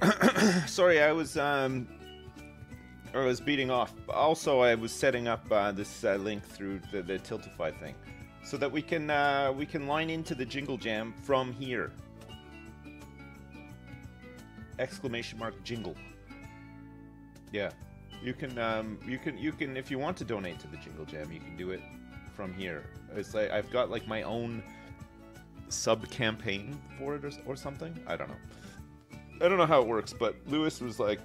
Sorry, I was um, I was beating off. Also, I was setting up uh, this uh, link through the, the Tiltify thing, so that we can uh, we can line into the Jingle Jam from here. Exclamation mark Jingle. Yeah, you can um, you can you can if you want to donate to the Jingle Jam, you can do it from here. It's like I've got like my own sub campaign for it or, or something. I don't know. I don't know how it works, but Lewis was like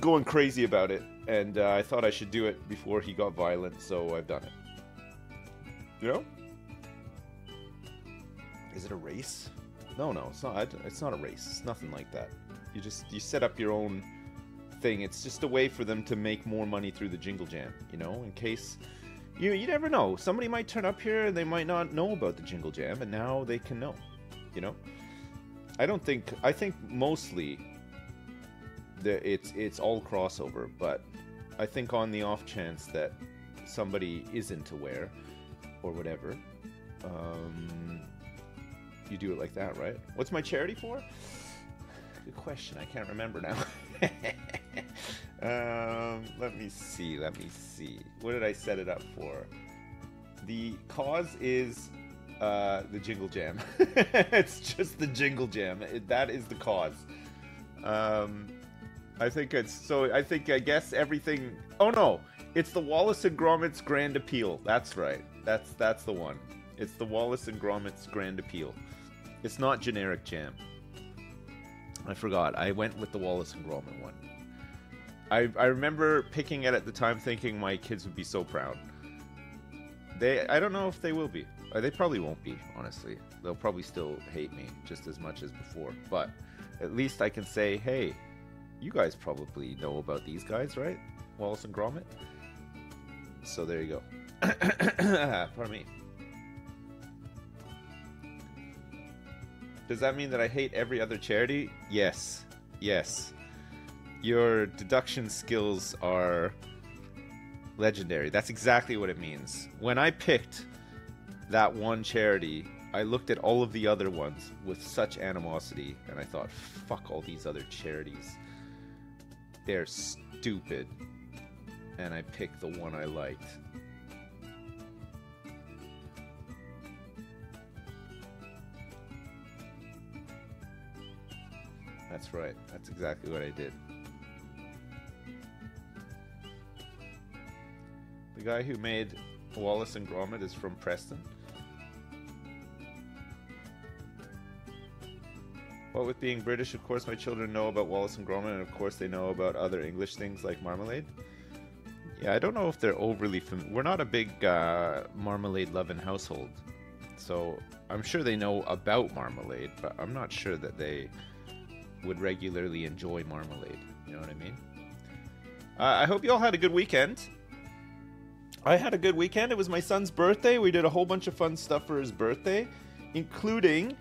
going crazy about it, and uh, I thought I should do it before he got violent, so I've done it. You know? Is it a race? No, no, it's not. It's not a race. It's nothing like that. You just you set up your own thing. It's just a way for them to make more money through the Jingle Jam. You know, in case you you never know. Somebody might turn up here and they might not know about the Jingle Jam, and now they can know. You know. I don't think. I think mostly that it's it's all crossover, but I think on the off chance that somebody isn't aware or whatever, um, you do it like that, right? What's my charity for? Good question. I can't remember now. um, let me see. Let me see. What did I set it up for? The cause is uh, the Jingle Jam. it's just the Jingle Jam. It, that is the cause. Um, I think it's so. I think I guess everything. Oh no, it's the Wallace and Gromit's Grand Appeal. That's right. That's that's the one. It's the Wallace and Gromit's Grand Appeal. It's not generic jam. I forgot. I went with the Wallace and Gromit one. I I remember picking it at the time, thinking my kids would be so proud. They, I don't know if they will be. Uh, they probably won't be, honestly. They'll probably still hate me just as much as before. But at least I can say, hey, you guys probably know about these guys, right? Wallace and Gromit. So there you go. Pardon me. Does that mean that I hate every other charity? Yes. Yes. Your deduction skills are legendary. That's exactly what it means. When I picked that one charity, I looked at all of the other ones with such animosity, and I thought, fuck all these other charities. They're stupid. And I picked the one I liked. That's right. That's exactly what I did. The guy who made Wallace and Gromit is from Preston. What with being British, of course, my children know about Wallace and Gromit, and of course, they know about other English things like marmalade. Yeah, I don't know if they're overly familiar. We're not a big uh, marmalade loving household, so I'm sure they know about marmalade, but I'm not sure that they would regularly enjoy marmalade. You know what I mean? Uh, I hope you all had a good weekend. I had a good weekend. It was my son's birthday. We did a whole bunch of fun stuff for his birthday, including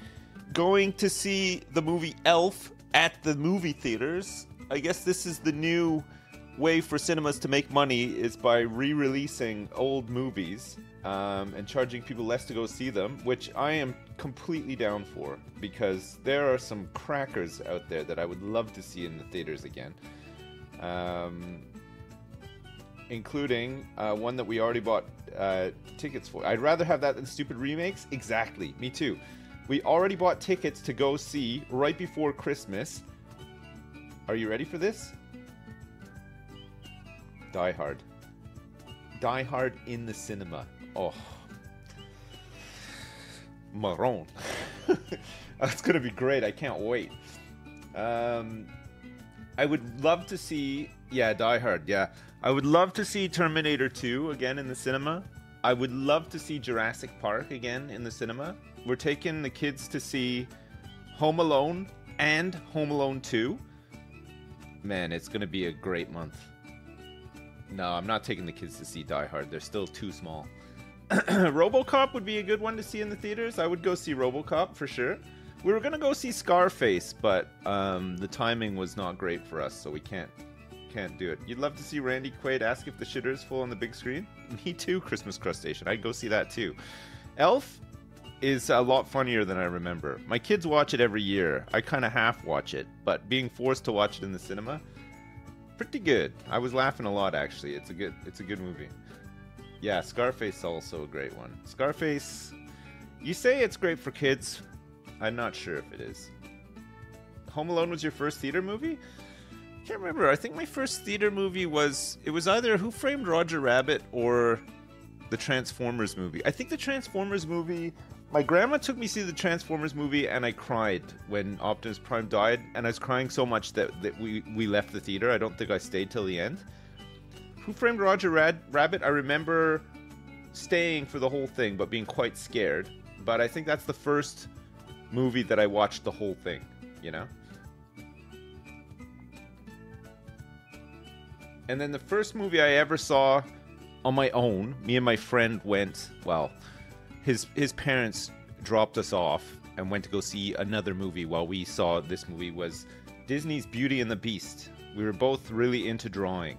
going to see the movie Elf at the movie theaters. I guess this is the new way for cinemas to make money is by re-releasing old movies um, and charging people less to go see them, which I am completely down for because there are some crackers out there that I would love to see in the theaters again. Um, including uh, one that we already bought uh, tickets for. I'd rather have that than stupid remakes. Exactly, me too. We already bought tickets to go see right before Christmas. Are you ready for this? Die Hard. Die Hard in the cinema. Oh. Marron. That's going to be great. I can't wait. Um, I would love to see. Yeah, Die Hard. Yeah. I would love to see Terminator 2 again in the cinema. I would love to see Jurassic Park again in the cinema. We're taking the kids to see Home Alone and Home Alone 2. Man, it's going to be a great month. No, I'm not taking the kids to see Die Hard. They're still too small. RoboCop would be a good one to see in the theaters. I would go see RoboCop for sure. We were going to go see Scarface, but um, the timing was not great for us, so we can't can't do it. You'd love to see Randy Quaid ask if the shitter is full on the big screen? Me too, Christmas Crustacean. I'd go see that too. Elf? is a lot funnier than I remember. My kids watch it every year. I kind of half watch it, but being forced to watch it in the cinema, pretty good. I was laughing a lot actually. It's a good it's a good movie. Yeah, Scarface is also a great one. Scarface, you say it's great for kids. I'm not sure if it is. Home Alone was your first theater movie? Can't remember. I think my first theater movie was it was either Who Framed Roger Rabbit or the Transformers movie. I think the Transformers movie. My grandma took me to see the Transformers movie, and I cried when Optimus Prime died, and I was crying so much that, that we we left the theater. I don't think I stayed till the end. Who Framed Roger Rad- Rabbit? I remember staying for the whole thing, but being quite scared. But I think that's the first movie that I watched the whole thing. You know. And then the first movie I ever saw on my own, me and my friend went, well, his his parents dropped us off and went to go see another movie while we saw this movie was Disney's Beauty and the Beast. We were both really into drawing.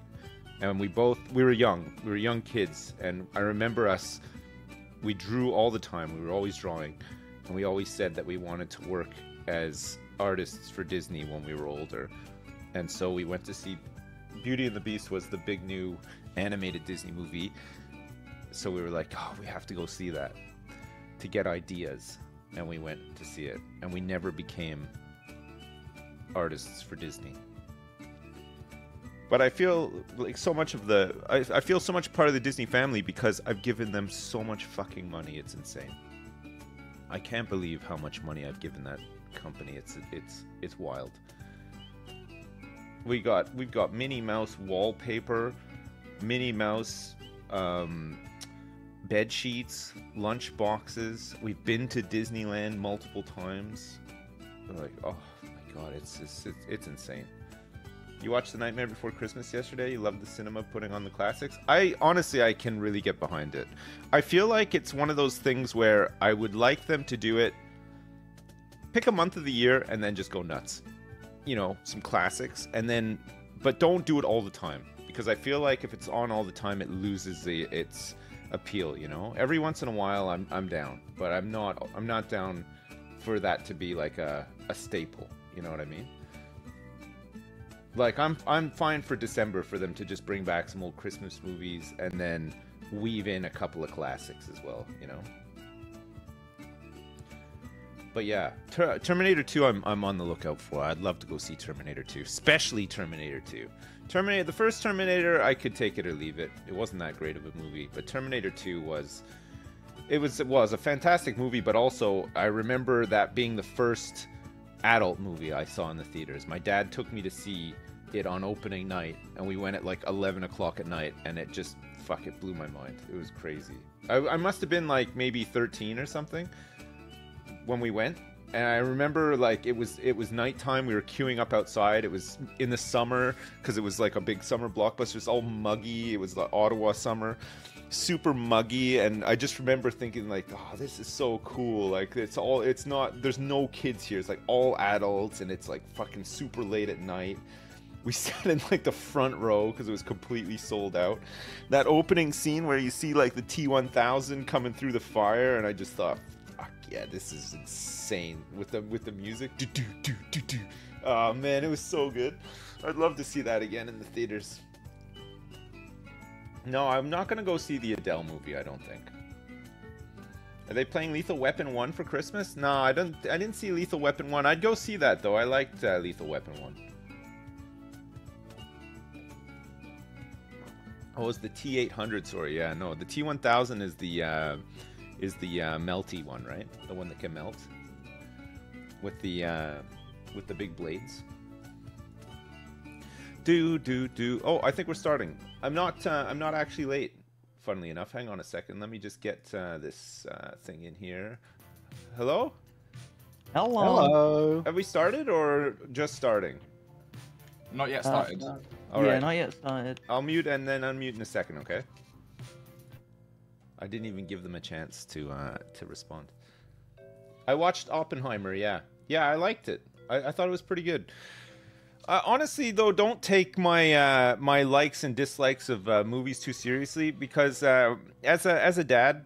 And we both we were young. We were young kids and I remember us we drew all the time. We were always drawing. And we always said that we wanted to work as artists for Disney when we were older. And so we went to see Beauty and the Beast was the big new animated Disney movie. So we were like, oh, we have to go see that to get ideas. And we went to see it. And we never became artists for Disney. But I feel like so much of the. I, I feel so much part of the Disney family because I've given them so much fucking money. It's insane. I can't believe how much money I've given that company. It's it's it's wild. We got we've got Minnie Mouse wallpaper, Minnie Mouse um, bed sheets, lunch boxes. We've been to Disneyland multiple times. We're like, oh my god, it's it's it's, it's insane. You watched The Nightmare Before Christmas yesterday. You loved the cinema putting on the classics. I honestly, I can really get behind it. I feel like it's one of those things where I would like them to do it. Pick a month of the year and then just go nuts you know, some classics, and then, but don't do it all the time because I feel like if it's on all the time, it loses the its appeal. You know, every once in a while, I'm I'm down, but I'm not I'm not down for that to be like a a staple. You know what I mean? Like I'm I'm fine for December for them to just bring back some old Christmas movies and then weave in a couple of classics as well. You know. But yeah, Ter- Terminator 2, I'm, I'm on the lookout for. I'd love to go see Terminator 2, especially Terminator 2. Terminator, the first Terminator, I could take it or leave it. It wasn't that great of a movie, but Terminator 2 was, it was, it was a fantastic movie. But also, I remember that being the first adult movie I saw in the theaters. My dad took me to see it on opening night, and we went at like 11 o'clock at night, and it just fuck it blew my mind. It was crazy. I, I must have been like maybe 13 or something when we went and I remember like it was it was nighttime. We were queuing up outside. It was in the summer because it was like a big summer blockbuster. It's all muggy. It was the Ottawa summer, super muggy. And I just remember thinking like, oh, this is so cool. Like it's all it's not. There's no kids here. It's like all adults, and it's like fucking super late at night. We sat in like the front row because it was completely sold out. That opening scene where you see like the T1000 coming through the fire, and I just thought, yeah, this is insane with the with the music. Do, do, do, do, do. Oh man, it was so good. I'd love to see that again in the theaters. No, I'm not gonna go see the Adele movie. I don't think. Are they playing Lethal Weapon one for Christmas? No, I don't. I didn't see Lethal Weapon one. I'd go see that though. I liked uh, Lethal Weapon one. Oh, it's the T800. Sorry, yeah, no, the T1000 is the. Uh, is the uh, melty one, right? The one that can melt with the uh, with the big blades. Do do do. Oh, I think we're starting. I'm not. Uh, I'm not actually late. Funnily enough, hang on a second. Let me just get uh, this uh, thing in here. Hello. Hello. Hello. Have we started or just starting? Not yet started. Uh, All yeah, right. not yet started. I'll mute and then unmute in a second. Okay. I didn't even give them a chance to uh, to respond. I watched Oppenheimer. Yeah, yeah, I liked it. I, I thought it was pretty good. Uh, honestly, though, don't take my uh, my likes and dislikes of uh, movies too seriously because uh, as a as a dad,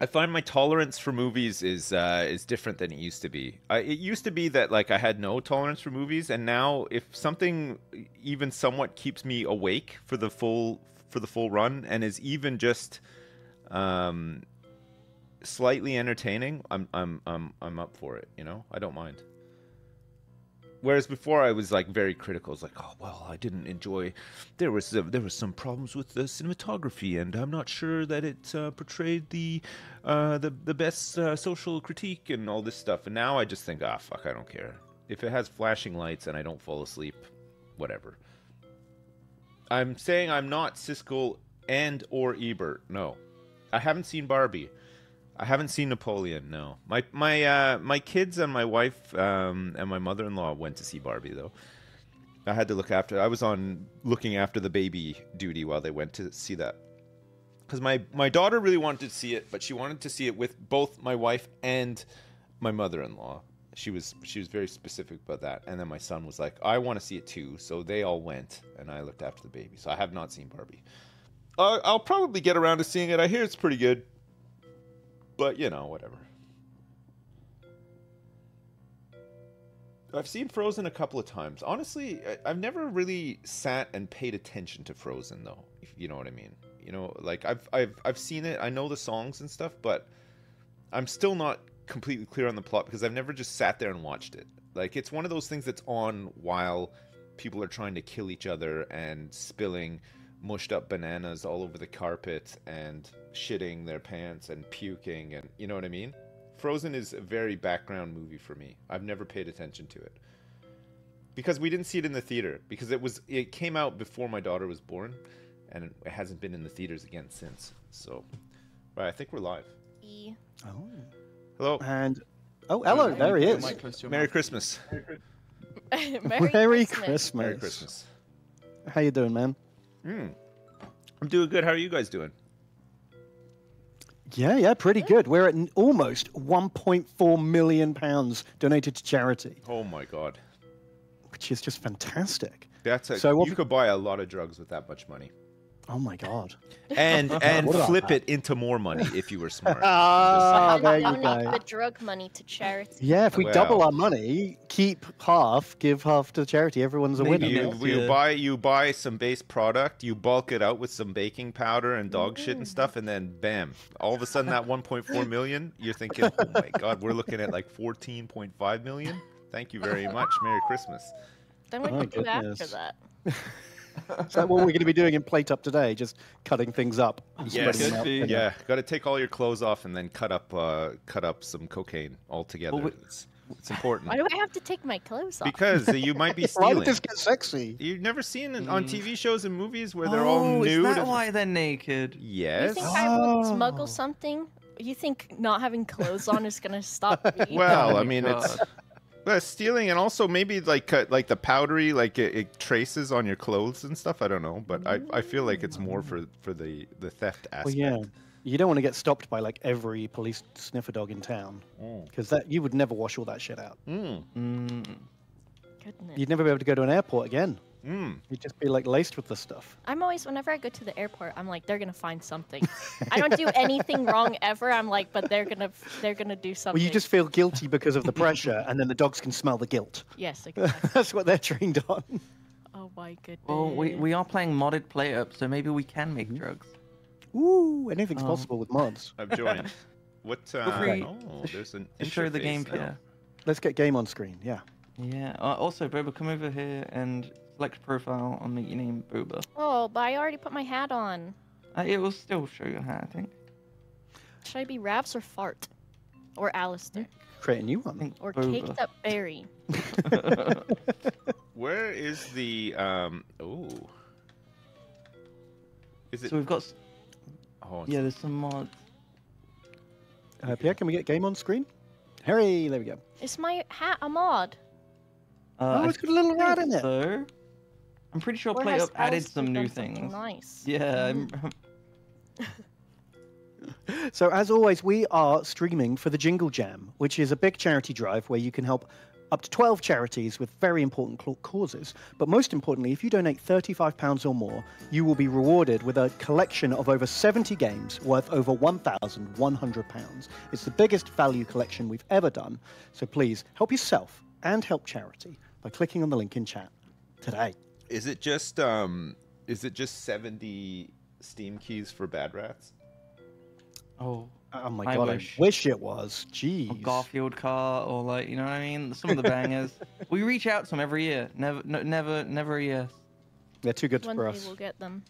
I find my tolerance for movies is uh, is different than it used to be. I, it used to be that like I had no tolerance for movies, and now if something even somewhat keeps me awake for the full for the full run and is even just um, slightly entertaining, I'm I'm I'm I'm up for it. You know, I don't mind. Whereas before I was like very critical. It's like, oh well, I didn't enjoy. There was uh, there was some problems with the cinematography, and I'm not sure that it uh, portrayed the uh, the the best uh, social critique and all this stuff. And now I just think, ah, fuck, I don't care. If it has flashing lights and I don't fall asleep, whatever. I'm saying I'm not Siskel and or Ebert. No, I haven't seen Barbie. I haven't seen Napoleon. No, my my uh, my kids and my wife um, and my mother-in-law went to see Barbie though. I had to look after. I was on looking after the baby duty while they went to see that. Because my my daughter really wanted to see it, but she wanted to see it with both my wife and my mother-in-law. She was she was very specific about that. And then my son was like, "I want to see it too." So they all went, and I looked after the baby. So I have not seen Barbie. Uh, I'll probably get around to seeing it. I hear it's pretty good. But, you know, whatever. I've seen Frozen a couple of times. Honestly, I- I've never really sat and paid attention to Frozen though, if you know what I mean. You know, like I've I've I've seen it, I know the songs and stuff, but I'm still not completely clear on the plot because I've never just sat there and watched it. Like it's one of those things that's on while people are trying to kill each other and spilling mushed up bananas all over the carpet and shitting their pants and puking and you know what I mean? Frozen is a very background movie for me. I've never paid attention to it. Because we didn't see it in the theater because it was it came out before my daughter was born and it hasn't been in the theaters again since. So, right, I think we're live. E. Oh. Hello. And oh, hello, there he is. mic close to your Merry. Christmas. Merry, Merry Christmas. Christmas. Merry Christmas. How you doing, man? Mm. I'm doing good. How are you guys doing? Yeah, yeah, pretty good. We're at almost 1.4 million pounds donated to charity, Oh my god. which is just fantastic. That's a So you could buy a lot of drugs with that much money. Oh my god. And and flip that? it into more money if you were smart. Ah, I'm there you go. the drug money to charity. Yeah, if we double our money, keep half, give half to charity, everyone's a Maybe winner. You, you year. buy you buy some base product, you bulk it out with some baking powder and dog shit and stuff, and then bam! All of a sudden, that 1.4 million, you're thinking, oh my god, we're looking at like 14.5 million. Thank you very much. Merry Christmas. Then what My do we do after that? Is that what we're going to be doing in PlateUp today? Just cutting things up and Yes. Could out. be. thinner? Yeah, got to take all your clothes off and then cut up uh, cut up some cocaine altogether. Well, we- it's, it's important Why do I have to take my clothes off? because you might be stealing. Why stealing. would this get sexy? You've never seen it on Mm. TV shows and movies where they're oh, all nude. is that and- why they're naked? Yes. You Yes. think I would Oh. smuggle something? You think not having clothes on is gonna stop me? Well, Oh I my mean, it's God. Uh, stealing, and also maybe like uh, like the powdery, like it, it traces on your clothes and stuff. I don't know, but I, I feel like it's more for for the the theft Well, aspect. yeah. You don't want to get stopped by like every police sniffer dog in town Mm. because that you would never wash all that shit out. Mm. Mm. Goodness. You'd never be able to go to an airport again. Mm. You'd just be like laced with the stuff. I'm always whenever I go to the airport, I'm like they're gonna find something. I don't do anything wrong ever. I'm like, but they're gonna they're gonna do something. Well, you just feel guilty because of the pressure, and then the dogs can smell the guilt. yes, exactly. That's what they're trained on. oh my goodness. Well, we, we are playing modded PlateUp, so maybe we can make drugs. Ooh, anything's Um, possible with mods. I've joined. What? Uh, free oh, there's an To show the game now. here. Let's get game on screen. Yeah. Yeah. Uh, also, Boba, come over here and select profile and make your name Boba. Oh, but I already put my hat on. Uh, it will still show your hat, I think. Should I be Ravs or Fart? Or Alistair? Create a new I one. Or Boba. Caked Up Berry? Where is the um? Oh. Is it? so we've got. Oh, Yeah, there's some mods. Uh, Pierre, can we get game on screen? Harry, there we go. Is my hat a mod? Uh, oh, I it's got a little rat in think it. So, I'm pretty sure Or Play has Up added some new things. Nice. Yeah. Mm-hmm. I'm- So, as always, we are streaming for the Jingle Jam, which is a big charity drive where you can help up to 12 charities with very important cl- causes. But most importantly, if you donate £35 or more, you will be rewarded with a collection of over 70 games worth over £1,100. It's the biggest value collection we've ever done. So please help yourself and help charity by clicking on the link in chat today. Is it just um? Is it just seventy Steam keys for Bad Rats? Oh, Oh my I god, wish. I wish it was. a Jeez. Garfield car, or like you know what I mean. Some of the bangers. we reach out to them every year. Never, no, never, never a yes. They're too good One for day us. we'll get them.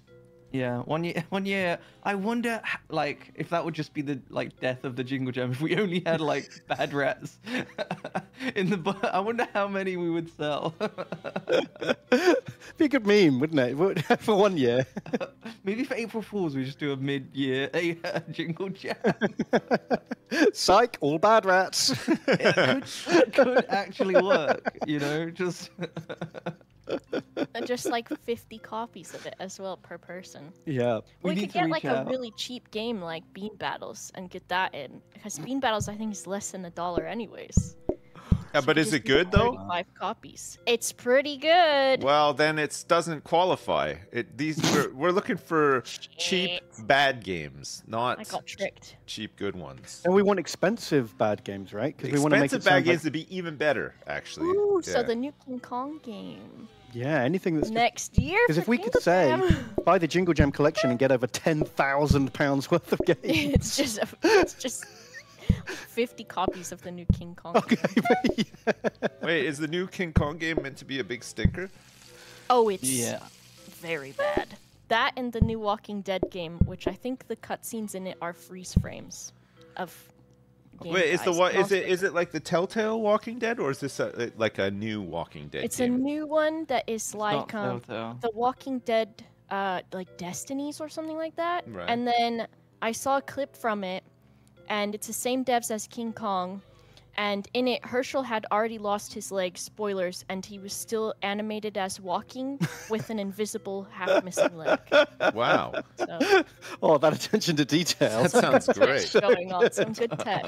Yeah, one year, one year. I wonder, like, if that would just be the like death of the Jingle Jam if we only had like bad rats in the. bu- I wonder how many we would sell. Be a good meme, wouldn't it? For one year. Maybe for April Fools we just do a mid-year a Jingle Jam. Psych, all bad rats. it could, it could actually work, you know. Just And just like 50 copies of it as well per person. yeah. We We, could get reach like out. a really cheap game like Bean Battles and get that in. Because Bean Battles I think is less than a dollar anyways. Yeah, So but is it good though? Five copies. It's pretty good. Well, then it doesn't qualify. It these we're, we're looking for cheap bad games, I not got tricked. cheap good ones. And we want expensive bad games, right? Because we want to make it Expensive bad games like, to be even better, actually. Ooh, so the new King Kong game yeah, anything that's next year. Because if we could say, Jam. buy the Jingle Jam collection and get over ten thousand pounds worth of games. it's just it's just 50 copies of the new King Kong. okay, game. Wait, is the new King Kong game meant to be a big stinker? Oh, it's yeah. very bad. That and the new Walking Dead game, which I think the cutscenes in it are freeze frames of. Game Wait, is the guys. what is it like the Telltale Walking Dead, or is this a, like a new Walking Dead It's a new one that is like um, the Walking Dead, uh, like Destinies or something like that. Right. And then I saw a clip from it, and it's the same devs as King Kong. And in it, Herschel had already lost his leg, spoilers, and he was still animated as walking with an invisible half missing leg. Wow, So oh, that attention to detail. that sounds great. going on some good tech.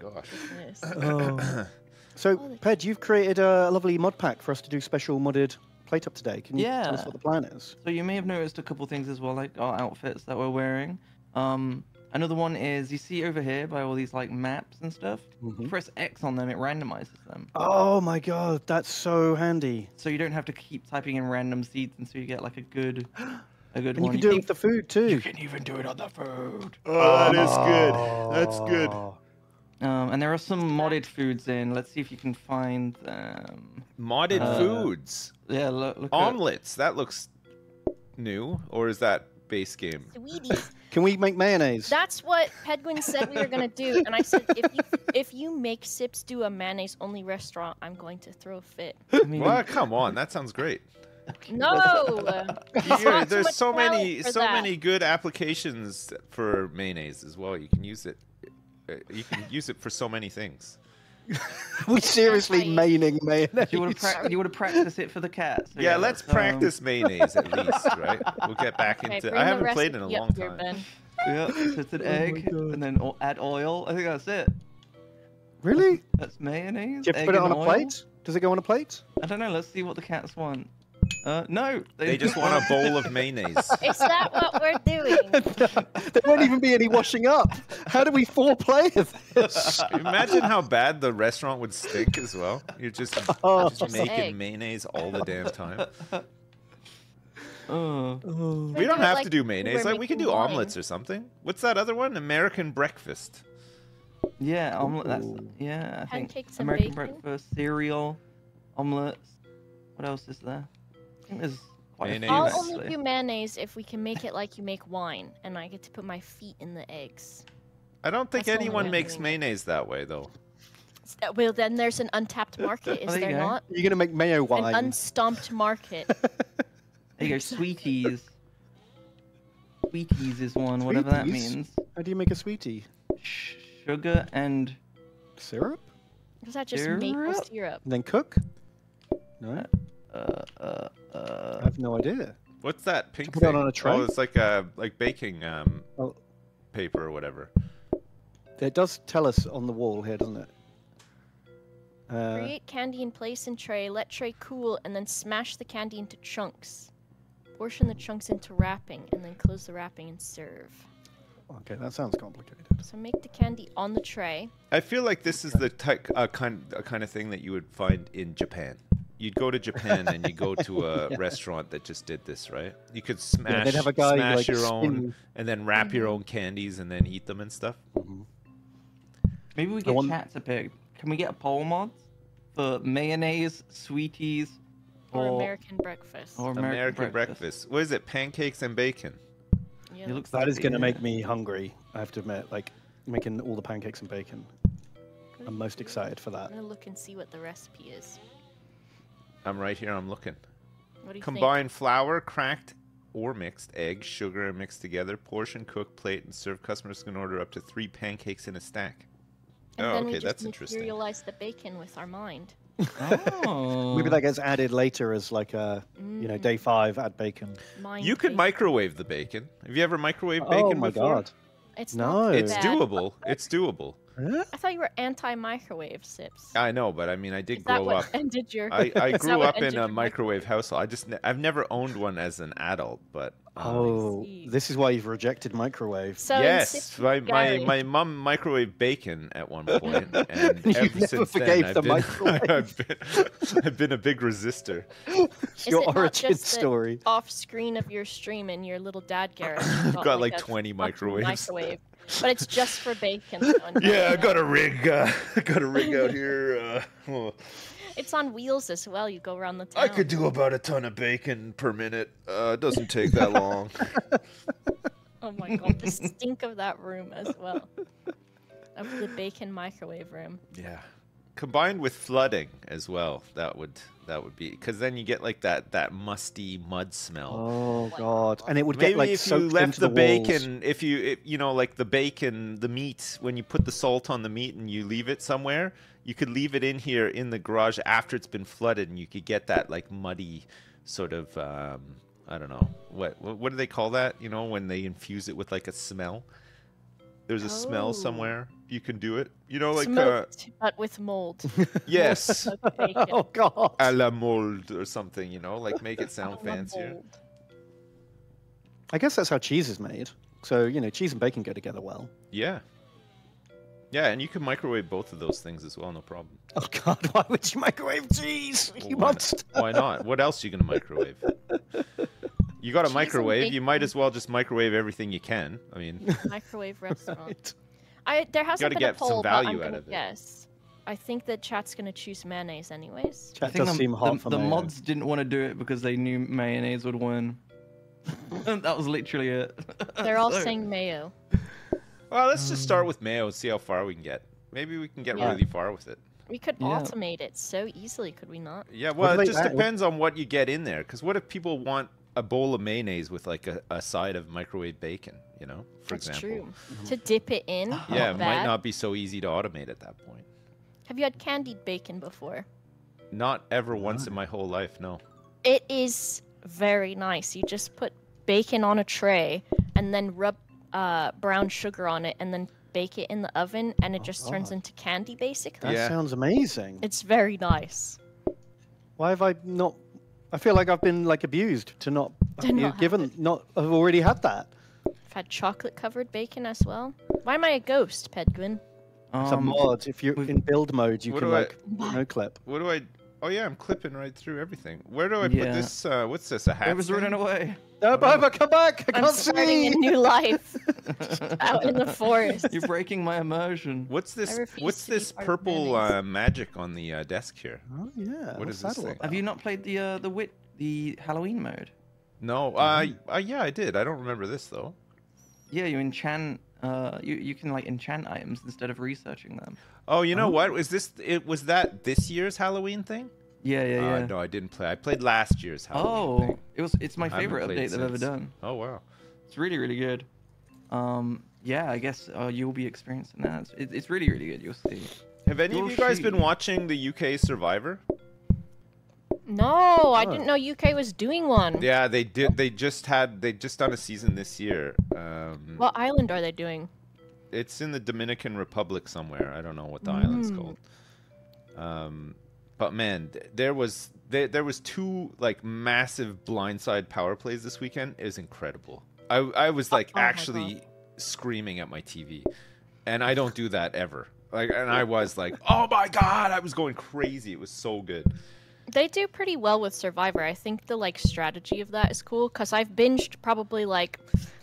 Gosh. Yes. Oh. So, Ped, you've created a lovely mod pack for us to do special modded PlateUp today. Can you yeah. tell us what the plan is? So you may have noticed a couple things as well, like our outfits that we're wearing. Um, another one is you see over here by all these like maps and stuff. Mhm. Press X on them, it randomizes them, Oh my god, that's so handy. so you don't have to keep typing in random seeds, and so you get like a good, a good And you can do it with the food too. You can even do it on the food. Oh, that is good. That's good. Oh. Um, and there are some modded foods in. Let's see if you can find them. Modded Uh, foods, Yeah, look. look at- omelets. That looks new, or is that base game? Sweeties. Can we make mayonnaise? That's what Pedguin said we were gonna do, and I said if you if you make Sips do a mayonnaise only restaurant, I'm going to throw a fit. I mean, Well, come on, that sounds great. No, You- not too there's so many, so that. many good applications for mayonnaise as well. You can use it. uh, You can use it for so many things. we seriously Right. maining mayonnaise. you want to pra- you want to practice it for the cats? So Yeah, let's um, practice mayonnaise at least, right? We'll get back Okay, into. bring I haven't played in a long up here, time. Ben. Yeah, so it's an Oh egg, and then add oil. I think that's it. Really? That's mayonnaise. Do you have to put it on a oil. plate? Does it go on a plate? I don't know. Let's see what the cats want. Uh, no, They just want a bowl of mayonnaise. Is that what we're doing? there won't even be any washing up. How do we foreplay this? Imagine how bad the restaurant would stink as well. You're just, Oh. just Just making egg. mayonnaise all the damn time. Oh, We don't have like to do mayonnaise. Like we can do wine. omelets or something. What's that other one? American breakfast. yeah, omelet. That's yeah. I think Pancakes and American bacon? breakfast, cereal, omelets. What else is there? I think there's quite Mayonnaise. a few. I'll Mayonnaise. only do mayonnaise if we can make it like you make wine, and I get to put my feet in the eggs. I don't think That's anyone makes mayonnaise that way though. Uh, Well, then there's an untapped market, is there you there go. not? You're gonna make mayo wine. An unstomped market. There you go, sweeties. Sweeties is one, whatever that means. How do you make a sweetie? Sugar and Syrup? Is that just maple Syrup? syrup? And then cook? No, uh uh I uh. have no idea. What's that pink put it thing? on a tray? Oh, it's like a like baking um Oh. paper or whatever. It does tell us on the wall here, doesn't it? Uh, Create candy in place in tray, let tray cool, and then smash the candy into chunks. Portion the chunks into wrapping, and then close the wrapping and serve. okay, that sounds complicated. So make the candy on the tray. I feel like this is the type, uh, kind, uh, kind of thing that you would find in Japan. You'd go to Japan and you go to a Yeah. restaurant that just did this, right? You could smash, they'd have a guy, smash like, your own, and then wrap your own mm-hmm. candies and then eat them and stuff. Mm-hmm. Maybe we I get want- chat to pick. Can we get a poll mod for mayonnaise, sweeties, Or or American breakfast. or American, American, breakfast. What is it? Pancakes and bacon. yeah. It looks That like is going to make me uh, hungry. I have to admit, like making all the pancakes and bacon. I'm most excited for that. I'm gonna look and see what the recipe is. I'm right here. I'm looking. What do you Combine flour, cracked or mixed egg, sugar, and mix together. Portion, cook, plate, and serve. Customers can order up to three pancakes in a stack. think? And Oh, then we okay, just that's interesting. materialize the bacon with our mind. Oh. Maybe that gets added later as like a, you know, Mm, day five, add bacon. mind You could bacon. microwave the bacon. Have you ever microwaved bacon oh my before? god. It's No. not It's doable. It's doable. Huh? I thought you were anti-microwave sips. I know, but I mean, I did Is that grow what up. ended your? I, I grew up in a microwave household. I just I've never owned one as an adult, but Oh, this is why you've rejected microwave. So yes, my, with my my mum microwaved bacon at one point, and You ever never since forgave then I've the been, microwave. I've, been, I've been a big resistor. It's your it not origin just that- story. off screen of your stream in your little dad garage. you've Got like a 20 microwaves. Microwave, but it's just for bacon. Yeah, I got a rig. Uh, I got a rig out here. Uh, well, It's on wheels as well. You go around the town. I could do about a ton of bacon per minute. Uh, it doesn't take that long. Oh my god, the stink of that room as well. Of the bacon microwave room. Yeah. Combined with flooding as well, that would that would be because then you get like that that musty mud smell. Oh god, and it would Maybe get like if soaked you left into the, the, walls. bacon, if you if, you know like the bacon, the meat, when you put the salt on the meat and you leave it somewhere, you could leave it in here in the garage after it's been flooded, and you could get that like muddy sort of um, I don't know what, what what do they call that? You know when they infuse it with like a smell. There's a smell Oh. somewhere you can do it. You know like uh, Smoked, but with mold. yes, oh god. a la mold or something. You know like make it sound fancier. mold. I guess that's how cheese is made. So you know, cheese and bacon go together well. Yeah. Yeah, and you can microwave both of those things as well, no problem. Oh god, why would you microwave cheese? Well, you why not? monster. Why not? What else are you gonna microwave? You got a Cheese microwave. You might as well just microwave everything you can. I mean, Microwave restaurant. I there hasn't gotta been a some poll, but I'm out gonna of it. guess. I think the chat's gonna choose mayonnaise anyways. I Chat think does the, seem hot the, for the mods didn't want to do it because they knew mayonnaise would win. that was literally it. They're all So- saying mayo. Well, let's just start with mayo and see how far we can get. Maybe we can get Yeah. really far with it. We could Yeah. automate it so easily, could we not? Yeah, well, do it just add? What- depends on what you get in there. Because what if people want a bowl of mayonnaise with like a, a side of microwave bacon? You know, for That's example. true. To dip it in. Yeah, not it might not be so easy to automate at that point. Have you had candied bacon before? Not ever once in my whole life, no. It is very nice. You just put bacon on a tray and then rub uh, brown sugar on it and then bake it in the oven and it Oh, just turns into candy basically. That Yeah. sounds amazing. It's very nice. Why have I not? I feel like I've been like abused to not To be not have given it. not have already had that. I've had chocolate covered bacon as well. Why am I a ghost, Pedguin? It's a Um, mod. If you're in build mode, you can do I- like no clip. What do I? Oh yeah, I'm clipping right through everything. Where do I put this? Uh, what's this? A hat? it was thing? running away. No, Boba, come back! I I'm can't starting see. a new life out in the forest. You're breaking my immersion. What's this? What's this purple uh, magic on the uh, desk here? Oh yeah. What what's is this that all thing? Have you not played the uh, the wit the Halloween mode? No, uh, uh, yeah, I did. I don't remember this though. Yeah, you enchant. Uh, you you can like enchant items instead of researching them. Oh, you know Oh. what? Was this? It was that this year's Halloween thing? Yeah, yeah, yeah. Uh, no, I didn't play. I played last year's Halloween. oh, thing. it was. It's my I favorite played update they've ever done. Oh wow. It's really really good. Um, yeah, I guess uh, you'll be experiencing that. It's, it's really really good. You'll see. Have any of You'll you guys been watching the UK Survivor? No, I Oh. didn't know UK was doing one. Yeah, they did. They just had. They just done a season this year. Um, What island are they doing? it's in the Dominican Republic somewhere. I don't know what the island's Mm. called. Um, but man, th- there was there, there was two like massive blindside power plays this weekend. It was incredible. I I was like oh my actually screaming at my TV, and I don't do that ever. Like, and I was like, oh my god, I was going crazy. It was so good. They do pretty well with Survivor. I think the like strategy of that is cool because I've binged probably like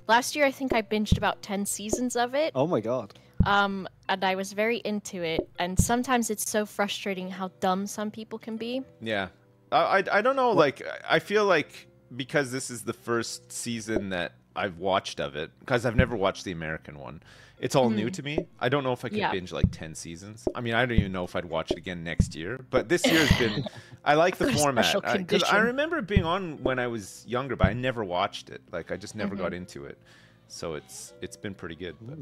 last year. I think I binged about ten seasons of it. Oh my god. Um, and I was very into it. And sometimes it's so frustrating how dumb some people can be. Yeah, I I, I don't know. Like, I feel like because this is the first season that I've watched of it, because I've never watched the American one. It's all new to me. I don't know if I could Yeah. binge like ten seasons. I mean, I don't even know if I'd watch it again next year. But this year's been. I like the format because I, condition. remember being on when I was younger, but I never watched it. Like, I just never got into it. So it's it's been pretty good. But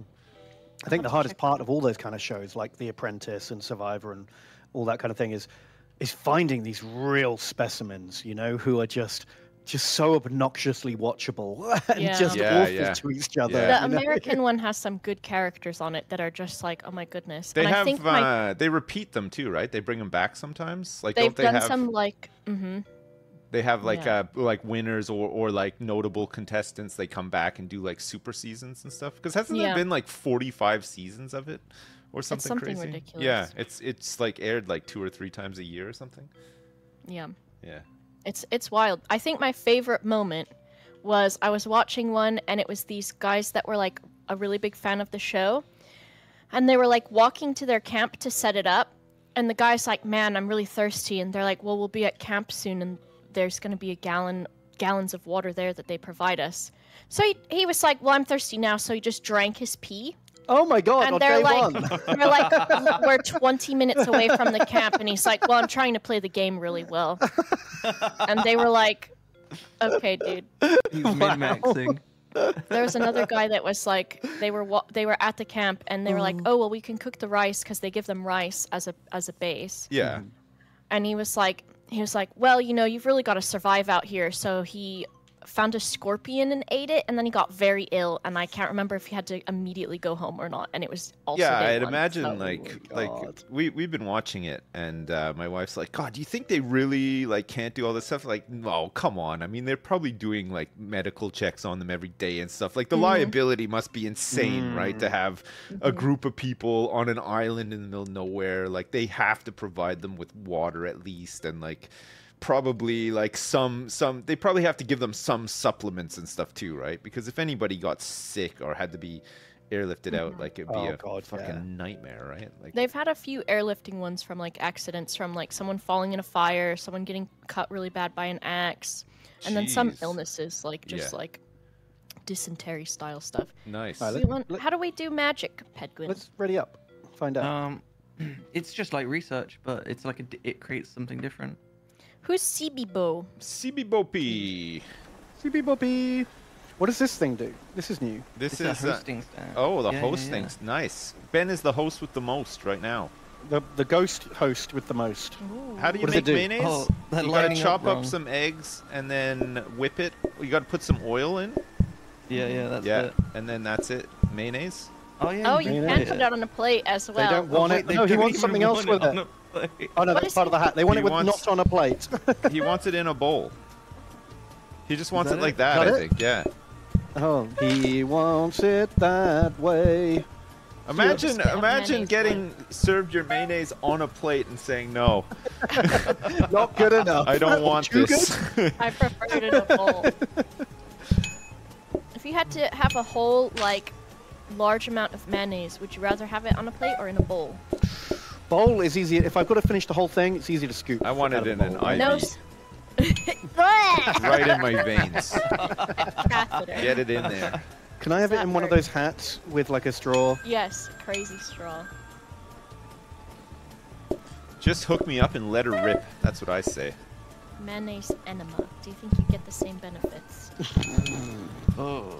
I think the hardest part of all those kind of shows, like The Apprentice and Survivor and all that kind of thing, is is finding these real specimens, you know, who are just just so obnoxiously watchable and Yeah. just Yeah, awful yeah. to each other. Yeah. The you know? American one has some good characters on it that are just like, oh my goodness. they and I have think my, uh, they repeat them too, right? They bring them back sometimes. Like they've don't they done have some like, mm-hmm. They have like Yeah. uh like winners or or like notable contestants. They come back and do like super seasons and stuff. Because hasn't there been like forty five seasons of it or something, something crazy? ridiculous. Yeah, it's it's like aired like two or three times a year or something. yeah. Yeah. It's it's wild. I think my favorite moment was I was watching one and it was these guys that were like a really big fan of the show. And they were like walking to their camp to set it up. And the guy's like, "Man, I'm really thirsty." And they're like, "Well, we'll be at camp soon and there's going to be a gallon gallons of water there that they provide us." So he, he was like, "Well, I'm thirsty now." So he just drank his pee. Oh my god, And on they're day like, one. they're like, we're 20 minutes away from the camp, and he's like, well, I'm trying to play the game really well. And they were like, okay, dude. He's min maxing. There was another guy that was like, they were wa- they were at the camp, and they were like, oh, oh well, we can cook the rice because they give them rice as a as a base. Yeah. And he was like, he was like, well, you know, you've really got to survive out here. So he found a scorpion and ate it, and then he got very ill, and I can't remember if he had to immediately go home or not. And it was also yeah, day I'd one, imagine so- like my like we we've been watching it, and uh, my wife's like, "God, do you think they really like can't do all this stuff?" Like, no, come on. I mean, they're probably doing like medical checks on them every day and stuff. Like, the Mhm. liability must be insane, right? To have a Mhm. group of people on an island in the middle of nowhere, like they have to provide them with water at least, and like probably like some some they probably have to give them some supplements and stuff too, right? Because if anybody got sick or had to be airlifted out, like it'd be Oh, a God, fucking yeah. nightmare, right? Like They've had a few airlifting ones from like accidents, from like someone falling in a fire, someone getting cut really bad by an axe, and then some illnesses like just Yeah. like dysentery style stuff. nice. Alright, We let- want, let- how do we do magic, Pedguin? Let's ready up. Find out. Um, it's just like research, but it's like a, d- it creates something different. Who's Sibibo? CB Bopi. CB Bobby. What does this thing do? This is new. This It's is a uh, hosting stand. oh the Yeah, yeah, hosting. yeah. Nice. Ben is the host with the most right now. The the ghost host with the most. How do you What make do? mayonnaise? Oh, you gotta lining up chop up, some eggs and then whip it. You gotta put some oil in. Yeah, yeah, that's yeah, it. and then that's it. Mayonnaise. Oh yeah. Oh, you Mayonnaise. can put put it out on a plate as well. They don't Oh, want wait, it. they No, he wants even something else want with on it. A plate. Oh no, that's part of the hat. They want He it with wants- not on a plate. he wants it in a bowl. He just wants that it like it? that, Got I it? think. Yeah. oh, he wants it that way. Imagine, imagine mayonnaise, getting served your mayonnaise on a plate and saying no. Not good enough. I don't want this. I prefer it in a bowl. if you had to have a whole like large amount of mayonnaise, would you rather have it on a plate or in a bowl? Bowl is easy. If I've got to finish the whole thing, it's easy to scoop. I want it in an bowl. IV. No. right in my veins. Get it in there. Can I have it in one of those hats with like a straw? Yes, crazy straw. Just hook me up and let her rip. That's what I say. Mayonnaise enema. Do you think you get the same benefits? Oh.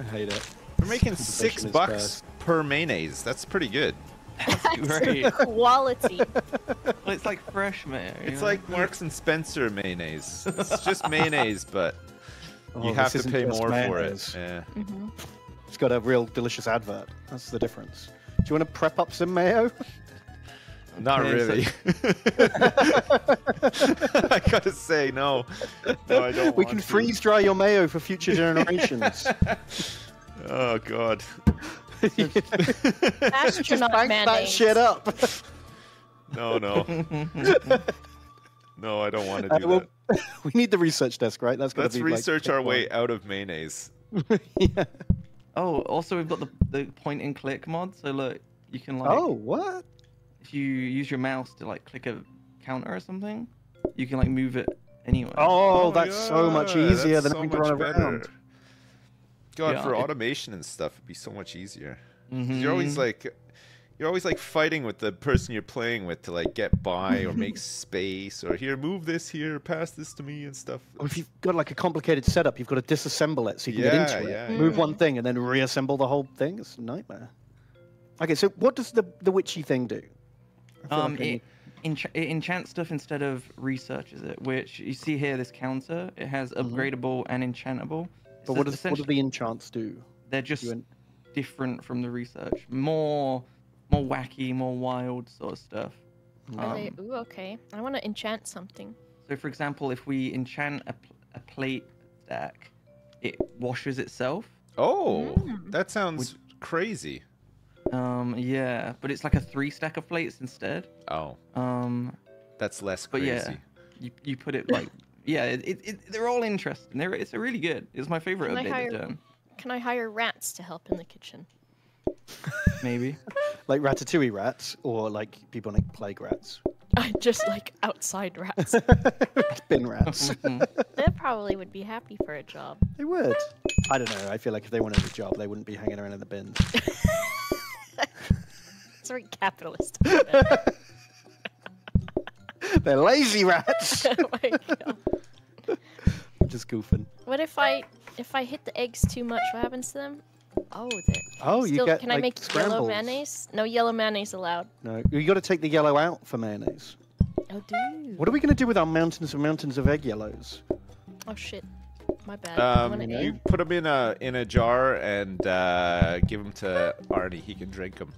I hate it. We're making six bucks cursed. Per mayonnaise. That's pretty good. That's Great. Quality. Well, it's like fresh mayo. you It's know? like Marks and Spencer mayonnaise. It's just mayonnaise, but Oh, you this have to pay just more for it. mayonnaise. Yeah. hmm It's got a real delicious advert. That's the difference. Do you want to prep up some mayo? Not Okay, so- really. I gotta say no. No, I don't. We want can to. freeze dry your mayo for future generations. Oh god. Astronaut Just bank that shit up. No, no, no. I don't want to Uh, do well, that. we need the research desk, right? That's gonna Let's be like, research step our one. way out of mayonnaise. yeah. Oh, also we've got the the point and click mod. So look, you can like Oh, what? if you use your mouse to like click a counter or something, you can like move it anywhere. Oh, my that's so much easier that's than so having to much run better. around. God, Yeah, for it- automation and stuff, it'd be so much easier. 'Cause You're always Mhm. like, you're always like fighting with the person you're playing with to like get by or make space or here, move this here, pass this to me and stuff. Or if you've got like a complicated setup, you've got to disassemble it so you can Yeah, get into it. yeah. Move one thing and then reassemble the whole thing. It's a nightmare. Okay, so what does the the witchy thing do? I Um, like it, need- encha- it enchants stuff instead of researches it, which you see here. This counter, it has upgradable and enchantable. It but says what does what do the enchants do? they're just You en- different from the research, more, more wacky, more wild sort of stuff. Are they? Um, Ooh, okay. I want to enchant something. So, for example, if we enchant a, pl- a plate stack, it washes itself. Oh, Mm. that sounds crazy. Um, yeah, but it's like a three stack of plates instead. Oh, Um, that's less crazy. But yeah. you, you put it like, yeah, it, it, it, they're all interesting. They're, it's a really good. It's my favorite Can I update hire- they've. Can I hire rats to help in the kitchen? Maybe. like ratatouille rats or like bubonic plague rats, I just like outside rats. bin rats. Mhm. they probably would be happy for a job. they would. I don't know. I feel like if they wanted a job, they wouldn't be hanging around in the bins. It's very capitalist. They're lazy rats. oh my god. I'm just goofing. What if I if I hit the eggs too much? What happens to them? Oh, they Oh, you still, get can I like make yellow mayonnaise? No yellow mayonnaise allowed. No, you got to take the yellow out for mayonnaise. Oh, dude. What are we going to do with our mountains and mountains of egg yellows? Oh shit. My bad. Um, you egg. put them in a in a jar and uh, give them to Arnie. He can drink them.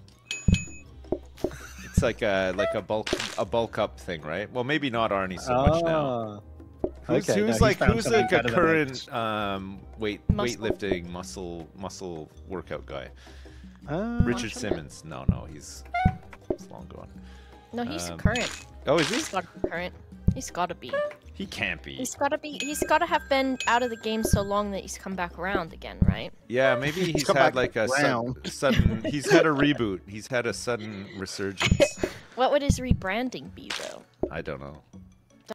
It's like a like a bulk a bulk up thing, right? Well, maybe not Arnie so much now. Ah. Who's, Okay, who's he's like who's like a current um weight Muscle. weightlifting muscle muscle workout guy? Ah. Richard Simmons. No, no, he's he's long gone. No, he's um, current. Oh, is he? He's got current. He's got to be. He can't be. He's got to be. He's got to have been out of the game so long that he's come back around again, right? Yeah, maybe he's come had like a sud- round. sudden. He's had a reboot. He's had a sudden resurgence. What would his rebranding be though? I don't know.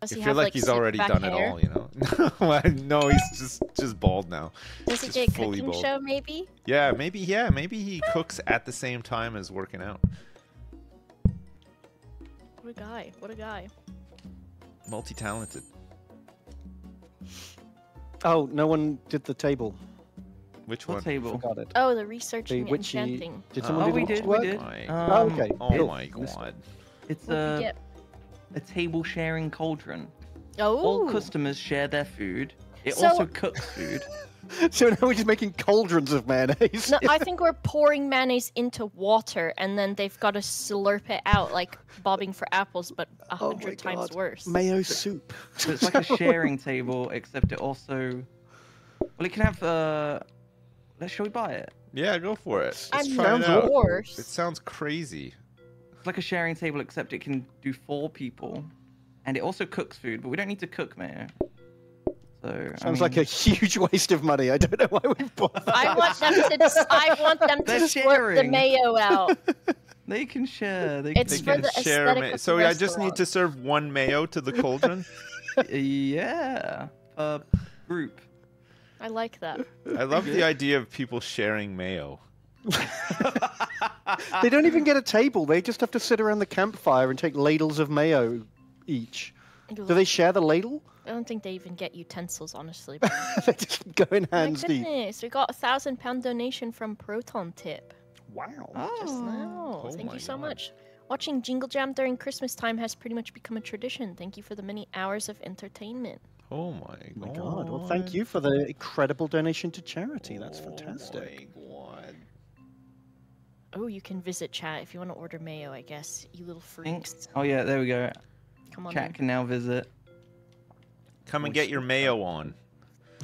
Does I he feel have like, like he's already done hair? it all, you know. No, he's just just bald now. Does he Just get a cooking bald. show maybe? Yeah, maybe. Yeah, maybe he cooks at the same time as working out. What a guy! What a guy! Multi-talented. Oh, no one did the table. Which What one? table? Got it. Oh, the researching and witchy- enchanting. Did Uh, someone oh, do the we witch did, work? we did. My- Um, okay. Oh It- my god. It's a, a table sharing cauldron. Oh, All customers share their food. It So- also cooks food. So now we're just making cauldrons of mayonnaise. No, I think we're pouring mayonnaise into water, and then they've got to slurp it out like bobbing for apples, but a Oh my hundred times worse. Mayo soup. So it's like a sharing table, except it also. Well, it can have. Uh... Let's. Shall we buy it? Yeah, go for it. Let's I'm sounds it worse. It sounds crazy. It's like a sharing table, except it can do four people, and it also cooks food. But we don't need to cook mayo. So I Sounds like a huge waste of money. I don't know why we bought that. I want them to. dis- I want them to They're the mayo out. They can share. They It's They can, for can the share aesthetic ma- of the So I just need to serve one mayo to the cauldron. yeah. Uh, group. I like that. I love the idea of people sharing mayo. They don't even get a table. They just have to sit around the campfire and take ladles of mayo each. Do they share the ladle? I don't think they even get utensils, honestly. they just go in oh My hands deep. goodness, we got a thousand pound donation from Proton Tip Wow. Oh. just Oh. now. Oh Thank you so God. much. Watching Jingle Jam during Christmas time has pretty much become a tradition. Thank you for the many hours of entertainment. Oh my, Oh my god. Well, thank you for the incredible donation to charity. That's Oh fantastic. my god. Oh, you can visit chat if you want to order mayo. I guess you little freaks. Oh yeah, there we go. Come on. Chat then. can now visit. Come and get your mayo on.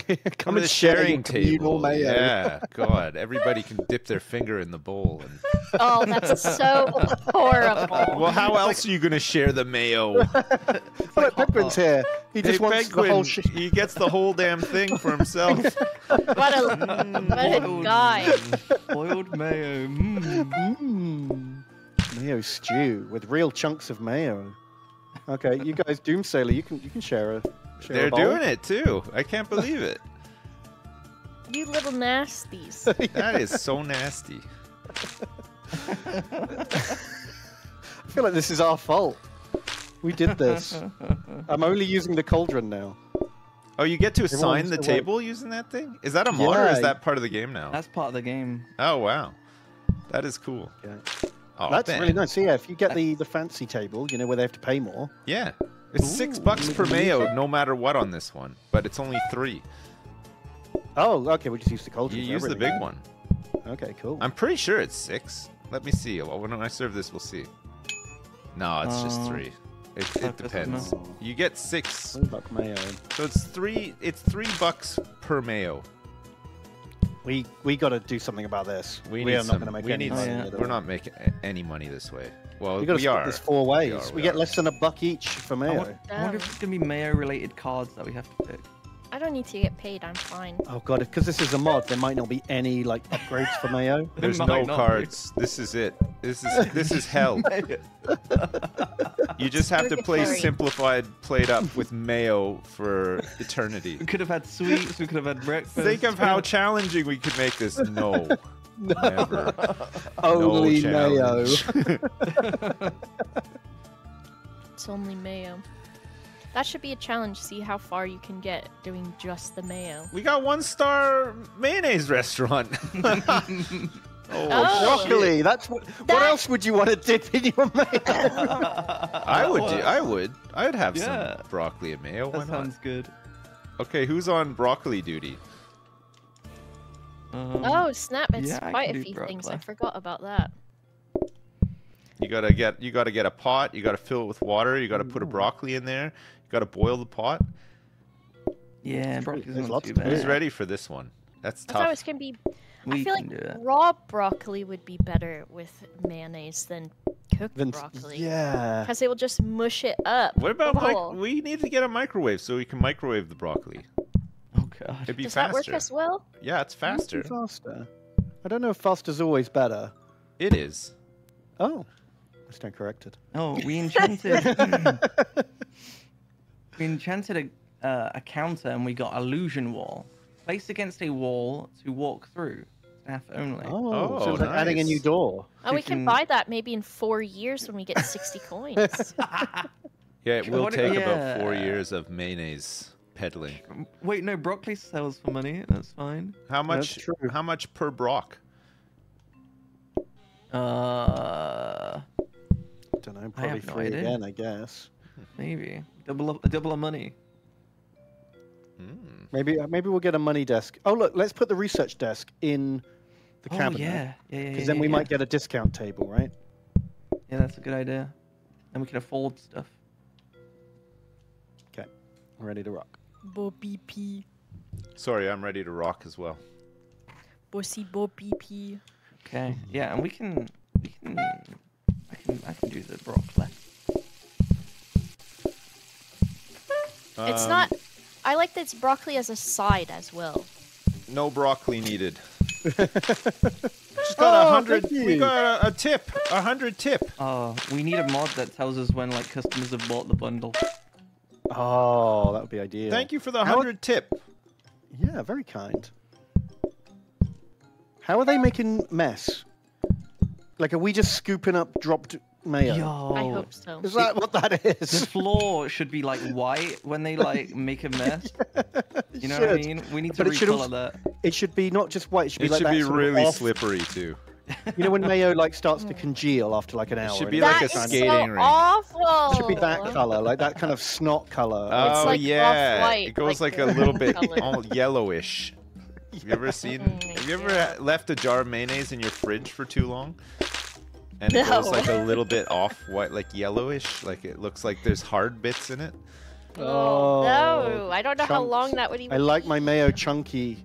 Come Come to the sharing table. mayo. Yeah, God, everybody can dip their finger in the bowl. And... Oh, that's so horrible. Well, how else are you gonna share the mayo? Look, Pedguin's here. He just Hey, wants the whole shit. he gets the whole damn thing for himself. What a, what a guy. Boiled mayo. Mm. Mmm. Mayo stew with real chunks of mayo. Okay, you guys, Doomsailor, you can you can share a. Share They're a bowl. doing it too. I can't believe it. You little nasties. That is so nasty. I feel like this is our fault. We did this. I'm only using the cauldron now. Oh, you get to assign Everyone's the awake. table using that thing? Is that a mod or is that part of the game now? That's part of the game. Oh wow, that is cool. Yeah. Oh, That's man. really nice. So yeah, if you get the the fancy table, you know where they have to pay more. Yeah, it's six bucks per mayo, no matter what on this one, but it's only three. Oh, okay, we just use the cauldron. You use the big one. Okay, cool. I'm pretty sure it's six. Let me see. Well, when I serve this, we'll see. No, it's just Uh, three. It, it depends. You get six, buck mayo. so it's three. It's three bucks per mayo. We we got to do something about this. We, We, need are not some- going to make we any need money. some- yeah. either We're not making any money this way. Well, We got to we split are. this four ways. are, We, we get are. less than a buck each for I, mayo. I wonder if it's gonna be mayo-related cards that we have to pick. I don't need to get paid. I'm fine. Oh god, because this is a mod, there might not be any like upgrades for mayo. There's no not be. cards. This is it. This is this is hell. You just have to play simplified, PlateUp with mayo for eternity. We could have had sweets. We could have had breakfast. Think of how challenging we could make this. No, never. Only no mayo. It's only mayo. That should be a challenge. See how far you can get doing just the mayo. we got one star mayonnaise restaurant. oh, Oh. Broccoli. That's what. What else would you want to dip in your mayo? I would do. I would. I would have Yeah. some broccoli and mayo. Why That not? sounds good. Okay, who's on broccoli duty? Um, Oh snap! It's yeah, quite a do few things. I forgot about that. You gotta get. You gotta get a pot. You gotta fill it with water. You gotta put a broccoli in there. You gotta boil the pot. yeah, broccoli's There's not too to. Who's ready for this one? That's tough. I thought it was gonna be. We I feel like raw broccoli would be better with mayonnaise than cooked Then- broccoli. yeah. Because it will just mush it up. What about mic- Oh. we need to get a microwave so we can microwave the broccoli. Oh god. It'd be Does that work as well? Yeah, it's faster. Faster. I don't know if faster's always better. It is. Oh, I stand corrected. Oh, we enchanted. we enchanted a, uh, a counter and we got illusion wall. Placed against a wall to walk through. Staff only. Oh, so Oh, it's like adding a new door. Oh, we can can- buy that maybe in four years when we get 60 coins. Yeah, it will What- take about four years of mayonnaise peddling. Wait, no, broccoli sells for money. That's fine. How That's much? true. How much per brock? Uh, don't know, I probably have no free idea. again, I guess. maybe double of, double of money. Mm. Maybe uh, maybe we'll get a money desk. Oh look, let's put the research desk in the Oh cabinet. yeah, yeah, yeah. Because yeah, then we yeah. might get a discount table, right? Yeah, that's a good idea. Then we can afford stuff. Okay, I'm ready to rock. Bobby P. Sorry, I'm ready to rock as well. Bossy Bobby P. Okay. Yeah, and we can we can I can I can do the broccoli. It's Um, not. I like that it's broccoli as a side as well. No broccoli needed. Just got Oh, a hundred. We got a, a tip. A hundred tip. Oh, we need a mod that tells us when like customers have bought the bundle. Oh, that would be ideal. Thank you for the How- hundred tip. Yeah, very kind. How are they making mess? Like, are we just scooping up dropped mayo? Yo, I hope so. Is that what that is? the floor should be like white when they like make a mess. You know what I mean? We need to But it should recolor also- that. It should be not just white. It should be It like should that be sort of really off- slippery too. You know when mayo like starts to congeal after like an hour. It should be like a is kind of- skating so rink. awful. It should be that color, like that kind of snot color. Oh like yeah, it goes like like, a little bit all yellowish. Have you ever seen? Have you ever left a jar of mayonnaise in your fridge for too long? And it goes like a little bit off white, like yellowish. Like it looks like there's hard bits in it. Oh, no, I don't know how long that would even. I like my mayo chunky.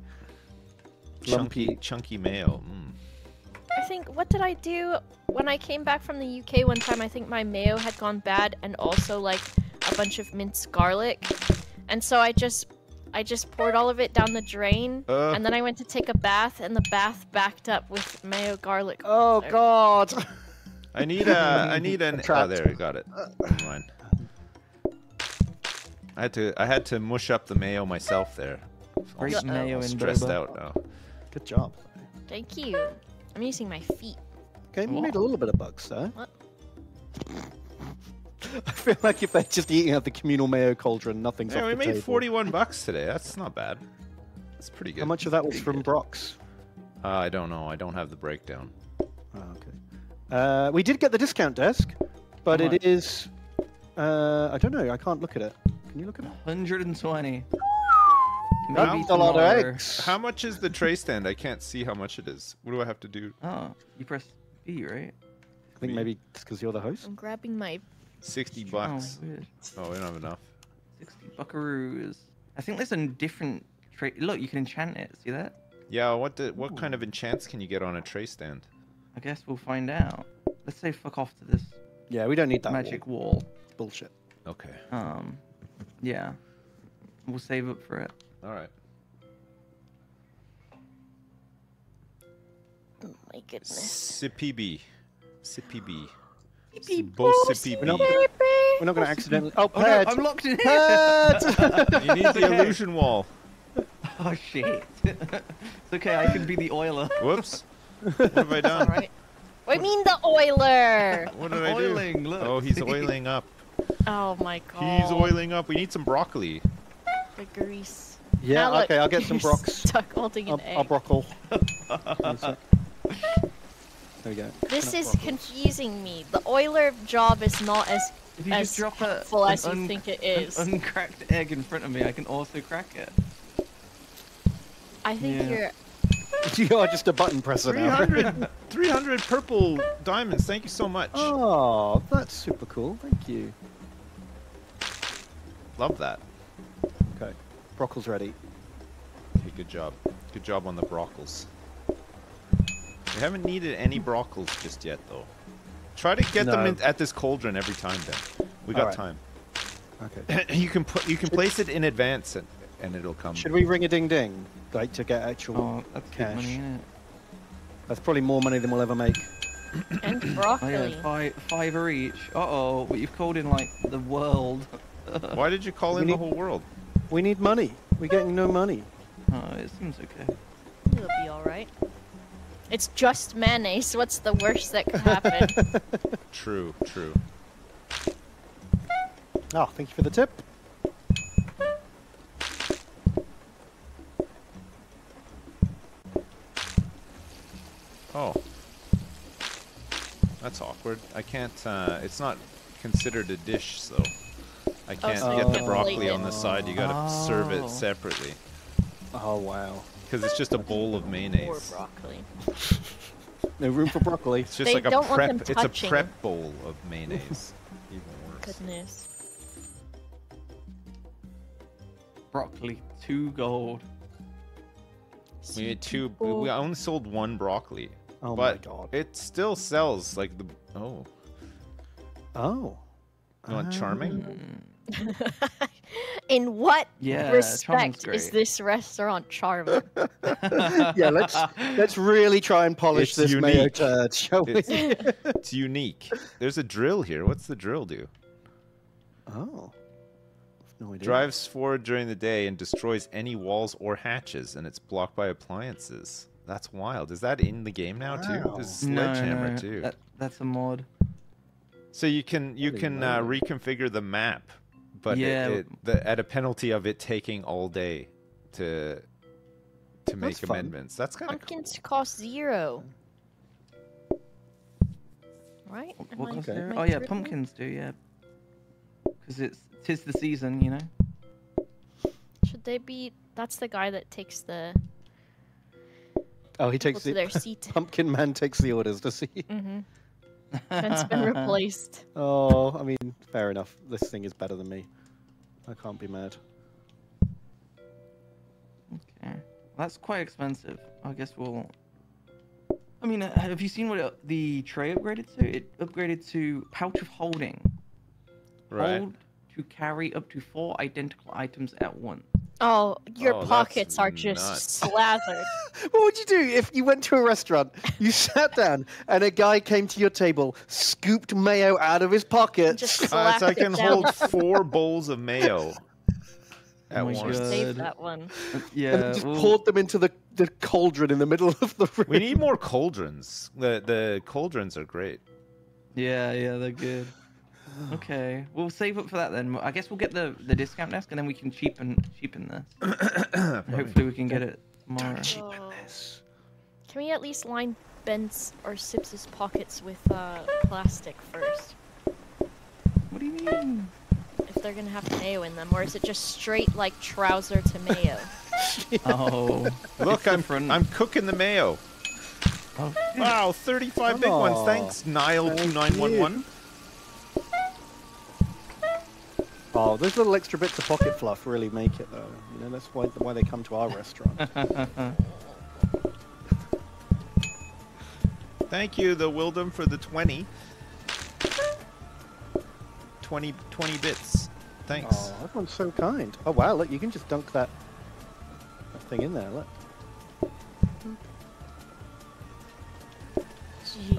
Chunky, Lumpy. chunky mayo. Mm. I think what did I do when I came back from the UK one time? I think my mayo had gone bad, and also like a bunch of minced garlic, and so I just. I just poured all of it down the drain, Uh. and then I went to take a bath, and the bath backed up with mayo garlic. Oh there. God! I need a. I need an. Oh, there, we got it. Never mind. I had to. I had to mush up the mayo myself there. Great Uh-oh. mayo All in stressed boba. out now. Good job. Thank you. I'm using my feet. Okay, we made a little bit of bucks there. What? I feel like if they're just eating out the communal mayo cauldron, nothing's Yeah, off we the made table. 41 bucks today. That's not bad. That's pretty good. How much of that was from good. Brock's? Uh, I don't know. I don't have the breakdown. Oh, okay. Uh, we did get the discount desk, but How it much? is. Uh, I don't know. I can't look at it. Can you look at it? 120. That's Maybe a lot of tomorrow. eggs. How much is the tray stand? I can't see how much it is. What do I have to do? Oh, you press B, right? I think maybe it's because you're the host. I'm grabbing my 60 Oh, bucks. weird. Oh, we don't have enough. 60 buckaroos. I think there's a different trait. Look, you can enchant it. See that? Yeah, what the, what kind of enchants can you get on a tray stand? I guess we'll find out. Let's say fuck off to this Yeah, we don't need that magic wall. wall. bullshit. Okay. Um, yeah. We'll save up for it. All right. oh my goodness. Sippy B. Sippy B. Beep, Both Oh, Sippy We're not, B. we're not going to accidentally. Oh, Oh no! I'm locked in here. Pet! You need the illusion wall. oh shit. it's okay, I can be the oiler. Whoops. What have I done? Alright. What do mean the oiler? What did I'm I do? oiling, look. Oh, he's oiling up. Oh my god. He's oiling up. We need some broccoli. The grease. yeah, Now look, okay, I'll get some you're brocks. Stuck holding an I'll, I'll egg. brockle. There we go. This Enough is broccoli. confusing me. The oiler job is not as If you as just drop a, helpful an as you un- think it is. an uncracked egg in front of me, I can also crack it. I think Yeah. you're. you are just a button presser now. 300, 300 purple diamonds. Thank you so much. Oh, that's super cool. Thank you. Love that. Okay, broccoli's ready. Okay, good job. Good job on the broccles. We haven't needed any broccles just yet, though. Try to get them in, at this cauldron every time, then. We got Alright. time. Okay. you can put you can place it in advance, and, and it'll come. Should we ring a ding ding, like to get actual? Oh, that's Cash. money. That's probably more money than we'll ever make. And Oh broccoli. yeah, five, five fiver each. Uh oh, but you've called in like the world. Why did you call We in the whole world? We need money. We're getting no money. Oh, it seems okay. It'll be alright. It's just mayonnaise. What's the worst that could happen? True, true. Oh, thank you for the tip. Oh. That's awkward. I can't, uh, it's not considered a dish, so I can't so get the broccoli on the side. You gotta serve Oh. it separately. Oh wow. Because it's just a bowl of or mayonnaise. broccoli. No room for broccoli. It's just They like a don't want prep, them it's a prep bowl of mayonnaise. Even worse. Goodness. Broccoli, two gold. We had two, we only sold one broccoli. Oh but my god. it still sells like the, oh. Oh. You want charming? Mm. In what Yeah, respect is this restaurant charming? yeah, let's let's really try and polish It's this mayo turd, shall we? It's, it's unique. There's a drill here. What's the drill do? Oh. No idea. Drives forward during the day and destroys any walls or hatches, and it's blocked by appliances. That's wild. Is that in the game now too? Wow. There's a No, sledgehammer no, too. That, that's a mod. So you can you can uh, reconfigure the map, but Yeah. it, the, at a penalty of it taking all day to to make That's fun. amendments. That's kind of cool. Pumpkins cost zero. Right? Am What cost Okay. there? am I Oh yeah, tripping? pumpkins do, yeah. Because it's tis the season, you know. Should they be? That's the guy that takes the Oh, he Go takes to their the seat. Pumpkin Man takes the orders. Does he? Mm-hmm. Fence been replaced. Oh, I mean, fair enough. This thing is better than me. I can't be mad. Okay. That's quite expensive. I guess we'll. I mean, uh, have you seen what it, the tray upgraded to? It upgraded to pouch of holding. Right. Hold to carry up to four identical items at once. Oh, your Oh, pockets are just nuts. slathered. What would you do if you went to a restaurant, you sat down, and a guy came to your table, scooped mayo out of his pocket? Just Uh, so I can down. hold four bowls of mayo at Oh once. God. Save that one. Uh, and just well, poured them into the, the cauldron in the middle of the room. We need more cauldrons. The the cauldrons are great. Yeah, yeah, they're good. Okay, we'll save up for that then. I guess we'll get the the discount desk and then we can cheapen cheapen this. hopefully we can get it tomorrow. Cheapen oh. this. Can we at least line Ben's or Sips's pockets with uh, plastic first? What do you mean? If they're gonna have mayo in them, or is it just straight like trouser to mayo? oh, look, I'm different. I'm cooking the mayo. Oh. Wow, 35 oh. big ones. Thanks, Nile2911. Oh, those little extra bits of pocket fluff really make it, though. You know, that's why why they come to our restaurant. Thank you, the Wildem, for the 20. 20, 20 bits. Thanks. Oh, everyone's so kind. Oh wow, look, you can just dunk that, that thing in there. Look.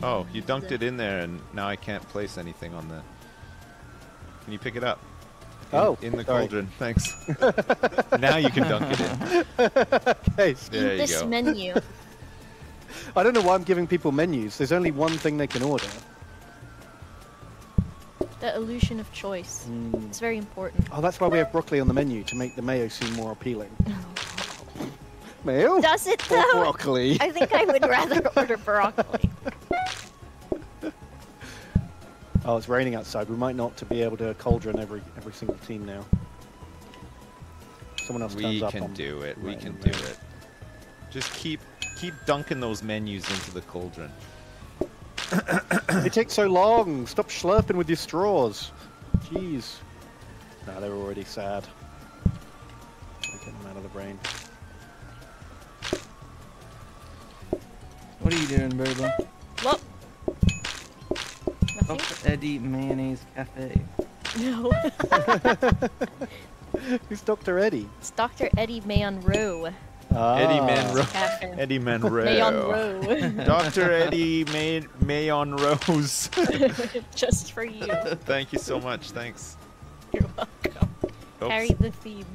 Oh, you dunked it in there, and now I can't place anything on the. Can you pick it up? In, Oh, in the sorry. cauldron. Thanks. now you can dunk it in. Okay, There in you this go. menu. I don't know why I'm giving people menus. There's only one thing they can order. The illusion of choice. Mm. It's very important. Oh, that's why we have broccoli on the menu to make the mayo seem more appealing. mayo Does it or though? broccoli? I think I would rather order broccoli. Oh, it's raining outside. We might not to be able to cauldron every every single team now. Someone else We turns up can do it. We can do there. it. Just keep keep dunking those menus into the cauldron. It takes so long. Stop slurping with your straws. Jeez. Nah, they're already sad. Gotta Get them out of the brain. what are you doing, Boba? What? Nothing? Dr. Eddie Mayonnaise Cafe. No. Who's Dr. Eddie? it's Dr. Eddie Monroe. Ah, Eddie Monroe. Cafe. Eddie Monroe. Monroe. Dr. Eddie May Mayon Rose. Just for you. Thank you so much. Thanks. You're welcome. Oops. Carry the theme.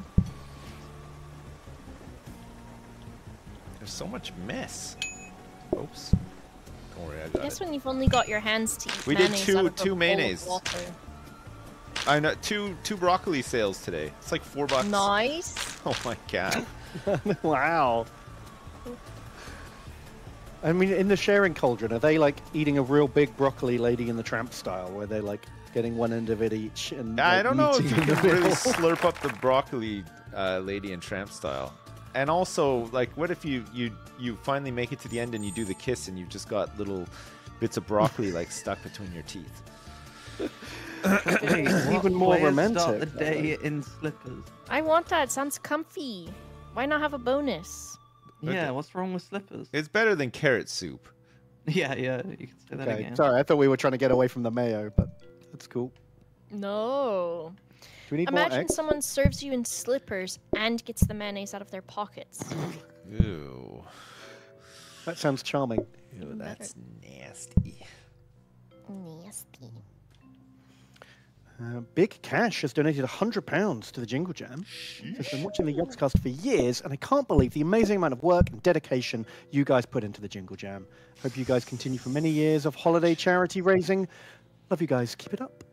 There's so much mess. Oops. Don't worry, I got Guess it. when you've only got your hands to eat We did two- out of two mayonnaise. I know two two broccoli sales today. It's like four bucks. Nice. Oh my god. wow. I mean, in the sharing cauldron, are they like eating a real big broccoli lady in the tramp style, where they're like getting one end of it each? And I like, don't know if you can really slurp up the broccoli, uh, lady in tramp style. And also, like, what if you you you finally make it to the end and you do the kiss and you've just got little bits of broccoli like stuck between your teeth? Hey, Even more romantic, Start the that day in slippers. I want that. Sounds comfy. Why not have a bonus? Okay. Yeah, what's wrong with slippers? It's better than carrot soup. Yeah, yeah, you can say that Okay, again. sorry, I thought we were trying to get away from the mayo, but that's cool. No. Do we need more Imagine eggs? someone serves you in slippers and gets the mayonnaise out of their pockets. Ew. That sounds charming. Ew, that's nasty. Nasty. Uh, Big Cash has donated £100 to the Jingle Jam. I've been watching the Yogscast for years, and I can't believe the amazing amount of work and dedication you guys put into the Jingle Jam. Hope you guys continue for many years of holiday charity raising. Love you guys. Keep it up.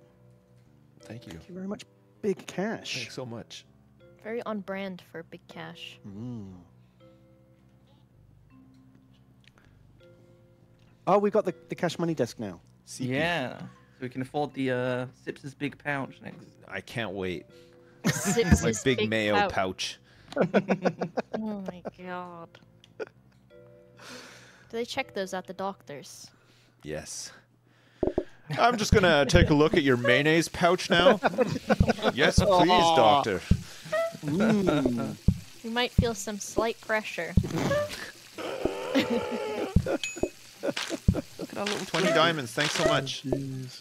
Thank you. Thank you very much, Big Cash. Thanks so much. Very on brand for big cash. Mm. Oh, we've got the, the cash money desk now. CP. Yeah, so we can afford the uh, Sips' big pouch next. I can't wait. Sips My his big, mayo pouch. pouch. Oh my god. Do they check those at the doctor's? Yes. I'm just gonna take a look at your mayonnaise pouch now. yes, please, doctor. Mm. We might feel some slight pressure. Look at our little 20 diamonds, thanks so much. Jeez.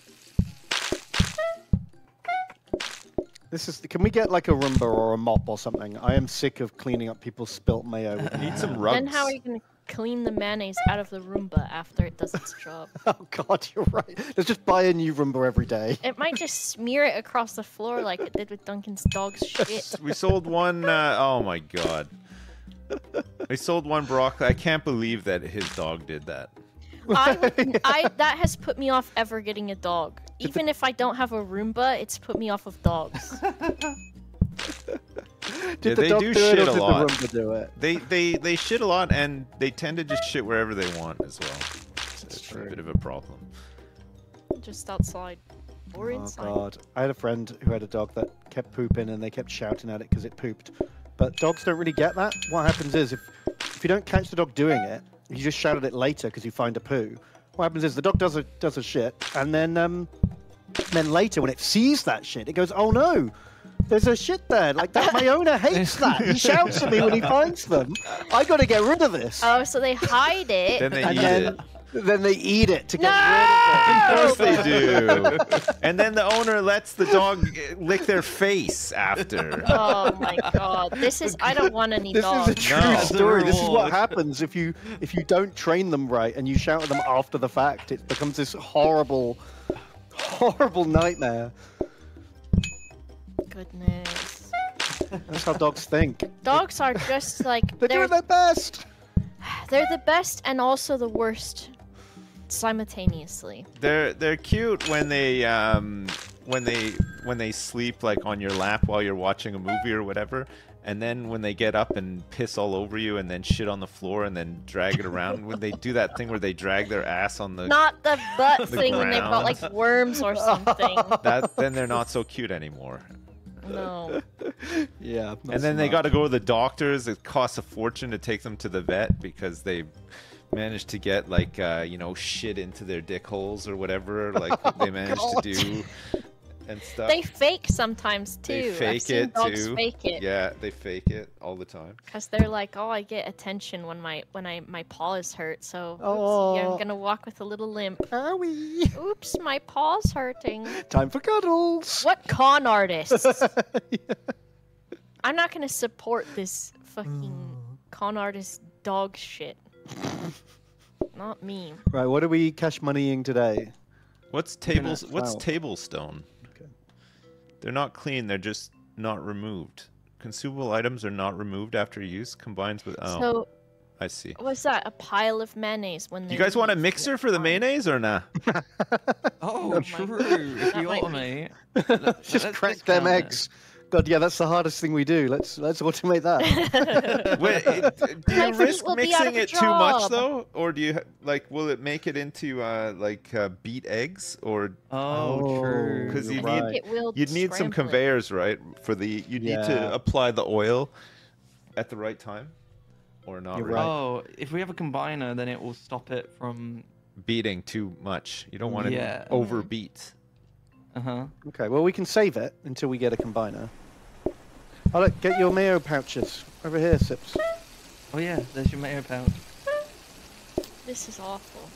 This is. Can we get like a Roomba or a mop or something? I am sick of cleaning up people's spilt mayo. with Need some my- rugs. Then how are you gonna clean the mayonnaise out of the Roomba after it does its job? Oh God, you're right. Let's just buy a new Roomba every day. It might just smear it across the floor like it did with Duncan's dog's shit. We sold one. Uh, oh my god. We sold one broccoli. I can't believe that his dog did that. I, would, I that has put me off ever getting a dog. Even if I don't have a Roomba, it's put me off of dogs. Did the they do do shit or a did lot. the Roomba do it? They they they shit a lot and they tend to just shit wherever they want as well. It's, it's a bit of a problem. Just outside or Oh inside. God, I had a friend who had a dog that kept pooping, and they kept shouting at it because it pooped. But dogs don't really get that. What happens is if if you don't catch the dog doing it, you just shout at it later because you find a poo. What happens is the dog does a does a shit, and then um, then later when it sees that shit, it goes, "Oh no, there's a shit there!" Like that, my owner hates that. He shouts at me when he finds them. I got to get rid of this. Oh, so they hide it. Then they and eat then it. then they eat it to get rid of. No! Of course they do. and then the owner lets the dog lick their face after. Oh my god. This is I don't want any This dogs. is a true No. story. This is what happens if you if you don't train them right and you shout at them after the fact. It becomes this horrible, horrible nightmare. Goodness. That's how dogs think. Dogs are just like They're they're doing their best. they're the best and also the worst simultaneously. They're they're cute when they um when they when they sleep like on your lap while you're watching a movie or whatever. And then when they get up and piss all over you and then shit on the floor and then drag it around, when they do that thing where they drag their ass on the Not the butt The thing when they've got like worms or something. that then they're not so cute anymore. No. Yeah. and then they got to go to the doctors. It costs a fortune to take them to the vet because they managed to get like uh, you know shit into their dick holes or whatever. Like they managed God. to do and stuff. They fake sometimes too. They I've fake seen it dogs too. fake it. Yeah, they fake it all the time. Cause they're like, oh, I get attention when my when I my paw is hurt, so oopsie, Oh. I'm gonna walk with a little limp. Owie. Oops, my paw's hurting. Time for cuddles. What con artists? I'm not gonna support this fucking mm. con artist dog shit. Not me. Right. What are we cash moneying today? What's tables? Wow. What's tablestone? Okay. They're not clean. They're just not removed. Consumable items are not removed after use. Combines with oh, So I see. what's that? A pile of mayonnaise when they You guys want a mixer for the mayonnaise or nah? Oh, my true. If you might automate, just let's crack them eggs. it. Eggs. God, yeah, that's the hardest thing we do. Let's let's automate that. Wait, it- do you My risk will be out mixing of a it too much though, or do you like? Will it make it into uh, like uh, beat eggs, or Oh, true. 'Cause I you You're need- right. think it will you'd need some conveyors, right? For the you need Yeah. to apply the oil at the right time, or not really right. Oh, if we have a combiner, then it will stop it from. beating too much. You don't want to Yeah. overbeat. Uh huh. okay, well we can save it until we get a combiner. Oh look, get your mayo pouches over here, Sips. Oh yeah, there's your mayo pouch. This is awful.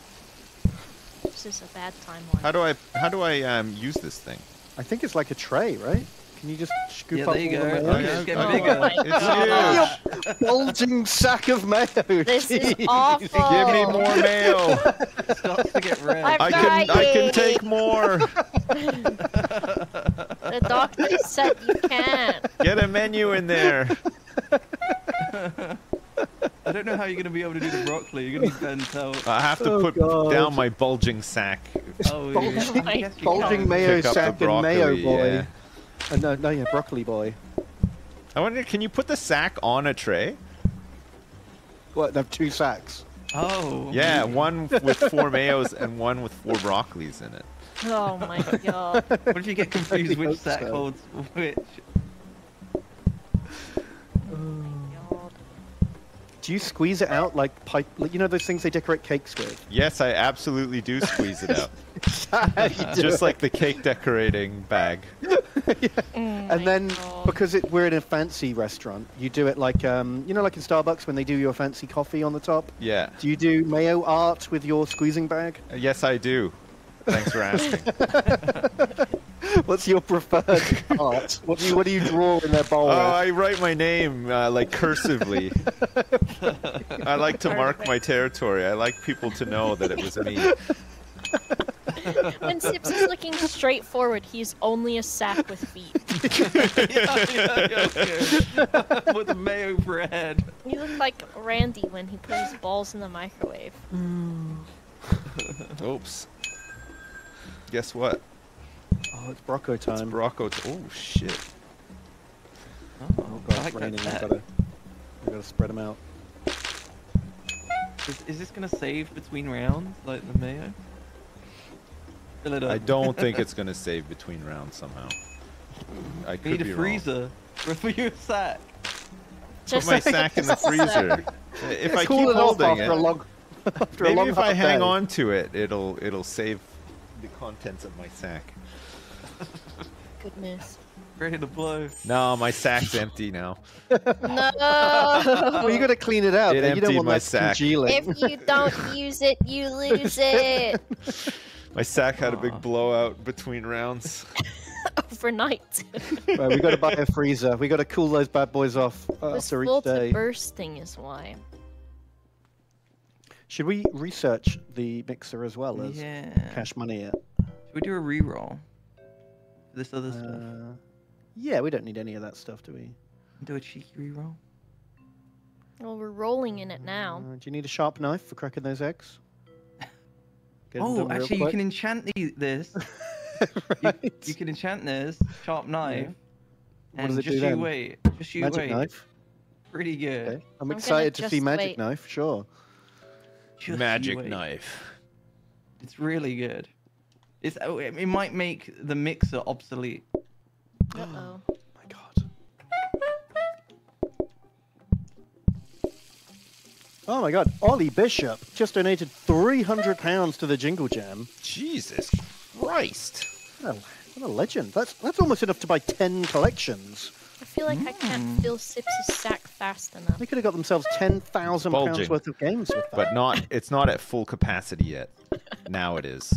This is a bad timeline. How do I how do I um, use this thing? I think it's like a tray, right? Can you just scoop Yeah, up there you all the go. mayo? Oh, yeah, it's getting Oh bigger. my It's God. huge. bulging sack of mayo. This is awful. Give me more mayo. It starts to get red. I've I can I can take more. The doctor said you can't. Get a menu in there. I don't know how you're gonna be able to do the broccoli. You're gonna need Ben help. I have to Oh, put God. down my bulging sack. Oh, bulging- yeah. I bulging mayo sack and mayo boy. yeah. Uh, no, no, yeah, broccoli boy. I wonder, can you put the sack on a tray? What? They have two sacks. Oh. Yeah, one with four mayos and one with four broccolis in it. Oh my god. What if you get confused which sack so. holds which? Do you squeeze it out like pipe? Like, you know those things they decorate cakes with? Yes, I absolutely do squeeze it out. How you do Just like the cake decorating bag. and then because it, we're in a fancy restaurant, you do it like um, you know, like in Starbucks when they do your fancy coffee on the top. Yeah. Do you do mayo art with your squeezing bag? Yes, I do. Thanks for asking. What's your preferred art? What do you what do you draw in their bowl? Oh, I write my name uh, like cursively. I like to mark my territory. I like people to know that it was me. When Sips is looking straight forward, he's only a sack with feet. yeah, yeah, yeah, yeah. With a mayo bread. You look like Randy when he put his balls in the microwave. Oops. Guess what? oh, it's Brocco It's time. Brocco. T- oh shit. Oh, oh god, I it's like raining. I gotta, I gotta spread them out. Is, is this gonna save between rounds, like the mayo? Fill it up. I don't think it's gonna save between rounds somehow. I We could need a be freezer for your sack. Wrong. Put my sack in the freezer. if I keep Cool it off holding after it, a long, after a maybe long if I hang day. on to it, it'll it'll save the contents of my sack. Goodness. Ready to blow. No, my sack's empty now. No! Well, you gotta clean it out. It man. You don't want my sack. congealing. if you don't use it, you lose it My sack had a big blowout between rounds. overnight. Right, we gotta buy a freezer. We gotta cool those bad boys off uh, It was after full each day. to bursting is why. Should we research the mixer as well as Yeah. cash money it? Should we do a reroll? For this other stuff. Uh, yeah, we don't need any of that stuff, do we? Do a cheeky reroll. Well, we're rolling in it now. Uh, do you need a sharp knife for cracking those eggs? Get Oh, done real actually, you can enchant the, this. you, Right. you can enchant this sharp knife. What And does it just do you then? wait. Just you Magic wait. knife. Pretty good. Okay. I'm gonna excited to see magic wait. knife. Sure. Just Magic knife. It's really good. It's oh, it it might make the mixer obsolete. Uh oh. My God. Oh my God! Ollie Bishop just donated three hundred pounds to the Jingle Jam. Jesus Christ. Oh, what a legend! That's that's almost enough to buy ten collections. I feel like I can't hmm. fill Sips' sack fast enough. They could have got themselves ten thousand pounds worth of games with that. But not it's not at full capacity yet. Now it is.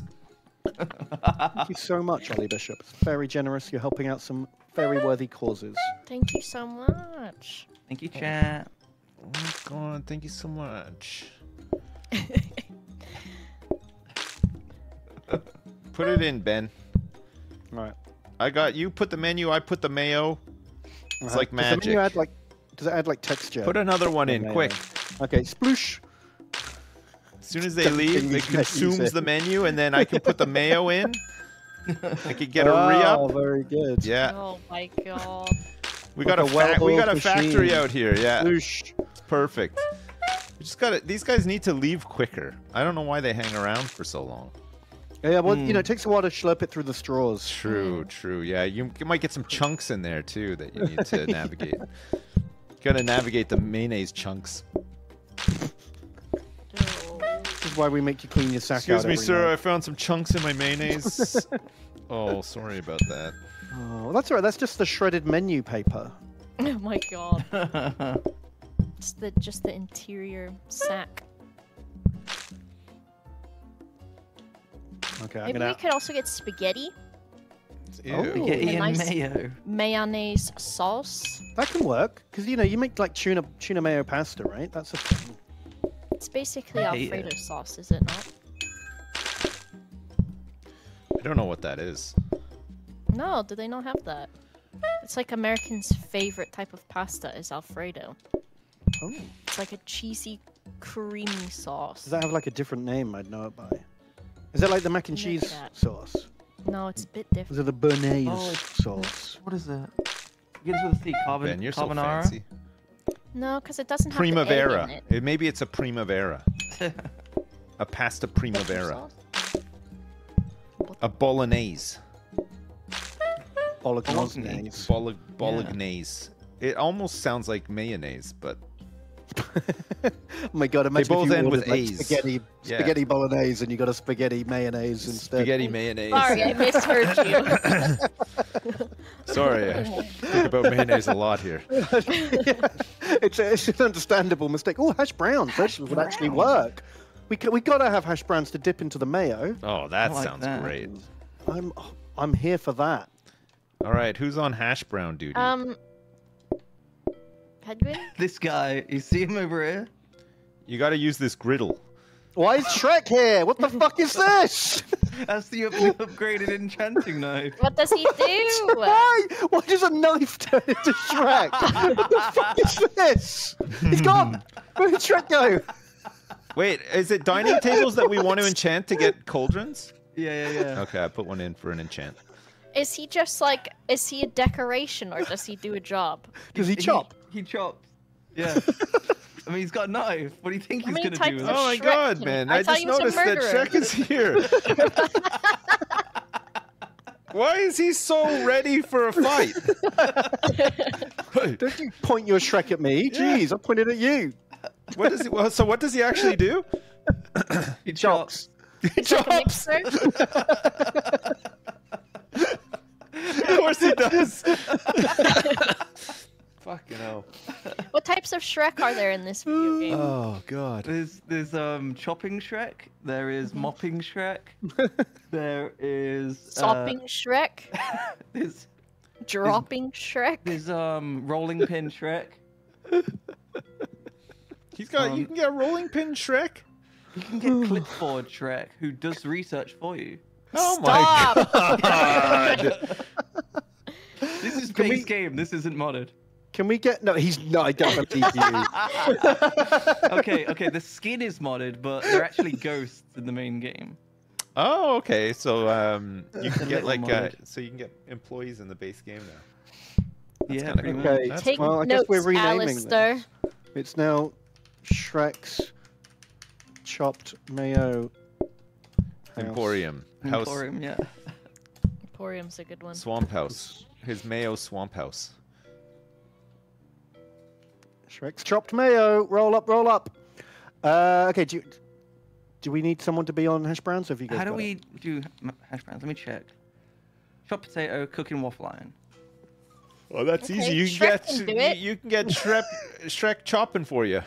Thank you so much, Ollie Bishop. It's very generous. You're helping out some very worthy causes. Thank you so much. Thank you, chat. Oh my god, thank you so much. Put it in, Ben. All right. I got you put the menu, I put the mayo. It's Uh-huh. like Does the menu magic. add like? Does it add like texture? Put another one in, mayo? quick. Okay, sploosh. As soon as they Don't leave, it he's gonna use consumes the menu, and then I can put the mayo in. I could get a oh, re-up. very good. Yeah, Oh my god. we Like got a, a fac- we got a factory machine. out here. Yeah, Sploosh. perfect. We just got to These guys need to leave quicker. I don't know why they hang around for so long. Yeah, well, you Hmm. know, it takes a while to schlep it through the straws. True, true. Yeah, you, you might get some chunks in there too that you need to navigate. Got to navigate the mayonnaise chunks. This is why we make you clean your sack Excuse out me, every sir. I found some chunks in my mayonnaise. oh, sorry about that. Oh, that's all right. That's just the shredded menu paper. oh my god. Just the just the interior sack. Okay, I'm Maybe gonna. we could also get spaghetti, Ew. Oh. Spaghetti A and nice- mayo. mayonnaise sauce. That can work because you know you make like tuna tuna mayo pasta, right? That's a thing. It's basically Alfredo it. sauce, is it not? I don't know what that is. No, do they not have that? It's like Americans' favorite type of pasta is Alfredo. Oh, It's like a cheesy, creamy sauce. does that have like a different name? I'd know it by. Is that like the mac and cheese sauce? No, it's a bit different. Is it the Béarnaise Oh, sauce? What is it? Begins with a C. Carbon, Ben, you're so carbonara. fancy. No, because it doesn't have the in Primavera. it. It, maybe it's a primavera. A pasta primavera. A bolognese. Bolognese. Bolognese. Bolog- bolognese. It almost sounds like mayonnaise, but oh my god! Imagine both if you end with ordered, like, A's. spaghetti, Yeah. spaghetti bolognese, and you got a spaghetti mayonnaise instead. Spaghetti mayonnaise. Sorry, I misheard you. Sorry, I think about mayonnaise a lot here. Yeah. it's, a, it's an understandable mistake. Oh, hash browns. Those would actually work. We we gotta have hash browns to dip into the mayo. Oh, that like sounds that. great. I'm I'm here for that. All right, who's on hash brown duty? um, Hedwig? This guy, you see him over here? you got to use this griddle. Why is Shrek here? What the fuck is this? That's the, up- the upgraded enchanting knife. What does he do? Why? Why does a knife turn into Shrek? what the fuck is this? He's gone. Where did Shrek go? Wait, is it dining tables that we want to enchant to get cauldrons? Yeah, yeah, yeah. Okay, I put one in for an enchant. Is he just like, is he a decoration or does he do a job? Does he chop? He, chops. Yeah. I mean, he's got a knife. What do you think How he's gonna types do? of Oh my Shrek god, man! I I, just he was a noticed that. Shrek is here. Why is he so ready for a fight? Don't you point your Shrek at me? Jeez, I pointed at you. what does he? Well, so what does he actually do? He Chops. He chops. a? Of course he does. Fucking hell. What types of Shrek are there in this video game? Oh god. There's there's um chopping Shrek. There is mopping Shrek. there is uh, Sopping Shrek? There's Dropping Shrek? there's um rolling pin Shrek. He's got. Um, you can get rolling pin Shrek. You can get clipboard Shrek, who does research for you. Oh Stop! my god. This is Can base we- game. This isn't modded. Can we get? No, he's not. I don't believe you. okay, okay. The skin is modded, but they're actually ghosts in the main game. Oh, okay. So um, you can get like uh, so you can get employees in the base game now. That's yeah, pretty cool. much. Okay. That's Take Well, I guess notes, we're renaming Alastair. this. It's now Shrek's chopped mayo. house. Emporium house Emporium, yeah. Emporium's a good one. swamp house. His Mayo swamp house. Shrek's chopped mayo. Roll up, roll up. Uh, okay. Do you, do we need someone to be on hash browns? Or have you guys How do we it? do hash browns? Let me check. Chopped potato, cooking waffle iron. Oh, that's Okay, easy. You Shrek can get can you, you can get Shrek Shrek chopping for you.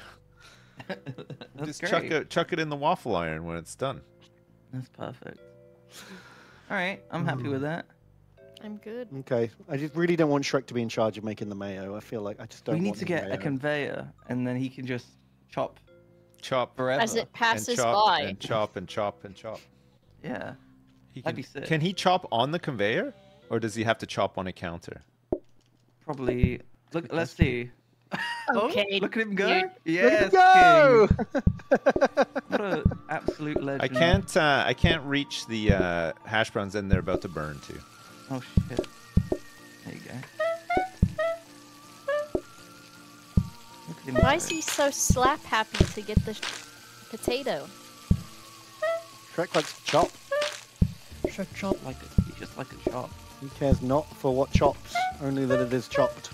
That's Just great. chuck it chuck it in the waffle iron when it's done. That's perfect. All right, I'm happy Hmm. with that. I'm good. Okay. I just really don't want Shrek to be in charge of making the mayo. I feel like I just don't. we need want to the get a conveyor, and then he can just chop Chop forever. As it and passes chop by. and chop and chop and chop. Yeah. He That'd can, be sick. can he chop on the conveyor, or does he have to chop on a counter? Probably. Look. Let's see. Oh, Okay, look at him go. dude. Look Yes. go! What an absolute legend. I can't uh, I can't reach the uh, hash browns, and they're about to burn too. Oh shit. There you go. Look at him Why go. is he so slap happy to get the potato? Shrek likes to chop. Should chop like a, he just like a chop. He cares not for what chops, only that it is chopped.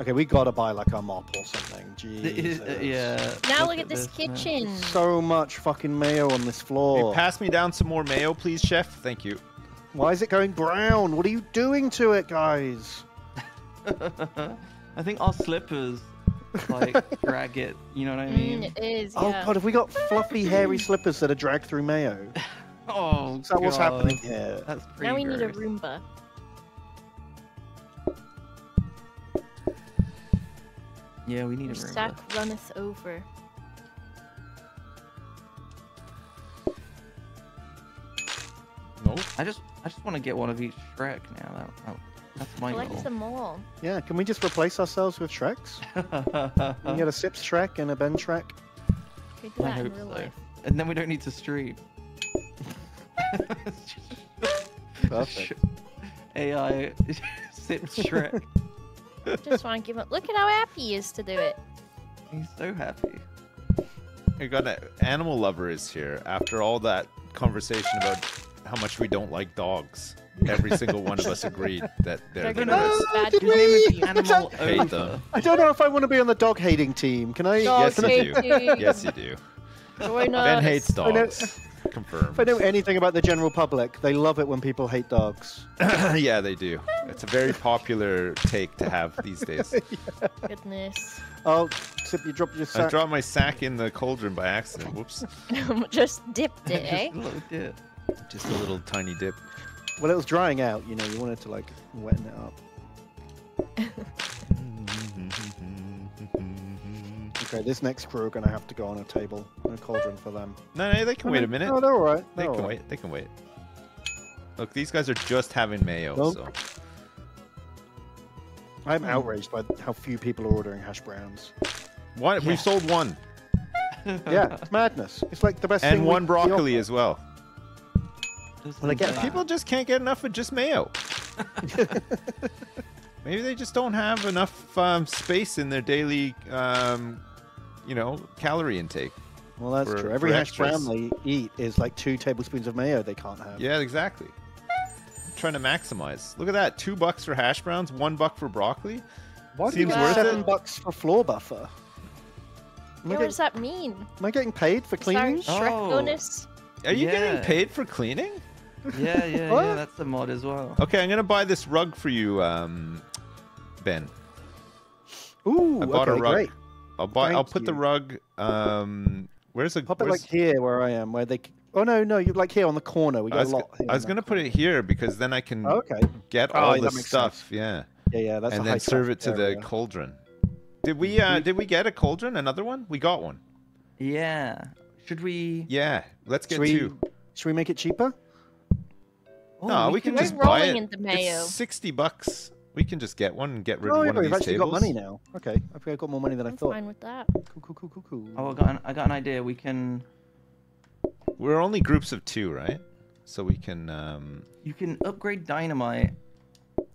Okay, we gotta buy like a mop or something. Th- Jesus. uh, yeah. Now look at this man. kitchen. So much fucking mayo on this Hey, floor. pass me down some more mayo, please, chef. Thank you. Why is it going brown? What are you doing to it, guys? I think our slippers like drag it. You know what I Mm, mean? it is, Oh yeah. god, have we got fluffy, hairy slippers that are dragged through mayo? Oh, Is that what's happening here? That's pretty now we need a. Roomba. Yeah, we need Your a room. sack runneth over. Nope. I just, I just want to get one of each Shrek now. That, that, that's my Collect goal. them all. Yeah, can we just replace ourselves with Shreks? We can get a Sips Shrek and a Ben Shrek. Could do I that in hope real so. life. and then we don't need to stream. Perfect. AI sips Shrek. Just want to give him. Look at how happy he is to do it. He's so happy. We got an animal lover is here after all that conversation about how how much we don't like dogs. Every single one of us agreed that they're, They're the gonna worst. bad did His we? Animal Hate them. I don't know if I want to be on the dog hating team. Can I? Dog Yes, you do. Yes, you do. Join us. Ben hates I know- dogs. Confirmed. If I know anything about the general public, they love it when people hate dogs. yeah, they do. It's a very popular take to have these days. Goodness. Oh, Sip, you dropped your sack. I dropped my sack in the cauldron by accident. Whoops. Just dipped it, eh? Just a little dip. Just a little tiny dip. Well, it was drying out. You know, you wanted to like wetten it up. Okay, this next crew are gonna have to go on a table and a cauldron for them. No, no, they can wait a minute. No, they're all right. They They're can all right. wait. They can wait. Look, these guys are just having mayo, Nope. so I'm Hmm. outraged by how few people are ordering hash browns. one. Yeah. We've sold one Yeah, it's madness. It's like the best thing. and one broccoli as well. Well, I get People just can't get enough of just mayo. Maybe they just don't have enough um, space in their daily, um, you know, calorie intake. Well, that's for- true. Every hash brown they eat is like two tablespoons of mayo they can't have. Yeah, exactly. I'm trying to maximize. Look at that. Two bucks for hash browns, one buck for broccoli. Why do you Seems worth seven it. bucks for floor buffer? Am I, Yeah, what getting, does that mean? am I getting paid for Is that cleaning? Shrek Oh. bonus? Are you getting paid for cleaning? Yeah, yeah, yeah. That's the mod as well. Okay, I'm gonna buy this rug for you, um, Ben. Ooh, I bought a okay, rug. great. I'll buy. I'll Thank put the rug. Um, where's the? Pop it where's- like here where I am, where they. Oh no, no, you like here on the corner. We I got was, a lot. go- here I was gonna that put it here because then I can corner. Okay. get Oh, all that the stuff. sense. Yeah, Yeah, yeah, that's. and a then high serve it to traffic the cauldron. Did we? Uh, did we get a cauldron? Another one? We got one. Yeah. Should we? Yeah. Let's get Should we, two. should we make it cheaper? Oh, no, we, can We're just buy it. in the mayo. It's sixty bucks. We can just get one and get rid Oh, of yeah, one of we've actually got money now. Okay, I think I got more money than I I'm thought. fine with that. Cool, cool, cool, cool, cool. Oh, I got an, I got an idea. We can We're only groups of two, right? So we can. Um, you can upgrade dynamite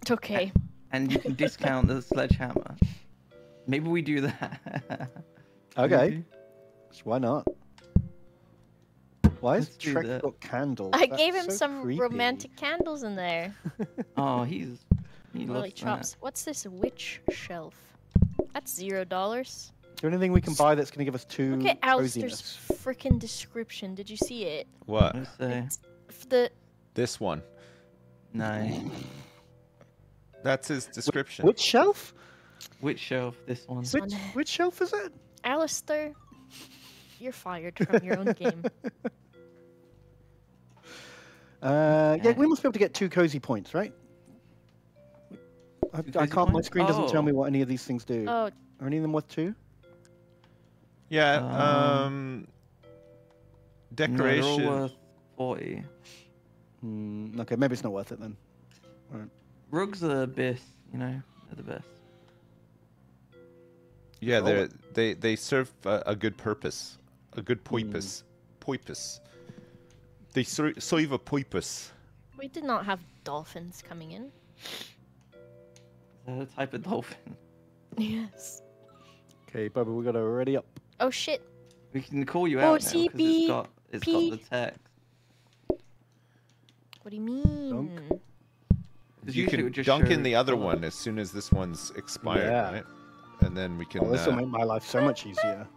It's okay. and you can discount the sledgehammer. Maybe we do that. Okay, Maybe. why not? Why is Let's do got candles? I That's gave him so some creepy. romantic candles in there. Oh, he's he Really loves chops. What's this witch shelf? That's zero dollars. Is there anything we can buy that's going to give us two Look at Alastair's coziness? freaking description. Did you see it? what? that. Let's say It's the This one. nice. That's his description. Which shelf? Which shelf? This one. Which, which shelf is it? Alastair. You're fired from your own game. Uh, yeah, Yeah. we must be able to get two cozy points, right? I, I can't. My screen doesn't tell Oh. me what any of these things do. Oh, Are any of them worth two? Yeah. Um, Um. No, they're all worth forty. Hmm, okay, maybe it's not worth it then. Rugs are the best. You know, they're the best. yeah, they they they serve a, a good purpose, a good poipus, poipus. They ser- serve a poipus. we did not have dolphins coming in. They're a type of dolphin. Yes. Okay, Boba, we got to ready up. Oh shit. We can call you Oh, out now 'cause CP, it's got it's got the text. What do you mean? 'Cause You can dunk in the other one as soon as this one's expired, Yeah. right? And then we can Oh, this will uh, make my life so much easier.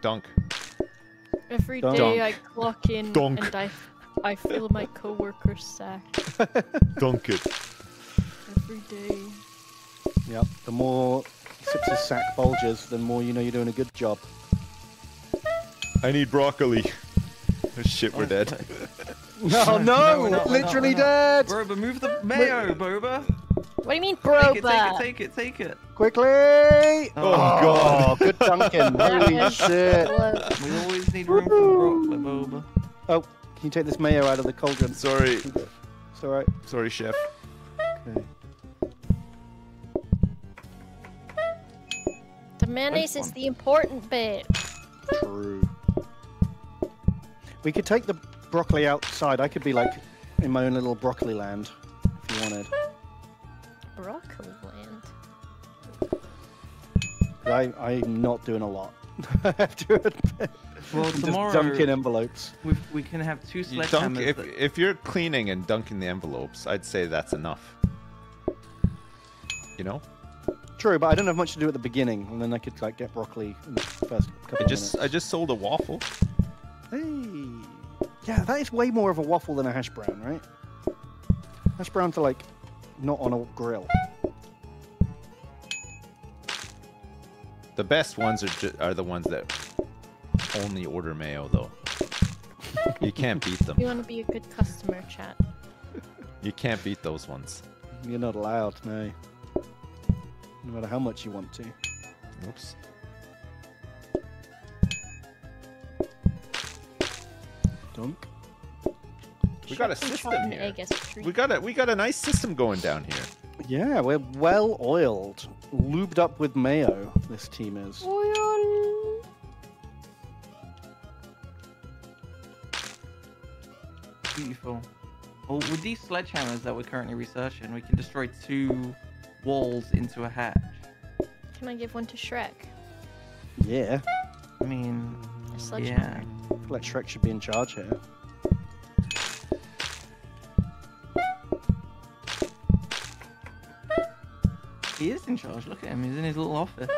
dunk. Every Dunk. day I clock in Dunk. and I, I fill my coworker's sack. Dunk it. Every day. Yep. The more Sips' sack bulges, the more you know you're doing a good job. I need broccoli. Oh, shit, we're dead. No, no, No, we're not, we're not, literally we're not. dead. Boba, move the mayo, Boba. What do you mean, Take it, take it, take it, take it. Quickly! Oh, ah, God. good dunking. That Holy shit! We always need room for broccoli, Boba. Oh, can you take this mayo out of the cauldron? Sorry, It's all right. sorry, chef. Okay. The mayonnaise is the important bit. True. We could take the broccoli outside. I could be like in my own little broccoli land if you wanted. Broccoli land. 'Cause I, I'm not doing a lot. I have to admit. Well, Just tomorrow dunk in envelopes. we we can have two You sledgehammers. dunk if that- if you're cleaning and dunking the envelopes, I'd say that's enough. You know, True, but I don't have much to do at the beginning, and then I could like get broccoli in the first couple I of just I just sold a waffle. Hey, yeah, that is way more of a waffle than a hash brown, right? Hash browns are like not on a grill. The best ones are ju- are the ones that only order mayo, though. you can't beat them. You want to be a good customer, chat. You can't beat those ones. You're not allowed, no. No matter how much you want to. Oops. Dunk. We got a system here. Egg as a treat. We got a we got a nice system going down here. Yeah, we're well oiled, lubed up with mayo. This team is. Oil. Beautiful. Well, with these sledgehammers that we're currently researching, we can destroy two walls into a hatch. Can I give one to Shrek? Yeah, I mean, A yeah. I feel like Shrek should be in charge here. He is in charge. Look at him. He's in his little office.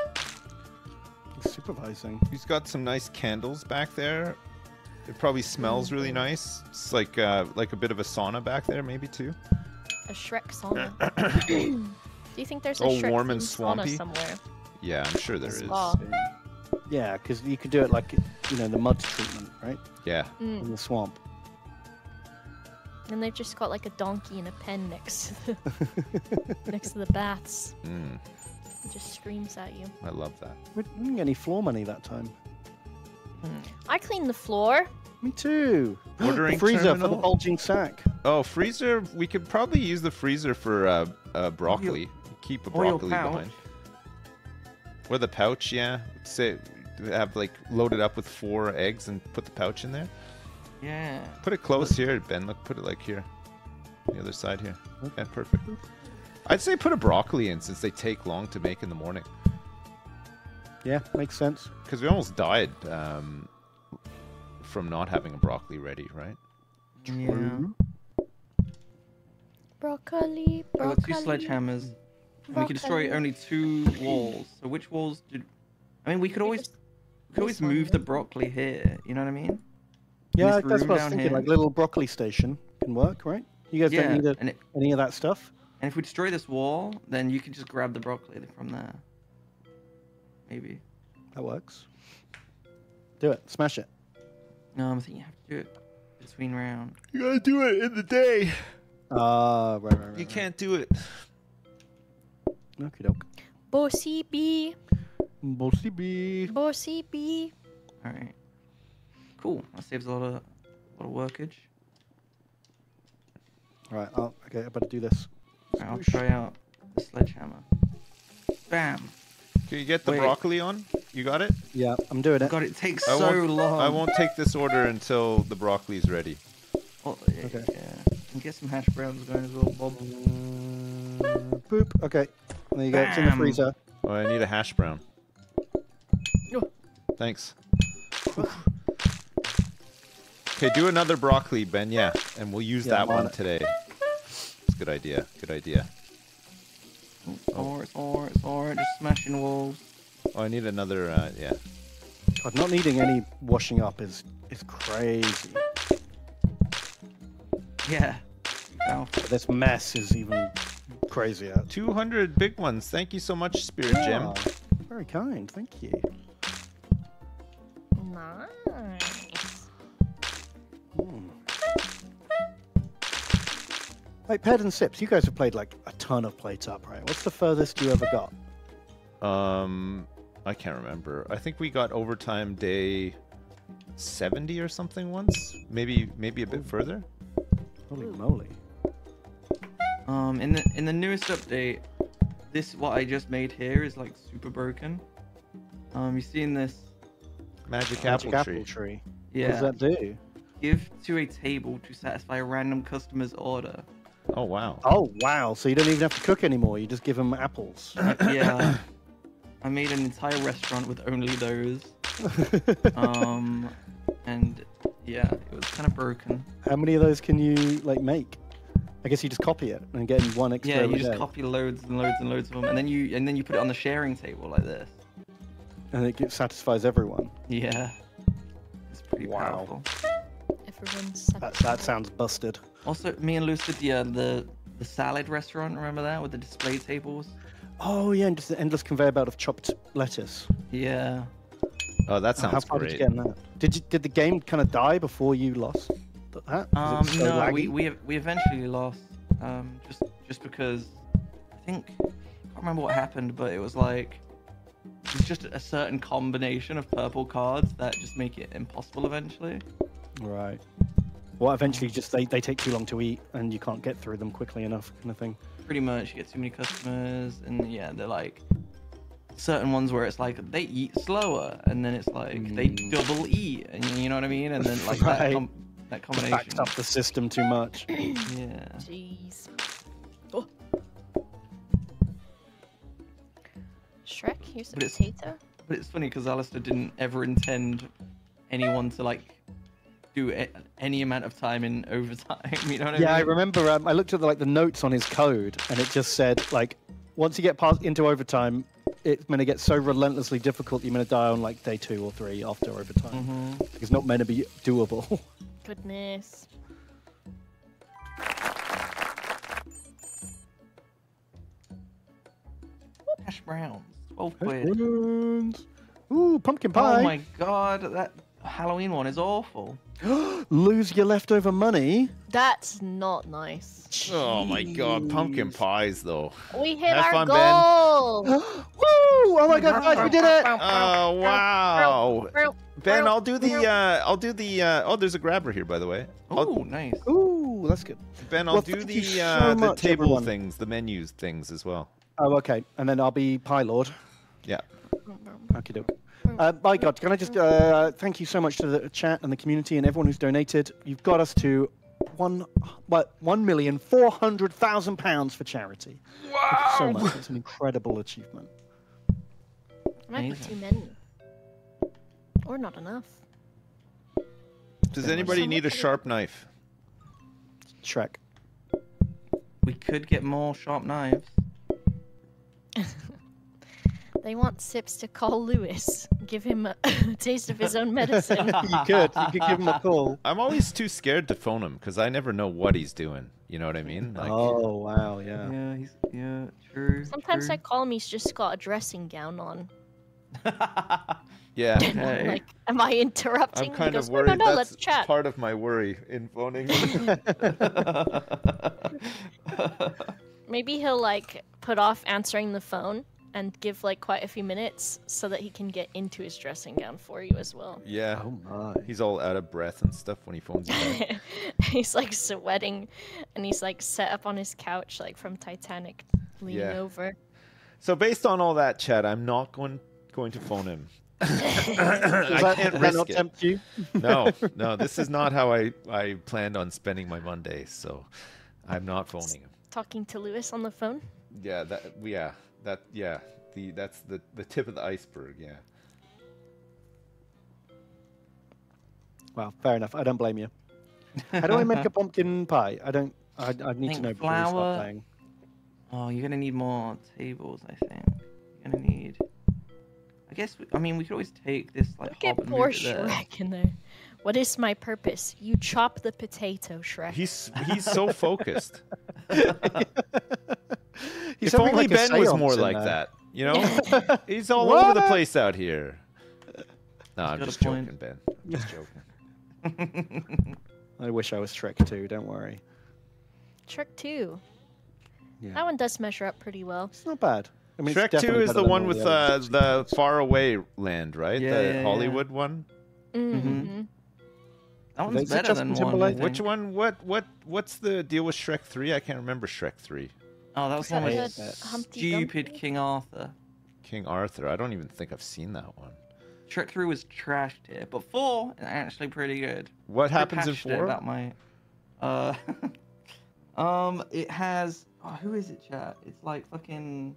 He's supervising. He's got some nice candles back there. It probably smells really nice. It's like uh, like a bit of a sauna back there, maybe too. A Shrek sauna. Do you think there's a Oh, Shrek warm and swampy? somewhere? Yeah, I'm sure there is. Spa. Yeah, because you could do it like you know the mud treatment, right? Yeah. Mm. In the swamp. And they've just got like a donkey and a pen next to the next to the baths. Mm, It just screams at you. I love that. We didn't get any floor money that time. I cleaned the floor. Me too. Ordering the freezer for the bulging sack. Oh, freezer. We could probably use the freezer for uh, uh, broccoli. Keep a broccoli pouch. behind. Or the pouch, yeah. Say have like loaded up with four eggs and put the pouch in there. Yeah. Put it close here, Ben. Look, put it like here, the other side here. Okay, perfect. I'd say put a broccoli in since they take long to make in the morning. Yeah, makes sense. Because we almost died um, from not having a broccoli ready, right? Yeah. Broccoli, I've got two sledgehammers. And we can destroy only two walls. So which walls did? I mean, we could always we could always move the broccoli here. You know what I mean? Yeah, this that's what I was thinking. here. Like little broccoli station can work, right? You guys yeah. don't need a, and, it, any of that stuff. and if we destroy this wall, then you can just grab the broccoli from there. Maybe. That works. Do it. Smash it. No, I think you have to do it between round. You gotta do it in the day. Ah, right, right, right. You can't do it. Okie doke. Bossy bee, Bossy bee. bossy bee. All right. Cool. That saves a lot of, a lot of workage. All right. Oh, okay. I better do this. All right, I'll try out the sledgehammer. Bam. Can you get the Wait. broccoli on? You got it? Yeah, I'm doing it. God, it takes I so won't, long. I won't take this order until the broccoli's ready. Oh, yeah, Okay. yeah. And get some hash browns going as well, Bob. Boop. Okay. There you go. It's in the freezer. Oh, I need a hash brown. Oh. Thanks. Okay, do another broccoli, Ben. Yeah, and we'll use Yeah, that one it. today. It's a good idea. Good idea. It's alright, it's alright, it's alright. Just smashing walls. Oh, I need another. Uh, yeah. God, not needing any washing up is is crazy. Yeah. Wow. This mess is even crazier. 200 big ones. Thank you so much, Spirit Jim. Ah, Very kind. Thank you. Nice. Hmm. Like Ped and Sips, you guys have played like a ton of plates up, right? What's the furthest you ever got? Um, I can't remember. I think we got overtime day 70 or something once. Maybe maybe a bit further. Holy moly! Um, in the in the newest update, this what I just made here is like super broken. Um, you seen this? Magic, Magic apple, apple tree. tree. Yeah. What does that do? Give to a table to satisfy a random customer's order. Oh wow. Oh wow! So you don't even have to cook anymore. You just give them apples. Yeah. I made an entire restaurant with only those. Um, and yeah, it was kind of broken. How many of those can you like make? I guess you just copy it and get in one extra Yeah, you just day, copy loads and loads and loads of them, and then you and then you put it on the sharing table like this. and it gets, satisfies everyone. Yeah, it's pretty Wow. powerful. Everyone's That, that sounds busted. Also, me and Luce did the uh, the the salad restaurant. Remember that with the display tables? Oh yeah, and just an endless conveyor belt of chopped lettuce. Yeah. Oh, that sounds How sounds far did you get in that? Did you, did the game kind of die before you lost th- that? 'Cause it Um, so no, we, laggy? we we eventually lost. Um, just just because I think I can't remember what happened, but it was like it's just a certain combination of purple cards that just make it impossible eventually. Right. Well, eventually, just they, they take too long to eat, and you can't get through them quickly enough, kind of thing. Pretty much, you get too many customers, and yeah, they're like certain ones where it's like they eat slower, and then it's like they Mm. double eat, and you know what I mean, and then like that Right. com- that combination. backs up the system too much. Yeah. Jeez. Oh. Shrek, here's a But it's- potato. But it's funny because Alastair didn't ever intend anyone to like do any amount of time in overtime. You know what yeah, I I remember. Um, I looked at the, like the notes on his code, and it just said like, once you get past into overtime, it's going to get so relentlessly difficult. You're going to die on like day two or three after overtime. Mhm. It's not meant to be doable. Goodness. Hash browns, twelve quid. Runes. Ooh, pumpkin oh pie. Oh my god, that Halloween one is awful. Lose your leftover money. That's not nice. Oh my god, pumpkin pies though. We hit Have our fun, Ben. goal. Woo! Oh my god, guys, we did it! Oh wow. Ben, I'll do the uh I'll do the uh oh there's a grabber here by the way. Oh, nice. Ooh, that's good. Ben, I'll Well, do the so uh the much, table everyone. things, the menus things as well. Oh, okay. And then I'll be Pie Lord. Yeah. Okie doke. Uh, by God, can I just uh, thank you so much to the chat and the community and everyone who's donated. You've got us to one, what, one million four hundred thousand pounds for charity. Thank you so much. It's an incredible achievement. Might be too many. Or not enough. Does Very anybody need a sharp knife? Shrek. We could get more sharp knives. They want Sips to call Lewis, give him a taste of his own medicine. you could. You could give him a call. I'm always too scared to phone him because I never know what he's doing. You know what I mean? Like, oh wow, yeah. Yeah, he's yeah, true. Sometimes true. I call him, he's just got a dressing gown on. yeah. And I'm like, am I interrupting? I'm He kind goes, of no, no, worried. no, That's let's chat. part of my worry in phoning. Maybe he'll like put off answering the phone and give like quite a few minutes so that he can get into his dressing gown for you as well. yeah. Oh my. He's all out of breath and stuff when he phones you he's like sweating and he's like set up on his couch like from Titanic leaning Yeah. over. So based on all that chat, I'm not going going to phone him. I can't that risk not it. you? No, no, this is not how I I planned on spending my Monday, So I'm not phoning him. Talking to Lewis on the phone. Yeah, that yeah, that yeah, the that's the the tip of the iceberg. Yeah. Well, fair enough. I don't blame you. How do I make a pumpkin pie? I don't. I, I need to Think know before we start playing. Oh, you're gonna need more tables, I think. You're gonna need. I guess. We, I mean, we could always take this like Look at hob and poor move it there. Shrek in there. What is my purpose? You chop the potato, Shrek. He's he's so focused. He's if only like, Ben was more like there. that. You know, he's all over the place out here. No, I'm got a just point. joking, Ben. I'm just joking. I wish I was Shrek too. Don't worry. Shrek 2. Yeah. That one does measure up pretty well. It's not bad. I mean, it's Shrek Two is the one with the uh, the far away land, right? Yeah, the yeah, yeah. Hollywood one. Mm-hmm. That Is one's better than Timberlake? one. I Which one? What? What? What's the deal with Shrek Three? I can't remember Shrek Three. Oh, that was Is that one with the it's, uh, Humpty stupid Dumpty? King Arthur. King Arthur. I don't even think I've seen that one. Shrek 3 was trashed here, but 4 is actually pretty good. What happens in passionate four? About my, uh, um, it has. Oh, who is it, chat? It's like fucking.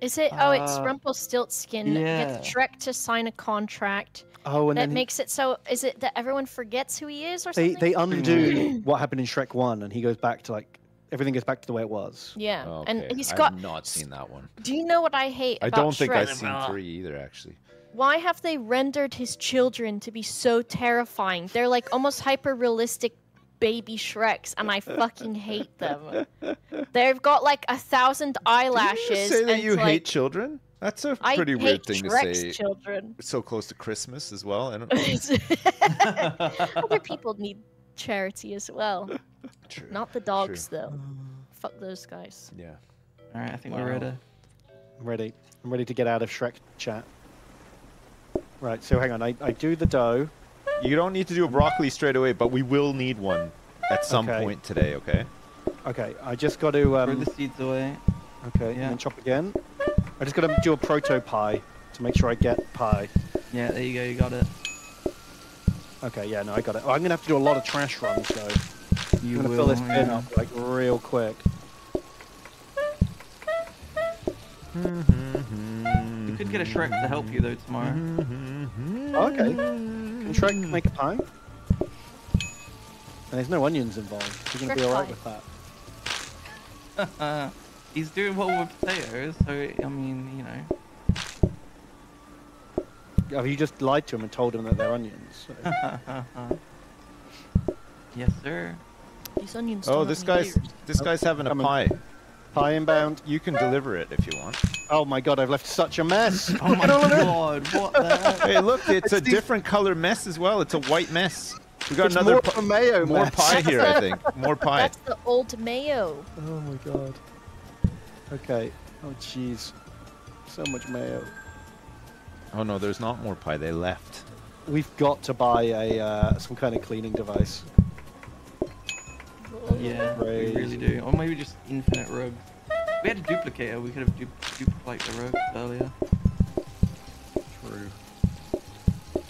Is it? Oh, it's Uh, Rumpelstiltskin yeah. gets Shrek to sign a contract Oh, and that then he- makes it so. Is it that everyone forgets who he is or they something? they undo what happened in Shrek One, and he goes back to like everything gets back to the way it was. yeah, Okay, and he's I've got. not seen that one. Do you know what I hate I don't think Shrek? I've seen three either, actually. Why have they rendered his children to be so terrifying? They're like almost hyper realistic baby Shreks, and I fucking hate them. They've got like a thousand eyelashes. Did you say that and you it's hate like, children? That's a pretty hate weird thing Shrek's to say. children. So close to Christmas as well. I don't know. Other people need charity as well. True. Not the dogs though. Fuck those guys. Yeah. All right, I think Wow. we're ready. I'm ready. I'm ready to get out of Shrek chat. Right, so hang on. I, I do the dough. You don't need to do a broccoli straight away, but we will need one at some Okay. point today, okay? Okay, I just got to Throw um. the seeds away. Okay, and yeah. then chop again. I just got to do a proto pie to make sure I get pie. Yeah, there you go. You got it. Okay, yeah, no, I got it. Oh, I'm gonna have to do a lot of trash runs though. You I'm gonna will. fill this bin yeah. up like real quick. You could get a Shrek to help you though tomorrow. Oh, okay. Can Shrek make a pie? And there's no onions involved. You're gonna be alright with that. He's doing well with potatoes, so I mean, you know. Oh, Have you just lied to him and told him that they're onions. so- yes, sir. These onions. Oh, this guy's ears. this guy's having a Coming. pie. pie inbound. You can deliver it if you want. Oh my god, I've left such a mess. Oh my god, what the heck? Hey, look, it's a It's these- different color mess as well. It's a white mess. We got It's another more pi- of a mayo more mess. pie here, I think. More pie. That's the old mayo. Oh my god. Okay. Oh jeez. So much mayo. Oh no, there's not more pie. They left. We've got to buy a uh, some kind of cleaning device. Yeah, we really do. Or maybe just infinite rugs. If we had a duplicator, we could have du duplicated the rugs earlier. True.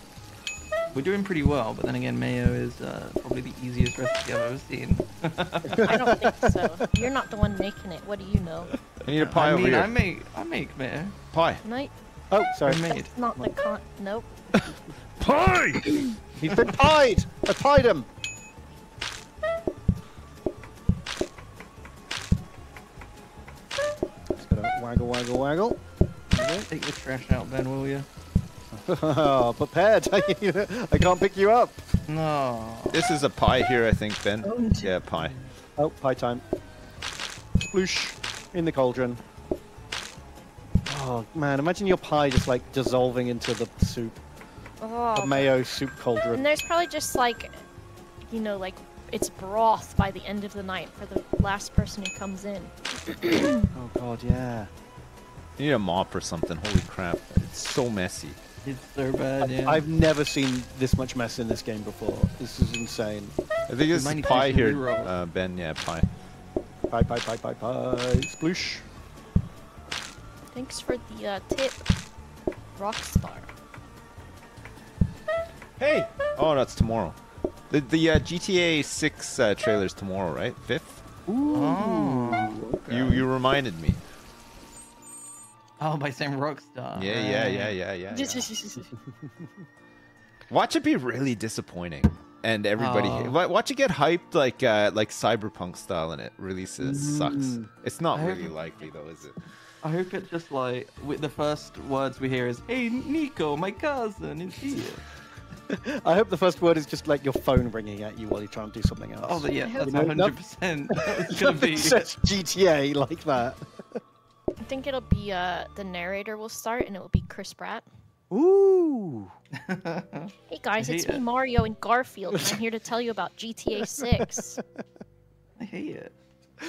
We're doing pretty well, but then again, mayo is uh, probably the easiest recipe I've ever seen. I don't think so. You're not the one making it. What do you know? I need a pie I over mean, here. I make I make mayo. Pie. Night. Oh, sorry. I made. That's not the con. Nope. Pie. He's been pied. I pied him. Waggle, waggle, waggle. Take the trash out, Ben, will you? oh, prepared. I can't pick you up. No. This is a pie here, I think, Ben. Yeah, pie. Oh, pie time. Sploosh. In the cauldron. Oh, man. Imagine your pie just like dissolving into the soup. Oh, A mayo soup cauldron. And there's probably just like, you know, like it's broth by the end of the night for the last person who comes in. Oh, God, yeah. You need a mop or something. Holy crap. It's so messy. It's so bad, yeah. I've never seen this much mess in this game before. This is insane. I think this might is need to pie here, uh, Ben. Yeah, pie. Pie, pie, pie, pie, pie. Sploosh. Thanks for the uh, tip, Rockstar. Hey! Oh, that's tomorrow. The the uh, GTA 6 uh, trailer's tomorrow, right? Fifth. Oh. You you reminded me. Oh, by saying Rockstar. Yeah, yeah, yeah, yeah, yeah. yeah. Watch it be really disappointing, and everybody Oh. watch it get hyped like uh, like cyberpunk style, and it releases sucks. Mm. It's not I really haven't- likely though, is it? I hope it just like with the first words we hear is "Hey, Niko, my cousin is here." I hope the first word is just like your phone ringing at you while you're trying to do something else. Oh, yeah, that's one hundred percent. It's gonna Nothing be. says GTA like that. I think it'll be uh, the narrator will start and it will be Chris Pratt. Ooh. Hey guys, it's hate me, it. Mario and Garfield. and I'm here to tell you about GTA 6. I hate it.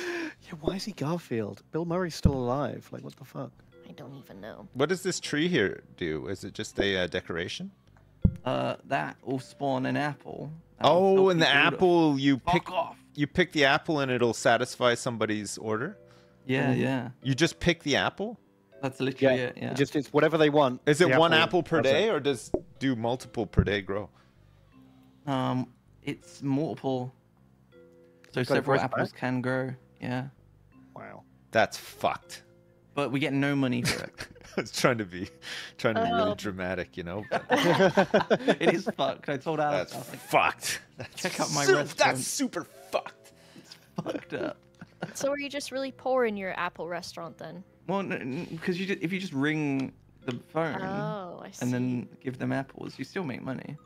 Yeah, why is he Garfield? Bill Murray's still alive. Like, what the fuck? I don't even know. What does this tree here do? Is it just a uh, decoration? Uh, that will spawn an apple. that Oh, and the people to apple you Fuck pick off. you pick the apple and it'll satisfy somebody's order. Yeah, yeah. You just pick the apple. That's literally Yeah, it. Yeah. Just it's whatever they want. Is it the one apple per does it. day, or does do multiple per day grow? Um, it's multiple. So Got several apples back? can grow. Yeah. Wow. That's fucked. but we get no money for it. I was trying to be, trying to be really Oh. dramatic, you know. it is fucked. I told Alex, That's I like, fucked. That's Check out my su- restaurant. That's super fucked. It's fucked up. So are you just really poor in your Apple restaurant then? Well, because you ju- if you just ring the phone Oh, I see. and then give them apples, you still make money.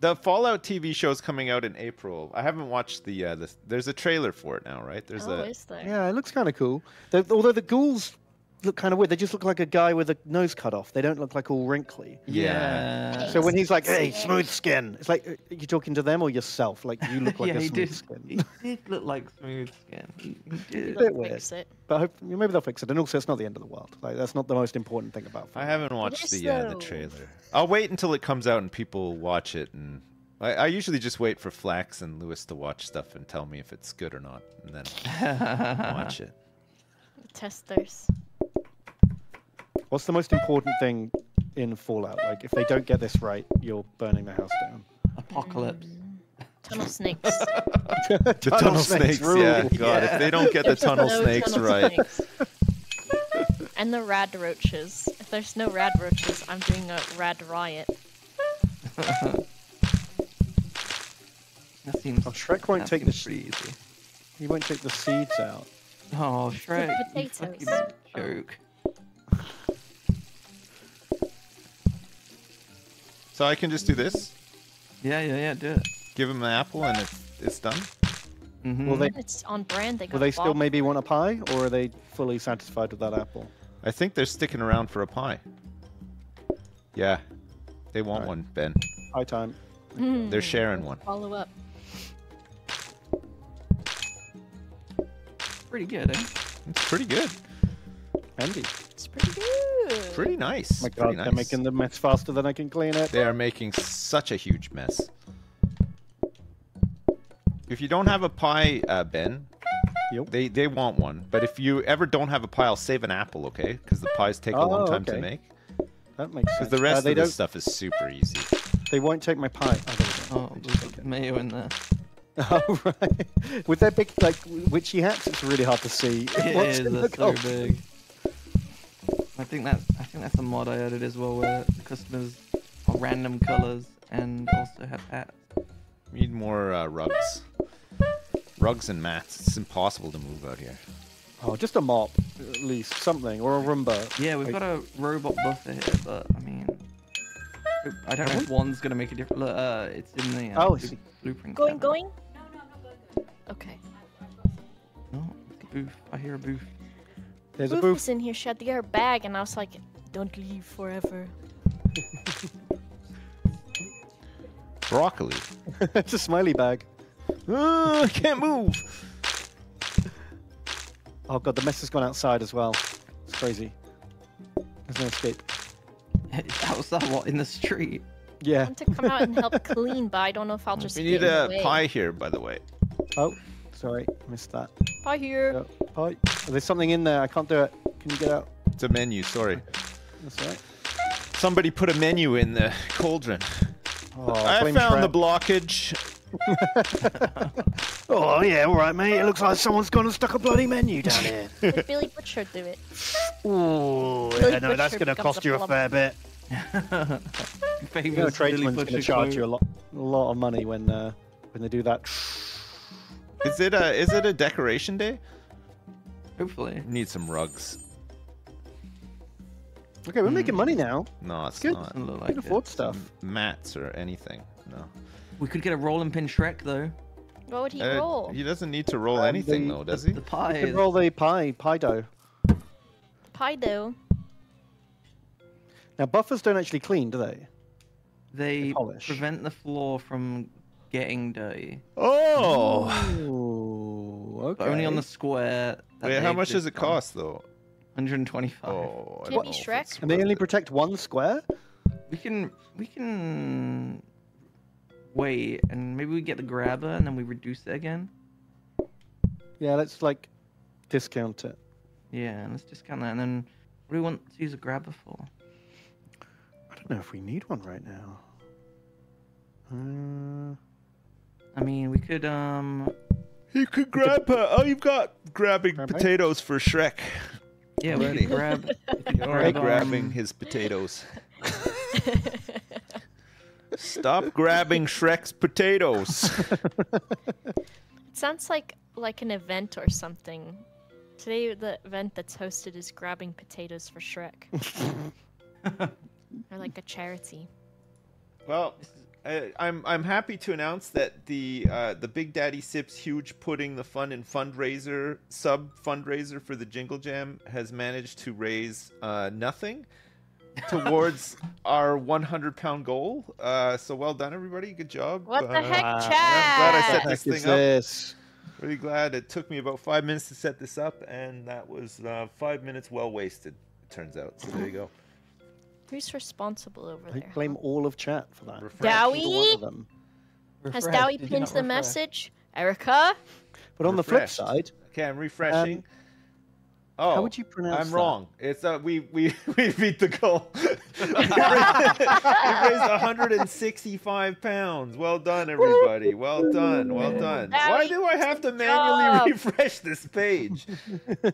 The Fallout TV show's coming out in April. I haven't watched the. Uh, the there's a trailer for it now, right? There's oh, a. is there? Yeah, it looks kind of cool. The, although the ghouls look kind of weird. They just look like a guy with a nose cut off. They don't look like all wrinkly. Yeah. So when he's like, "Hey, smooth skin," it's like, uh, are you talking to them or yourself? Like you look like yeah, a he smooth did. skin. He did look like smooth skin. He, he did. bit weird. It. But hope, maybe they'll fix it. And also, it's not the end of the world. Like that's not the most important thing about. I haven't watched is, the uh, the trailer. I'll wait until it comes out and people watch it, and I, I usually just wait for Flax and Lewis to watch stuff and tell me if it's good or not, and then watch it. The testers. What's the most important thing in Fallout? Like, if they don't get this right, you're burning the house down. Apocalypse. Mm. Tunnel snakes. The Tunnel tunnel snakes snakes, yeah. rule. God, if they don't get the tunnel no snakes tunnel right, snakes. and the rad roaches. If there's no rad roaches, I'm doing a rad riot. That seems. Oh, Shrek won't take the seems sh- pretty easy. You won't take the seeds out. Oh, Shrek. you potatoes. fucking Oh. joke. So I can just do this, Yeah, yeah, yeah. Do it. give him an apple, and it's it's done. Mm-hmm. Will they? It's on brand. They got Will they still maybe want a pie, or are they fully satisfied with that apple? I think they're sticking around for a pie. Yeah, they want Alright. one, Ben. Pie time. Hmm, They're sharing one. Follow up. pretty good, eh? It's pretty good. Andy. It's pretty good. Pretty nice. My pretty God, nice. they're making the mess faster than I can clean it. They are making such a huge mess. If you don't have a pie, uh, Ben, Yep. they they want one. But if you ever don't have a pie, I'll save an apple, okay? Because the pies take a long Oh, time to make. That makes sense. Because the rest uh, they of don't. this stuff is super easy. They won't take my pie. Oh, there we go. Oh, there's mayo in there. Oh, right. With their big, like, witchy hats, it's really hard to see. It what's is. in the That's so big. I think that's. I think that's a mod I added as well, where the customers are random colors and also have hats. We need more uh, rugs. Rugs and mats. It's impossible to move out here. Oh, just a mop, at least. Something. Or a Roomba. Yeah, we've Wait. got a robot buffer here, but I mean, I don't know if one's gonna make a difference. Uh, it's in the uh, Oh, I blu- see. blueprint. Going, cabinet. going. Okay. No, it's a booth. I hear a booth. There's a Booth booth. was in here. She had the air bag, and I was like, "Don't leave forever." Broccoli. it's a smiley bag. Ah, I can't move. Oh, God, the mess has gone outside as well. It's crazy. There's no escape. Outside, what in the street? Yeah. I Yeah. want to come out and help clean, but I don't know if I'll just. We get need in a way. pie here, by the way. Oh, sorry. Missed that. Hi here. Oh, pie. Oh, there's something in there. I can't do it. Can you get out? It's a menu. Sorry. That's all right. Somebody put a menu in the cauldron. Oh, I flame found the blockage. Oh, yeah, all right, mate. It looks like someone's gone and stuck a bloody menu down here. Let Billy Butcher do it. Ooh, Billy yeah, no, that's going to cost a you a fair bit. Famous You know, a tradesman's going to charge you a lot, a lot of money when uh, when they do that. Is it a is it a decoration day? Hopefully. Need some rugs. Okay, we're making money now. No, it's Good. not. Doesn't We like can it. afford stuff. Mats or anything. No. We could get a rolling pin Shrek though. What would he Uh, roll? he doesn't need to roll Um, anything the- though, does the, he? The pie You can roll the pie, pie dough. Pie dough. Now, buffers don't actually clean, do they? They polish. prevent the floor from getting dirty, Oh. Ooh, okay. but only on the square. that Wait, how much does it exist on. cost though? 125. Oh, I Can it don't be know if Shrek? it's And they only protect one square? We can we can wait and maybe we get the grabber and then we reduce it again. Yeah, let's like discount it. Yeah, let's discount that and then what do we want to use a grabber for? I don't know if we need one right now. Uh, I mean, we could um You could grab. Uh, oh, you've got grabbing Grab her? potatoes for Shrek. Yeah, we Already. can grab. we can Already grab, grabbing um, his potatoes. Stop grabbing Shrek's potatoes. It sounds like like an event or something. Today, the event that's hosted is grabbing potatoes for Shrek, or like a charity. Well, I, I'm I'm happy to announce that the uh, the Big Daddy Sips Huge Pudding the Fun and Fundraiser sub fundraiser for the Jingle Jam has managed to raise uh, nothing towards our 100 pound goal. Uh, so well done, everybody. Good job. What the Uh, heck, wow. Chad? I'm glad I set Heck this is thing up. this? Really glad it took me about five minutes to set this up, and that was uh, five minutes well wasted. It turns out. So there you go. Who's responsible over I there? blame all of chat for that. Refresh. Every single one Dowie? Has. Dowie Did you pinned the refresh? message? Erica? But on the flip side, Okay, I'm refreshing. Um, oh, how would you pronounce I'm that? wrong. It's uh, we we we beat the goal. we raised 165 pounds. Well done, everybody. Well done. Well done. Why do I have to job. manually refresh this page?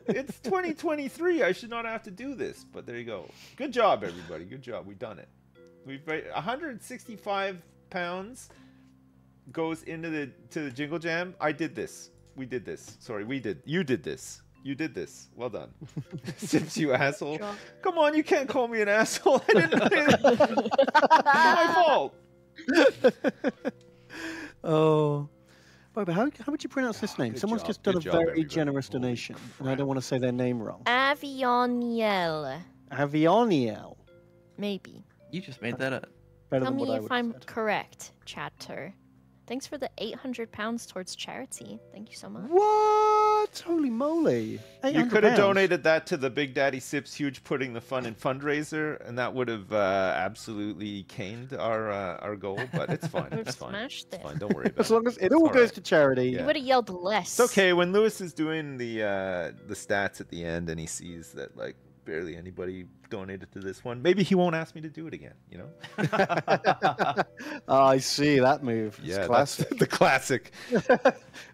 It's 2023. I should not have to do this. But there you go. Good job, everybody. Good job. We've done it. We've 165 pounds goes into the to the jingle jam. I did this. We did this. Sorry, we did. You did this. You did this. Well done. Sips, you asshole. Job. Come on, you can't call me an asshole. I didn't. it's my fault. Oh. But how, how would you pronounce this ah, name? good Someone's job, just done good a job, very everybody. generous Holy donation, and I don't want to say their name wrong. Avioniel. Avioniel. Maybe. You just made that up. Better Tell me I if would I'm said. correct, chatter. Thanks for the 800 pounds towards charity. Thank you so much. What? Holy moly! You could have donated that to the Big Daddy Sips Huge Pudding the Fun and fundraiser, and that would have uh, absolutely caned our uh, our goal. But it's fine. Would've It's fine. smashed It's it. fine. Don't worry about it. As long as it all all goes right. to charity. Yeah. You would have yelled less. It's okay when Lewis is doing the uh, the stats at the end and he sees that like barely anybody donated to this one. Maybe he won't ask me to do it again. You know? Ah, I see that move. It's yeah, that's the classic.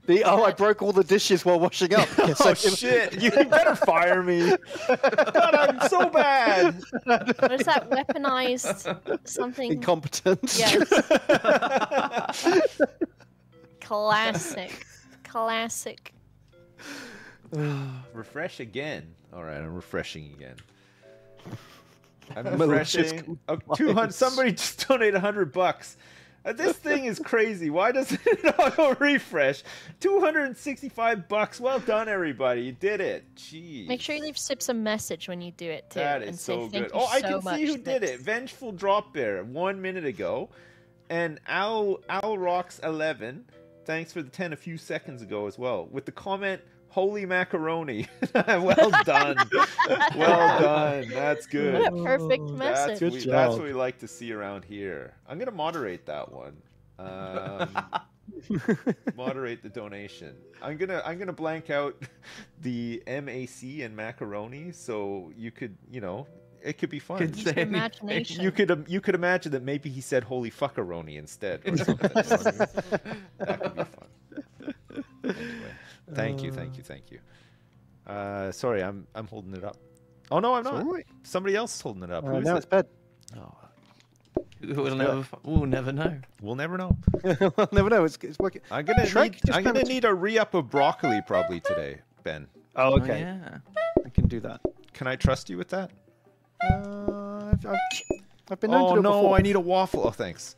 The, oh, I broke all the dishes while washing up. Yes, I oh did. shit! You better fire me. God, I'm so bad. What is that weaponized something? Incompetence. Yes. Classic. Classic. Refresh again. All right, I'm refreshing again. I'm refreshing. Oh, 200. Somebody just donated 100 bucks. Uh, this thing is crazy. Why doesn't it auto refresh? 265 bucks. Well done, everybody. You did it. Jeez. Make sure you leave Sips a message when you do it too, That and so good. you Oh, I so can see who did it. Vengeful Drop Bear one minute ago, and Al Al Rocks 11. Thanks for the 10 a few seconds ago as well. With the comment, "Holy macaroni." well done. well done. That's good. What a perfect Oh, message. That's, Good we, that's what we like to see around here. I'm gonna moderate that one. Um, moderate the donation. I'm gonna I'm gonna blank out the MAC and macaroni, so you could you know it could be fun. Could Use say your imagination. You could um, you could imagine that maybe he said "holy fuckaroni" instead. Or something. you know what I mean? that could be fun. Anyway, thank you, thank you, thank you. Uh, sorry, I'm I'm holding it up. Oh no, I'm not. all right. Somebody else is holding it up. Uh, Who is now it? it's bed. Oh, We'll never, we'll never know. we'll never know. I'll never know. It's, it's working. I'm gonna Shrek, need, I'm gonna a- need a re-up of broccoli probably today, Ben. Oh, okay. Oh, okay. yeah. I can do that. Can I trust you with that? Uh, I've, I've, I've been known Oh to do no, before. I need a waffle. Oh, thanks.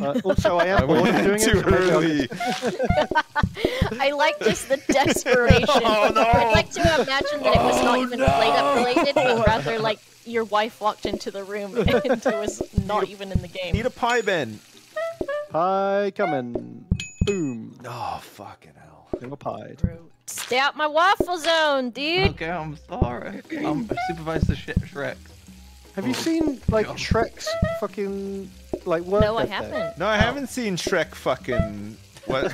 Uh, also, I I am bored of doing too it. so maybe I'll early. I like just the desperation. Oh, no. I'd like to imagine that it was not Oh, even no. PlateUp related, but rather like your wife walked into the room and it was not even in the game. Need a pie, Ben. Pie coming. Boom. Oh fucking hell. Little pied. Stay out my waffle zone, dude. Okay, I'm sorry. I'm I supervise the shit Shrek. Have you seen like God. Shrek's fucking like work? No, I haven't. No, I Oh. haven't seen Shrek fucking what?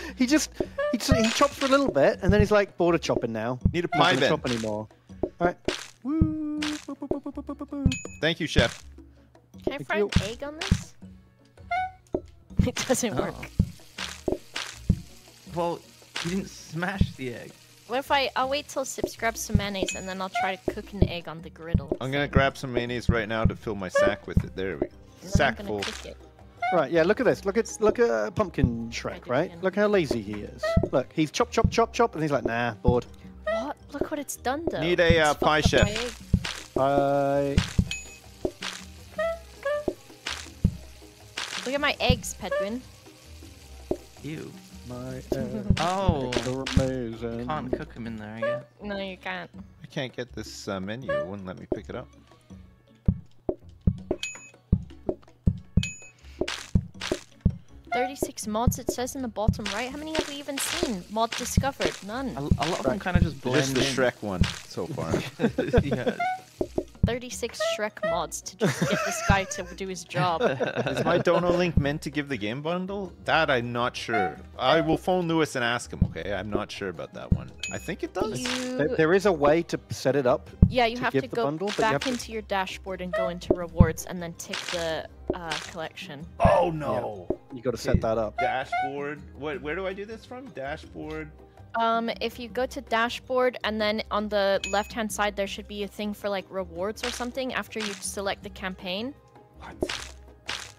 he just he, just, he chops a little bit and then he's like border of chopping now. Need a Not pie, gonna chop anymore. All right. Woo. Thank you, chef. Can I fry an egg on this? It doesn't oh. work. Oh. Well, you didn't smash the egg. What if I? I'll wait till Sips grabs some mayonnaise and then I'll try to cook an egg on the griddle. I'm gonna grab some mayonnaise right now to fill my sack with it. There we go. Sack full. gonna cook it. Right, yeah, look at this. Look at look at uh, Pumpkin Shrek, right? Look how lazy he is. Look, he's chop, chop, chop, chop, and he's like, nah, bored. What? Look what it's done though. Need a, uh, It's pie fucked up my chef. egg. I Look at my eggs, Pedguin. Ew. My Oh. eggs are amazing. Can't cook them in there, I guess. No, you can't. I can't get this uh, menu. It wouldn't let me pick it up. Thirty-six mods. It says in the bottom right. How many have we even seen? Mod discovered. None. A, a lot of them kind of just blend Just the in. Shrek one so far. yeah. 36 Shrek mods to just get this guy to do his job. Is my Dono link meant to give the game bundle? That I'm not sure. I will phone Lewis and ask him. Okay, I'm not sure about that one. I think it does. You, there is a way to set it up. yeah, you to have give to go bundle, but you have back to- into your dashboard and go into rewards and then tick the uh, collection. Oh no! You got to set that up. Dashboard. What? Where do I do this from? Dashboard. Um, if you go to dashboard and then on the left hand side there should be a thing for like rewards or something after you select the campaign. What?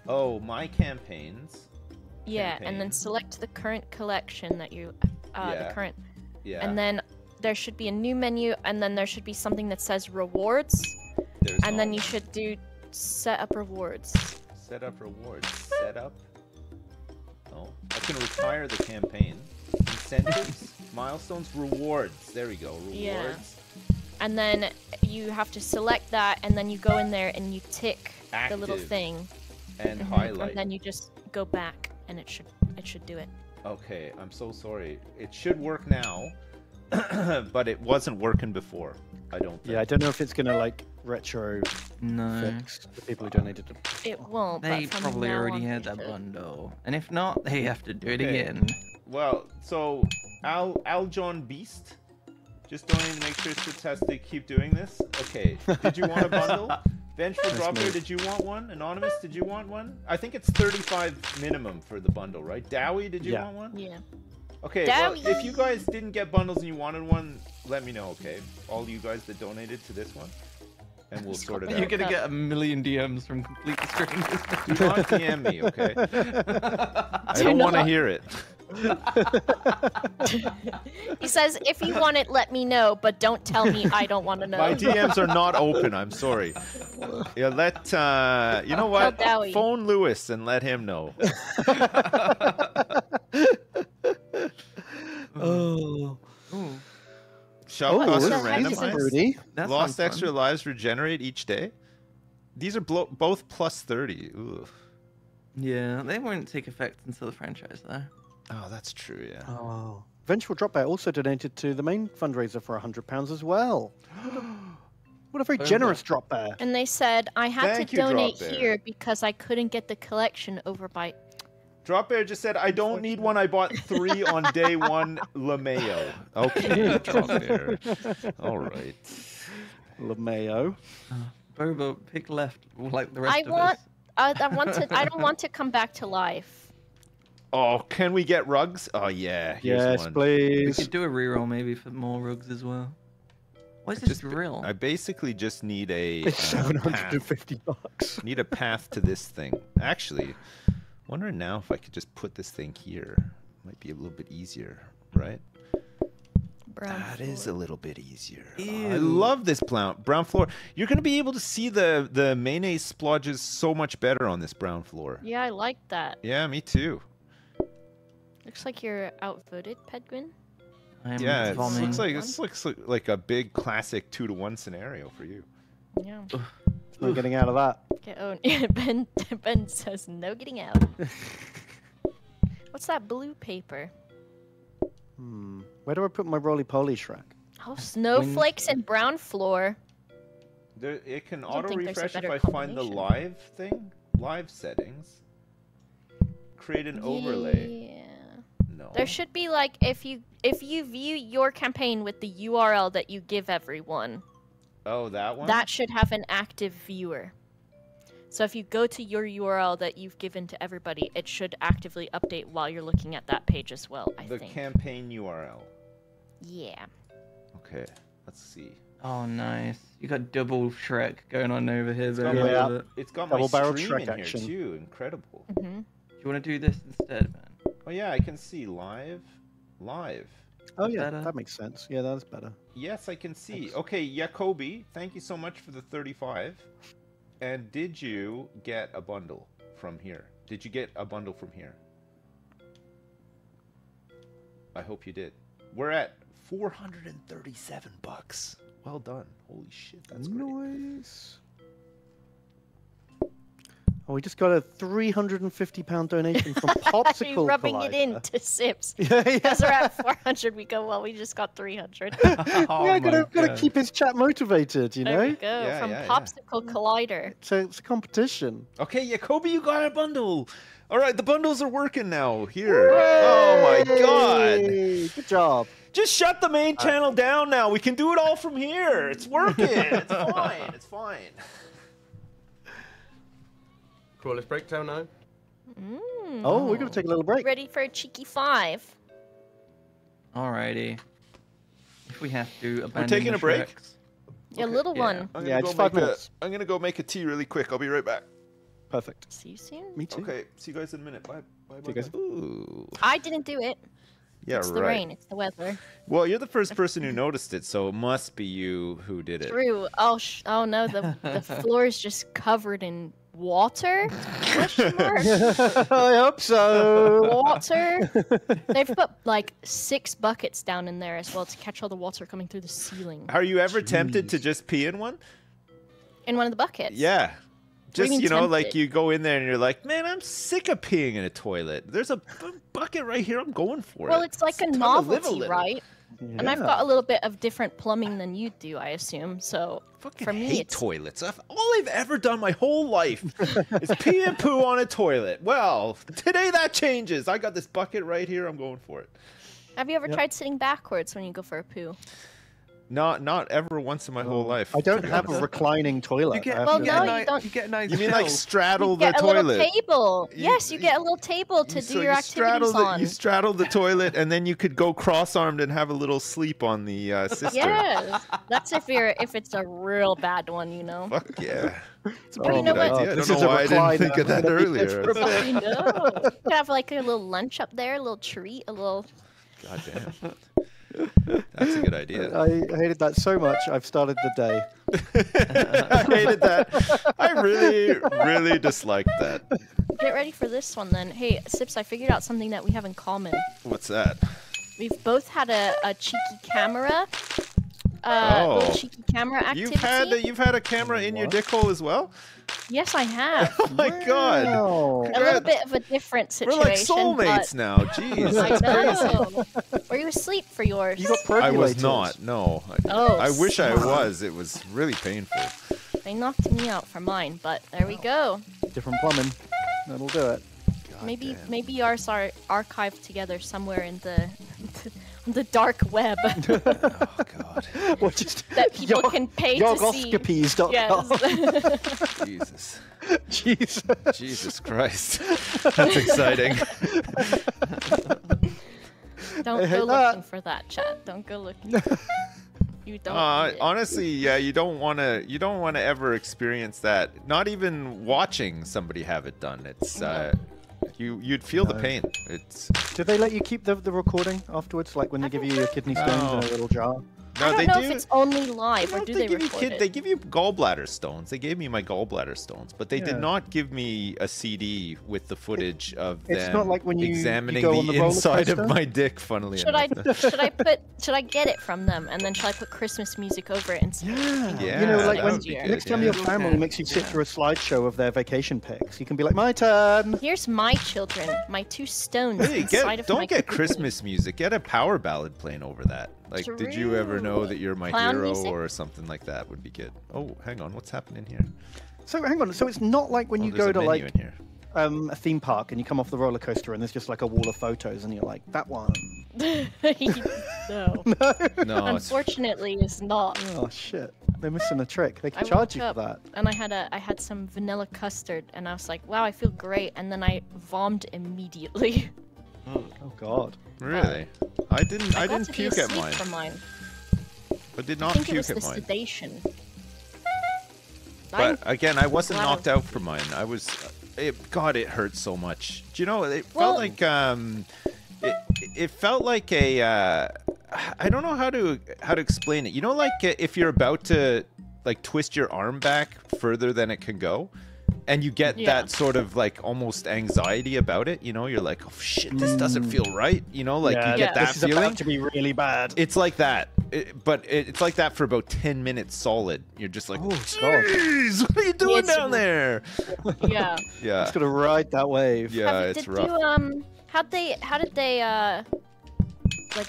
Oh, my campaigns. Yeah, and then select the current collection that you, uh, Yeah. the current, Yeah. and then there should be a new menu and then there should be something that says rewards There's and then you should do set up rewards. set up rewards. Set up. Oh, I can retire the campaign. Incentives, milestones, rewards. There we go. Rewards. Yeah. And then you have to select that and then you go in there and you tick the little Active thing. And Mhm, highlight. And then you just go back and it should it should do it. Okay, I'm so sorry. It should work now, but it wasn't working before. I don't think. Yeah, I don't know if it's gonna like retro No. fix the people who donated to. It won't. They but probably already had that bundle. And if not, they have to do it Okay. again. Well, so Al Al John Beast, just donating to make sure Sips has to keep doing this. Okay, did you want a bundle? Vengeful That's Dropper, me. did you want one? Anonymous, did you want one? I think it's 35 minimum for the bundle, right? Dowie, did you Yeah. want one? Yeah. Okay, well, if you guys didn't get bundles and you wanted one, let me know, okay? All you guys that donated to this one, and we'll sort it got out. You're gonna get a million DMs from complete strangers. Do not DM me, okay? I Do don't want to hear it. He says, if you want it, let me know, but don't tell me I don't want to know. My DMs are not open. I'm sorry. Yeah, let uh, you know what? Phone Lewis and let him know. Oh, Ooh, Shop oh, costs the are randomized. this? Rudy. that Lost extra fun. lives regenerate each day. These are blo- both plus thirty. Ooh. Yeah, they won't take effect until the franchise, though. Oh, that's true. Yeah. Oh. Vengeful Drop Bear also donated to the main fundraiser for £100 as well. What a very generous drop bear. And they said, I had Thank to you, donate here because I couldn't get the collection over by. Drop Bear just said, "I don't need one. I bought three on day one." Lameo. Okay, Drop Bear. All right. LeMayo. Uh, Boba, pick left, like the rest I of want. us. I, I want to. I don't want to come back to life. Oh, can we get rugs? Oh yeah. Here's Yes, one. We could do a reroll maybe for more rugs as well. What is I this just- drill? I basically just need a It's uh, path. 750 bucks. Need a path to this thing. Actually, wondering now if I could just put this thing here. Might be a little bit easier, right? Brown That is a little bit easier. Oh, I love this brown brown floor. You're gonna be able to see the the mayonnaise splodges so much better on this brown floor. Yeah, I like that. Yeah, me too. Looks like you're outvoted, Pedguin. I am yeah, it looks like this looks like, like a big classic two to one scenario for you. Yeah. No getting out of that. Okay. Oh, Ben. Ben says no getting out. What's that blue paper? Hmm. Where do I put my roly poly Shrek? Oh, snowflakes and brown floor. There, it can auto think there's a refresh if I find the live thing, live settings. Create an overlay. Yeah. No. There should be like if you if you view your campaign with the URL that you give everyone, Oh, that one. that should have an active viewer. So if you go to your URL that you've given to everybody, it should actively update while you're looking at that page as well, I the think. campaign URL. yeah. Okay, let's see. Oh, nice. You got double Shrek going on over here. got Though. my- I it. It's got Double-barreled my stream Shrek in here action. too. Incredible. hmm Do you want to do this instead, man? Oh yeah, I can see live, live. Oh yeah, better. that makes sense. Yeah, that's better. Yes, I can see. Thanks. Okay, Jacoby, thank you so much for the 35. And did you get a bundle from here? Did you get a bundle from here? I hope you did. We're at 437 bucks. Well done. Holy shit, that's great. Nice. Oh, we just got a three hundred and fifty pound donation from Popsicle You're rubbing Collider. it into Sips. Yeah, yeah. Because we're at 400, we go, well, we just got 300. oh, yeah, my gotta, gotta keep his chat motivated, you know. There we know. go. Yeah, From yeah, yeah. Popsicle Collider. So it's a competition. Okay, Jacoby, you got a bundle. All right, the bundles are working now. Here. Oh my god. Good job. Just shut the main uh, channel down now. We can do it all from here. It's working. It's fine. It's fine. Crawler's breakdown now. Mm. Oh, we're gonna take a little break. Ready for a cheeky five. Alrighty. If we have to abandon taking the a break? Shreks. Yeah, Okay, little yeah. one. I'm Yeah, go just five minutes. I'm gonna go make a tea really quick. I'll be right back. Perfect. See you soon. Me too. Okay, see you guys in a minute. Bye. Bye. See bye, you guys. bye. Ooh. I didn't do it. Yeah, it's right. the rain. It's the weather. Well, you're the first person who noticed it, so it must be you who did it. True. Oh, sh- oh no, the the floor is just covered in water. I hope so. Water. They've put like six buckets down in there as well to catch all the water coming through the ceiling. Are you ever tempted to just pee in one? In one of the buckets. Yeah. do you Just you know, like you go in there and you're like, man, I'm sick of peeing in a toilet. There's a bucket right here. I'm going for it. Well, it's like a time to a novelty, little. Right? And I've got a little bit of different plumbing than you do, I assume. So fucking for me, hate it's toilets. I've, all I've ever done my whole life is pee and poo on a toilet. Well, today that changes. I got this bucket right here. I'm going for it. Have you ever Yep. tried sitting backwards when you go for a poo? Not not ever once in my whole life. Oh, I don't to be have a reclining toilet. You get, Well, you to get no, a you don't- You get a nice You mean like hill. straddle You the get a little table. You- yes, you get a little table to You- do so your you activities the, on. You straddle the toilet, and then you could go cross-armed and have a little sleep on the uh, sister. Yes, that's if you're if it's a real bad one, you know. Fuck yeah. It's a Oh, pretty you know good what? idea. I This don't is know a why I didn't think of that I'm gonna be earlier. there for. I know. You could have like a little lunch up there, a little treat, a little. God damn. That's a good idea. I hated that so much. I've started the day. I hated that. I really, really disliked that. Get ready for this one then. Hey, Sips, I figured out something that we have in common. What's that? We've both had a, a cheeky camera. Uh, Oh. little cheeky camera activity. You've had a, you've had a camera in your What? dick hole as well? Yes, I have. Oh my god. Wow. a little bit of a different situation. We're situation. like soulmates now. Jeez. That's I crazy. know. Were you asleep for yours? You got I was not. No. I, Oh, I wish I was. It was really painful. They knocked me out for mine, but there we go. Different plumbing. That'll do it. God maybe damn. maybe ours are archived together somewhere in the on the dark web Oh god. Or just that people Yog- can pay to see. Yogoscopies.com. Yes. Jesus. Jesus. Jesus Christ. That's exciting. Don't I hate go that. looking for that, chat. Don't go looking. You don't. Uh, honestly, yeah, you don't want to. You don't want to ever experience that. Not even watching somebody have it done. It's uh, you. You'd feel the pain. It's Do they let you keep the, the recording afterwards, like when they give you your kidney stones in No. a oh. little jar? No, I don't they know do. if it's only live or don't do think they give you kid, it. They give you gallbladder stones. They gave me my gallbladder stones, but they Yeah. did not give me a CD with the footage of it's them not like when you- you examining go the, the roller inside of my dick. Funnily Should I enough. should I put should I get it from them and then should I put Christmas music over it and see? Yeah. Yeah, you know, like when good, next time yeah. your family can, makes you sit yeah. through a slideshow of their vacation pics, you can be like, my turn. Here's my children, my two stones Hey, inside get, of don't get. Christmas music. Get a power ballad playing over that. Like, did you ever know that you're my Clown hero music? or something like that would be good? Oh, hang on, what's happening here? So hang on. So it's not like when oh, you go to like here. um, a theme park and you come off the roller coaster and there's just like a wall of photos and you're like, that one. no, No, it's, unfortunately, it's not. Oh shit, they're missing a trick. They I can charge you for that. And I had a I had some vanilla custard and I was like, wow, I feel great. And then I vommed immediately. Oh god. Really. I didn't. I, got didn't puke at mine. From mine. I did I not think it puke was the at mine. sedation. But again, I wasn't glad knocked out for mine. I was. It, God, it hurt so much. Do you know? It Well- felt like um, it, it felt like a. Uh, I don't know how to how to explain it. You know, like uh, if you're about to like twist your arm back further than it can go, and you get Yeah. that sort of like almost anxiety about it. You know, you're like, oh shit, this doesn't feel right. You know, like yeah, you get Yeah. that this is feeling. about to be really bad. It's like that, It- but it, it's like that for about ten minutes solid. You're just like, Oh, jeez, what are you doing It's- down there? Yeah. Yeah, Just gonna ride that wave. yeah, Have you- it's did rough. you um how they how did they uh like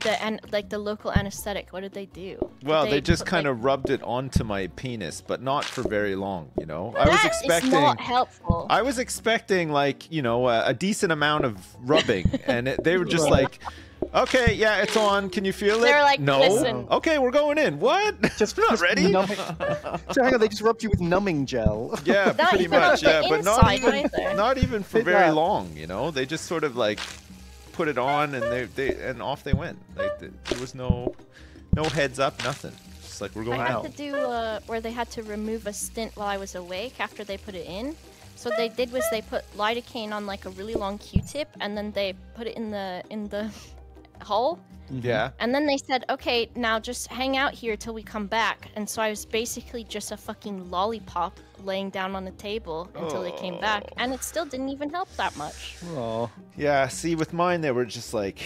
the and like the local anesthetic what did they do? Did Well, they, just put, kind like- of rubbed it onto my penis, but not for very long. You know, I was That is expecting. not helpful. I was expecting like you know a, a decent amount of rubbing, and it, they were just Right. like, "Okay, yeah, it's on. Can you feel it?" They were like, "No." "Listen." Okay, we're going in. What? Just not just ready. numbing- so hang on, they just rubbed you with numbing gel. Yeah, Not pretty much. Yeah, but not even either. not even for very that. long. You know, they just sort of like put it on and they they and off they went. Like there was no no heads up, nothing. Just like we're going I had out. to do uh, where they had to remove a stent while I was awake after they put it in. So what they did was they put lidocaine on like a really long Q-tip, and then they put it in the in the hole, mm-hmm. Yeah. and then they said, "Okay, now just hang out here till we come back." And so I was basically just a fucking lollipop laying down on the table until they came back, Oh. and it still didn't even help that much. Oh, Yeah, see, with mine, they were just like,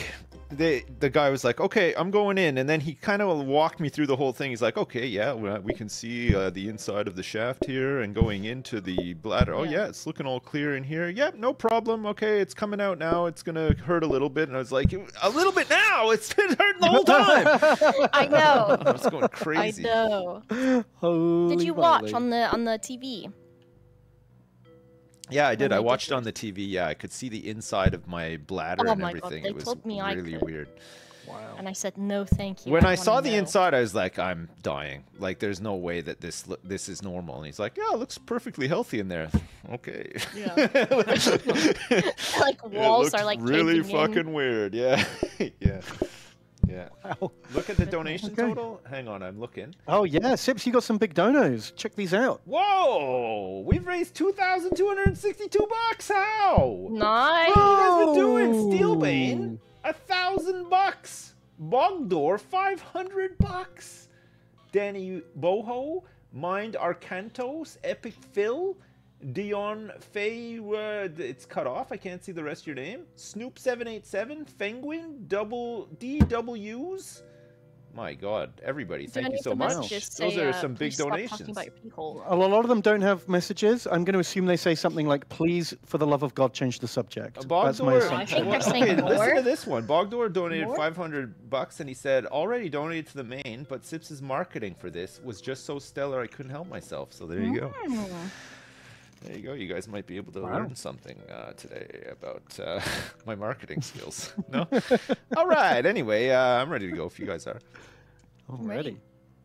they. The guy was like, "Okay, I'm going in," and then he kind of walked me through the whole thing. He's like, "Okay, yeah, we we can see uh, the inside of the shaft here, and going into the bladder. Oh Yeah. yeah, it's looking all clear in here. Yep, no problem. Okay, it's coming out now. It's gonna hurt a little bit." And I was like, "A little bit now? It's been hurting the whole time." I know. I was going crazy. I know. holy Did you watch moly. on the on the TV? Yeah, I did. I watched yours? on the TV. Yeah, I could see the inside of my bladder Oh and my God, everything. they it was told me I really could. weird. Wow. And I said, "No, thank you." when I wanna saw the know." inside, I was like, I'm dying. Like, there's no way that this lo- this is normal. And he's like, Yeah, it looks perfectly healthy in there. Okay. Yeah. Like walls looked are like really caving in. fucking weird. Yeah. yeah. Yeah. Wow. Look at the donation Okay. total. Hang on, I'm looking. Oh yeah, Sips, you got some big donos. Check these out. Whoa! We've raised two thousand two hundred and sixty-two bucks. How? Nice. What have you guys doing? Steelbane, a thousand bucks. Bogdor, five hundred bucks. Danny Boho, Mind Arcantos, Epic Phil, Dion Fay. Uh, it's cut off. I can't see the rest of your name. Snoop seven eight seven, Fenguin, Double DWs. My God, everybody! Thank you so much. messages Those say, are uh, some big donations. Talking about your pee hole. A lot of them don't have messages. I'm going to assume they say something like, "Please, for the love of God, change the subject." That's my Bogdor, assumption. I think they're saying okay, listen to this one. Bogdor donated More? 500 bucks, and he said already donated to the main, but Sips' marketing for this was just so stellar I couldn't help myself. So there you go. There you go. You guys might be able to Wow. learn something uh, today about uh, my marketing skills. No. All right. Anyway, uh, I'm ready to go if you guys are. Already.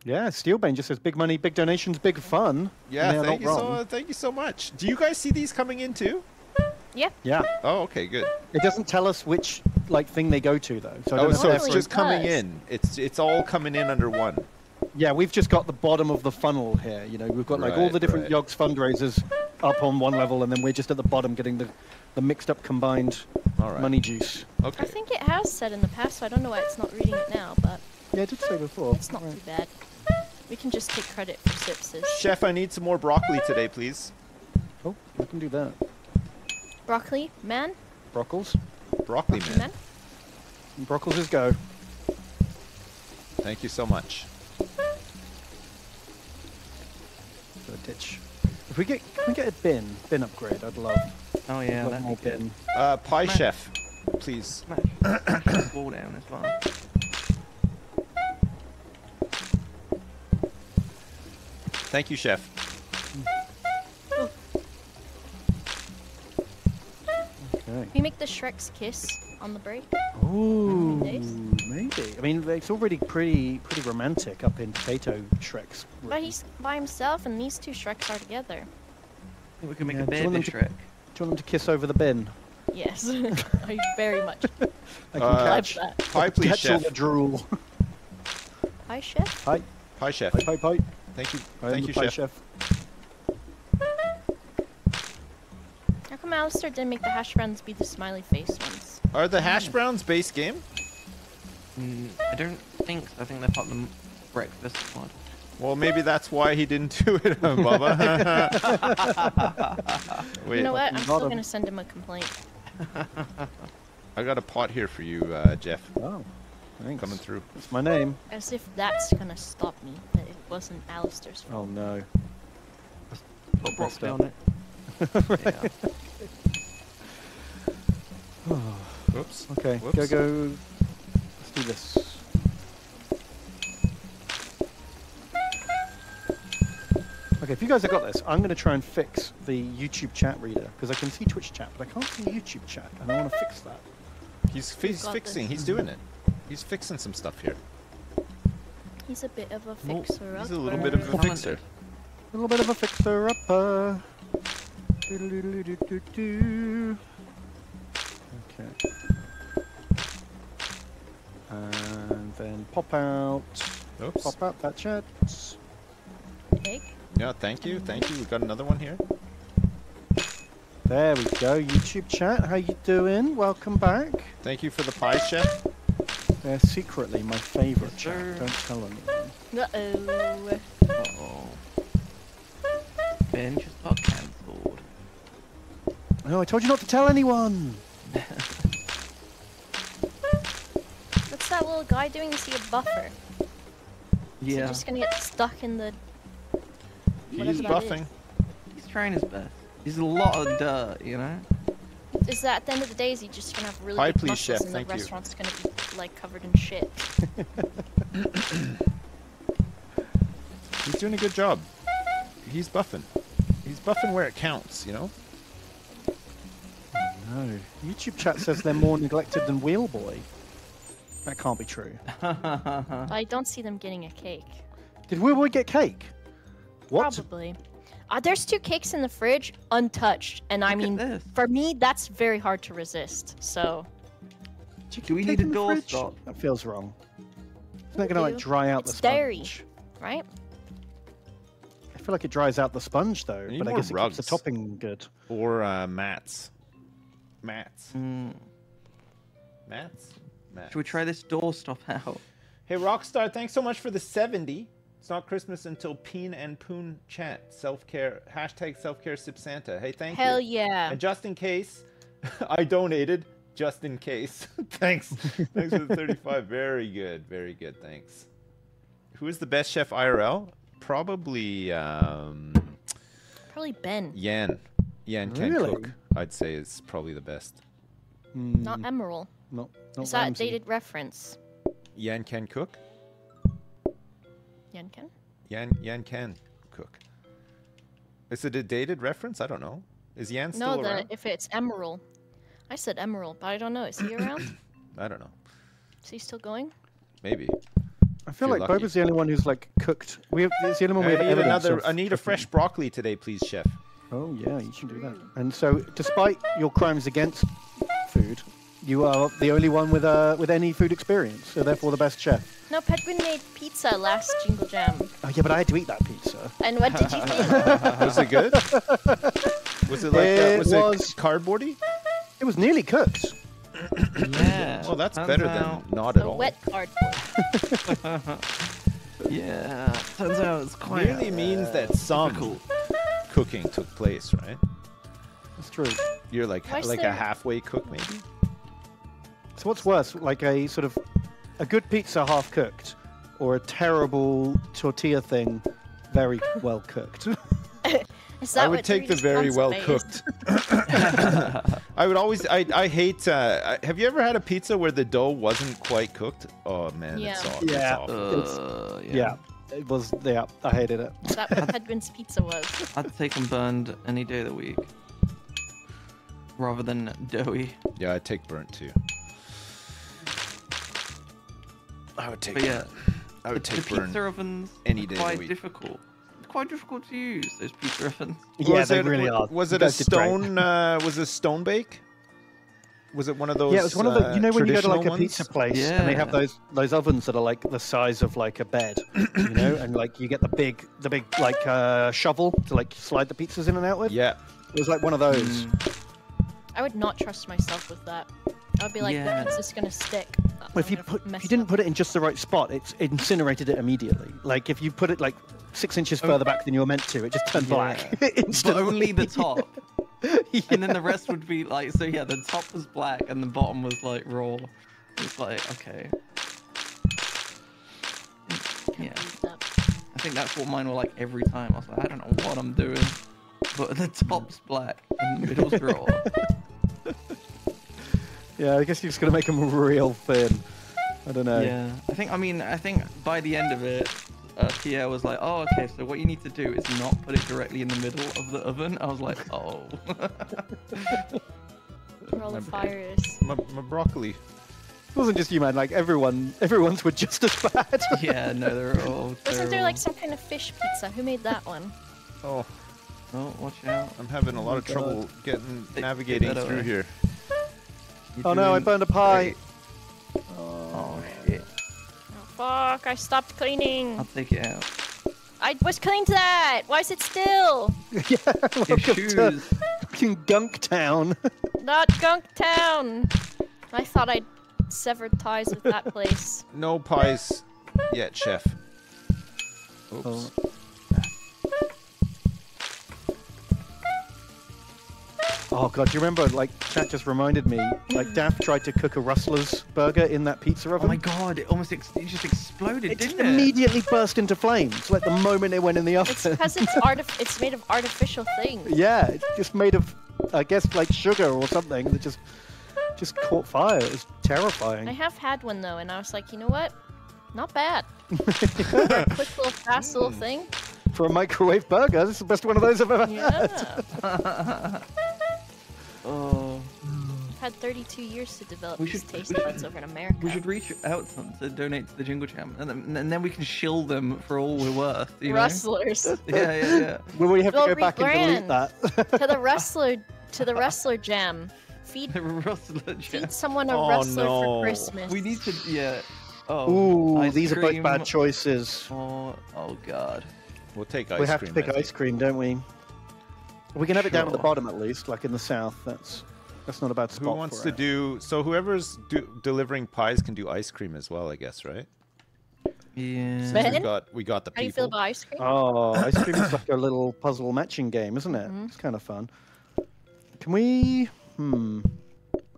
Yeah, Steelbane just says big money, big donations, big fun. Yeah. Thank not you so. Thank you so much. Do you guys see these coming in too? Yeah, Yeah. Oh, okay. Good. it doesn't tell us which like thing they go to though. So Oh, so it's just coming in. It's it's all coming in under one. Yeah, we've just got the bottom of the funnel here. You know, we've got like all Right, the different right. Yogs fundraisers up on one level, and then we're just at the bottom getting the the mixed up combined All right. money juice. Okay. I think it has said in the past, so I don't know why it's not reading it now, but Yeah, I did say before. it's not Right. too bad. We can just take credit for Sips's. Chef, I need some more broccoli today, please. Oh, we can do that. Broccoli, man? Broccles. Broccoli man. Man? Broccles is go. Thank you so much. Got a ditch. If we get can we get a bin bin upgrade, I'd love. Oh yeah, love that'd more be good. bin. Uh, pie Man. chef, please. Smash, smash wall down as well. Thank you, chef. Okay. We make the Shrek's kiss on the break. Ooh, maybe. I mean, it's already pretty pretty romantic up in Potato Shrek's. But he's by himself, and these two Shreks are together. I think we can make Yeah, a do you want baby them to- Do you want them to kiss over the bin? Yes, I very much I can Uh, catch, that. Pie, please, catch all chef. the drool. Hi, chef. Hi, Pie chef. hi, hi, hi. Thank you. I Thank you, chef. chef. How come Alastair didn't make the hash browns be the smiley face ones? Are the hash browns base game? Mm, I don't think. I think they're part of the breakfast squad. Well, maybe that's why he didn't do it, huh, Boba. Wait, you know what? I'm still gonna send him a complaint. I got a pot here for you, uh, Jeff. Oh, thanks. Coming through. That's my name. As if that's gonna stop me. That it wasn't Alastair's fault. Oh no. Put messed broccoli up. on it. yeah. Whoops. Okay, Whoops. go go. Let's do this. Okay, if you guys have got this, I'm going to try and fix the YouTube chat reader because I can see Twitch chat, but I can't see YouTube chat, and I want to fix that. He's, he's fixing. this. He's doing it. He's fixing some stuff here. He's a bit of a Well, fixer He's a little bit of a fixer. A little bit of a fixer upper. Doodle-doodle-doo-doo-doo. Okay. And then pop out. Oops. Pop out that chat. egg. Yeah, thank you. Thank you. We've got another one here. There we go. YouTube chat. How you doing? Welcome back. Thank you for the pie, chef. They're secretly my favourite Yes, chat. Don't tell anyone. Uh oh. Uh-oh. Ben just got cancelled. No, I told you not to tell anyone. What's that little guy doing? Is he a buffer? Is he just gonna get stuck in the. He's buffing. he's trying his best. He's a lot of dirt, you know. Is that at the end of the day? Is he just gonna have really Pie, big please, muscles chef, and thank the you. restaurant's gonna be like covered in shit? He's doing a good job. He's buffing. He's buffing where it counts, you know? No. YouTube chat says they're more neglected than Wheelboy. That can't be true. I don't see them getting a cake. Did Wheelboy get cake? What? Probably. Uh, there's two cakes in the fridge, untouched, and I Look at mean, for me, that's very hard to resist. So Do we need a in the door stop? That feels wrong. It's not gonna like dry out It's the dairy. sponge? right? I feel like it dries out the sponge though, but I more guess it keeps the topping good. Or uh, mats. Mats. Mm. Mats? Mats. Should we try this door stop out? Hey, Rockstar, thanks so much for the 70. It's not Christmas until Peen and Poon chat. Self care. Hashtag self care sip Santa. Hey, thank Hell you. Hell yeah. And just in case, I donated. Just in case. thanks. thanks for the 35. Very good. Very good. Thanks. Who is the best chef IRL? Probably um, Probably Ben, Yan. Yan can Really? cook. I'd say is probably the best. not Mm, Emeril. not, not Is that a dated reference? Yan can cook. Yenken? Yan Yan can cook. Is it a dated reference? I don't know. Is Yan No, still the around? if it's Emeril. I said Emeril, but I don't know. Is he around? I don't know. Is he still going? Maybe. I feel like lucky. Boba's the only one who's like cooked. We have, it's the only one we have I need another. of I need a fresh broccoli today, please, chef. Oh yeah, you can do that. And so, despite your crimes against food, you are the only one with uh, with any food experience. So therefore, the best chef. No, Pedguin made pizza last Jingle Jam. Oh yeah, but I had to eat that pizza. And what did you think? Was it good? was it like uh, It was, was- it cardboardy? It was nearly cooked. Yeah. Well, that's turns better out- than not at the all. wet cardboard. Yeah. Turns out it's quite. Really means that some difficult. Cooking took place, right? That's true. You're like Why is like a halfway cook, maybe. So what's worse, like a sort of a good pizza half cooked, or a terrible tortilla thing, very well cooked? Is that I would take the very well consomme cooked. I would always. I I hate. Uh, I- have you ever had a pizza where the dough wasn't quite cooked? Oh man, Yeah. it's awful. Yeah. It's awful. Uh, yeah. yeah. It was. Yeah, I hated it. that what pizza was? I'd take them burned any day of the week. Rather than doughy. Yeah, I'd take burnt too. I would take. But yeah, I would the, take the burnt. pizza ovens any are day of the quite week. difficult. Quite difficult to use those pizza ovens. Yeah, Was they it- really wa- are. Was it a guys did great. stone? Uh, was it stone bake? Was it one of those? yeah, it was one of the. You know when you go to like a traditional pizza ones? place and they have those those ovens that are like the size of like a bed, you know, and like you get the big the big like uh, shovel to like slide the pizzas in and out with. Yeah. It was like one of those. Mm, I would not trust myself with that. I would be like, Yeah. the pizza's gonna stick. Well, if you put if you didn't up. put it in just the right spot, it's it incinerated it immediately. Like if you put it like six inches Oh. further back than you were meant to, it just turned black but only the top. Yeah. and then the rest would be like so yeah the top was black and the bottom was like raw. It's like okay. Yeah. i think that's what mine were like every time. I was like i don't know what i'm doing but the top's black and the middle's raw. Yeah, I guess you're just gonna make them real thin. I don't know. yeah. I think i mean i think by the end of it uh, Pierre was like, "Oh, okay. So what you need to do is not put it directly in the middle of the oven." I was like, "Oh." Where all the fire is. My, my broccoli. It wasn't just you, man. Like everyone, everyone's were just as bad. yeah, no, they're all. Wasn't there like some kind of fish pizza? Who made that one? Oh, Oh, watch out! I'm having a lot my of trouble getting Take- navigating take through away. here. You're oh no, I burned a pie. great. Oh shit! Fuck, I stopped cleaning. I'll take it out. I was cleaned that. Why is it still? yeah, Your welcome to shoes. fucking Gunk Town. Not Gunk Town. I thought I'd severed ties with that place. No pies yet, chef. Oops. Oh. Oh god, do you remember? Like chat just reminded me. Like Daft tried to cook a Rustler's burger in that pizza oven. Oh my god! It almost ex- it just exploded, It didn't just it? immediately burst into flames, like the moment it went in the It's oven. because it's artif- It's made of artificial things. yeah, it's just made of, I guess, like sugar or something that just just caught fire. It was terrifying. I have had one though, and I was like, you know what? Not bad. For a quick little fast little hmm. thing. For a microwave burger, this is the best one of those I've ever had. Yeah. Oh, I've had 32 years to develop We these should- taste buds over in America. we should reach out to them to donate to the Jingle Jam, and then, and then we can shill them for all we're worth. You know? Yeah, yeah, yeah. Will we have to go back and delete that? to the wrestler to the wrestler jam. Feed The Rustler Jam. feed someone a Oh, wrestler no. for Christmas. We need to, yeah. Oh, Ooh, ice these are both bad choices. Oh, oh god. We'll take ice we have cream. to pick ice cream, don't we? We can have it down at the bottom at least, like in the south. That's that's not a bad spot. Who wants for to it. do? So whoever's do, delivering pies can do ice cream as well, I guess, right? Yeah. Since we got we got the How do you feel about ice cream? Oh, ice cream is like a little puzzle matching game, isn't it? Mhm. It's kind of fun. Can we? Hmm.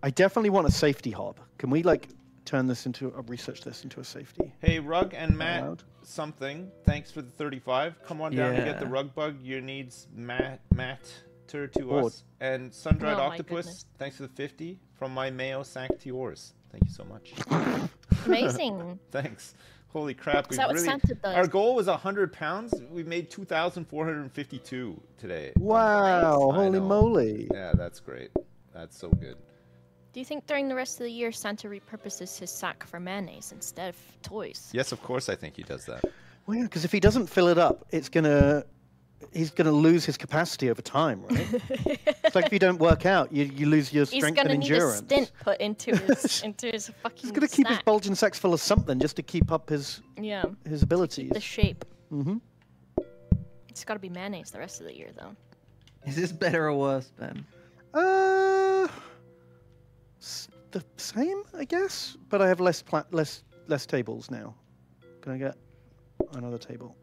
I definitely want a safety hob. Can we like turn this into a research this into a safety? Hey, Rug and Matt, Allowed? Something. Thanks for the 35. Come on down and get the rug bug. Your needs Matt matter to Oh. us. And Sun-Dried Oh Octopus, thanks for the 50. From my Mayo sack to yours. Thank you so much. Amazing. Thanks. Holy crap. Is we that what really, Santa does? Our goal was 100 pounds. We made 2,452 today. Wow! Holy moly! Yeah, that's great. That's so good. Do you think during the rest of the year Santa repurposes his sack for mayonnaise instead of toys? Yes, of course I think he does that. Well, yeah, because if he doesn't fill it up, it's gonna he's gonna lose his capacity over time, right? it's like if you don't work out, you, you lose your strength and endurance. He's strength gonna and need endurance. a stent put into his into his fucking. He's gonna keep his bulging sacks full of something just to keep up his Yeah, his abilities. the shape. Mm-hmm. It's got to be mayonnaise the rest of the year though. Is this better or worse, Ben? Uh, s- the same, I guess. But I have less pla- less less tables now. Can I get another table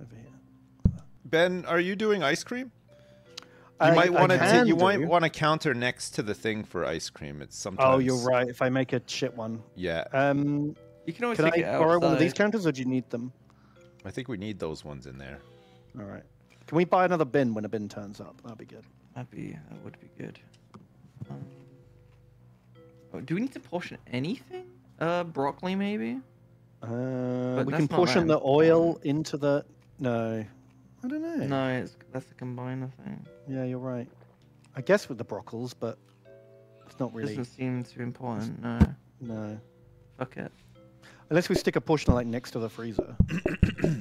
over here? Ben, are you doing ice cream? You I- might want to. can You might want to counter next to the thing for ice cream. It's sometimes. Oh, you're right. If I make a shit one, Yeah, um, You can always can I it borrow one of these counters, or do you need them? I think we need those ones in there. All right. Can we buy another bin when a bin turns up? That'd be good. That'd be that would be good. Um, oh, do we need to portion anything? Uh, broccoli maybe. Uh, But we can portion the oil into the. No, I don't know. No, it's that's the combiner thing. Yeah, you're right. I guess with the broccoli, but it's not really. Doesn't seem too important. No, No. fuck it. Unless we stick a portion like next to the freezer.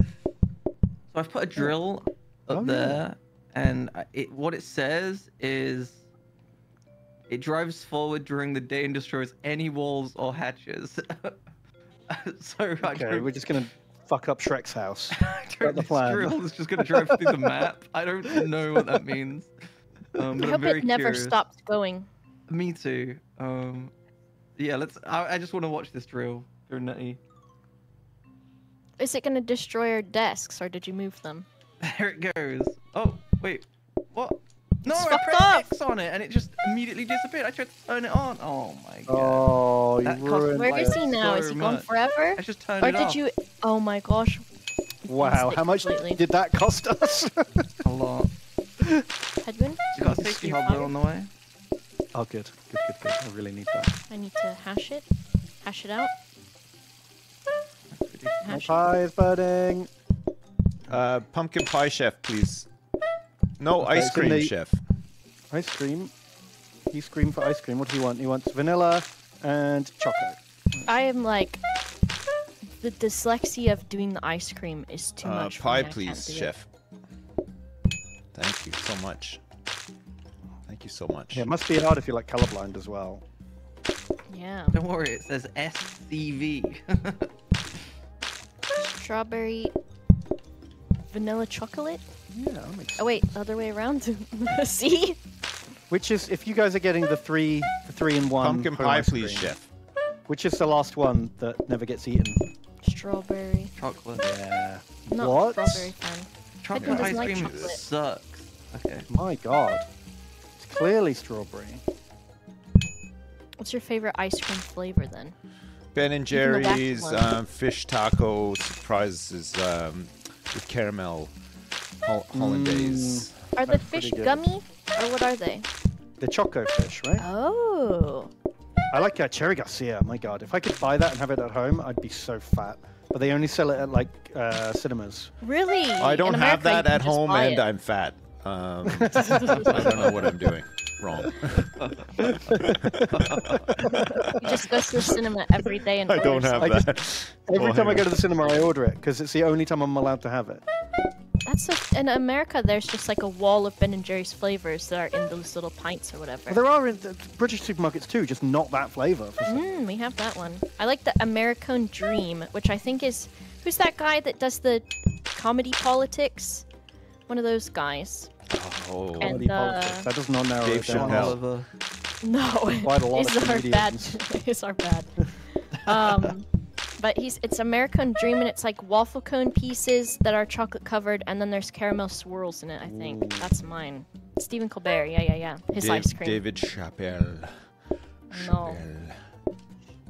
So I've put a drill up Oh, yeah. there, and it what it says is It drives forward during the day and destroys any walls or hatches. so Okay, we're just gonna fuck up Shrek's house. I the plan. drill. It's just gonna drive through the map. I don't know what that means. Um, but I I'm hope very it never curious. stops going. Me too. Um, yeah, let's. I, I just want to watch this drill. Go nutty. Is it gonna destroy our desks, or did you move them? There it goes. Oh wait, what? No, It's I pressed up. X on it and it just immediately disappeared. I tried to turn it on. Oh my god. Oh, you That cost ruined Where like is it. he now? is he gone much. forever? I just turned Or it did you? Oh my gosh! Wow, how much completely. did that cost us? A lot. Headwind? You got a Is safety your hobble on the way. oh, good, good, good, good. I really need that. I need to hash it. Hash it out. That's pretty- My pie is burning. Uh, pumpkin pie chef, please. No, Okay, ice it's in cream the- chef. Ice cream. He screamed for ice cream. What do you want? He wants vanilla and chocolate. I am like the dyslexia of doing the ice cream is too Uh, much. for pie, me. Please, do it. chef. Thank you so much. Thank you so much. Yeah, it must be hard if you're like colorblind as well. Yeah. Don't worry, it says SCV. Strawberry, vanilla chocolate. Yeah, that makes Oh wait, other way around. See? Which is, if you guys are getting the three, the three in one Pumpkin pie, ice please, cream, chef. Which is the last one that never gets eaten? Strawberry. Chocolate. Yeah. Not What? strawberry fan. Chocolate doesn't ice like cream chocolate. sucks. Okay. My God. It's clearly strawberry. What's your favorite ice cream flavor then? Ben and Even the wacky Jerry's um, fish taco surprises um, with caramel hol- hollandaise. Are the That's pretty fish gummy or what are they? The choco fish, right? Oh. I like uh, Cherry Garcia. My God, if I could buy that and have it at home, I'd be so fat. But they only sell it at like uh, cinemas. Really? I don't In have that at home, and it. I'm fat. Um, I don't know what I'm doing wrong. You just go to the cinema every day and I order don't have something. I just- that. Every Oh, time I go to the cinema, I order it because it's the only time I'm allowed to have it. That's so, in America. There's just like a wall of Ben and Jerry's flavors that are in those little pints or whatever. Well, there are in the British supermarkets too, just not that flavor. Mm, we have that one. I like the American Dream, which I think is who's that guy that does the comedy politics? One of those guys. Oh, And, Comedy uh, politics. That does not narrow Dave it down. Chappelle. No, Quite a lot is of our bad. comedians. is our bad. Um, but he's it's American Dream, and it's like waffle cone pieces that are chocolate covered, and then there's caramel swirls in it. I think Ooh. that's mine. Stephen Colbert. Yeah, yeah, yeah. His Dave- ice cream. David Chappelle. No. Chappelle.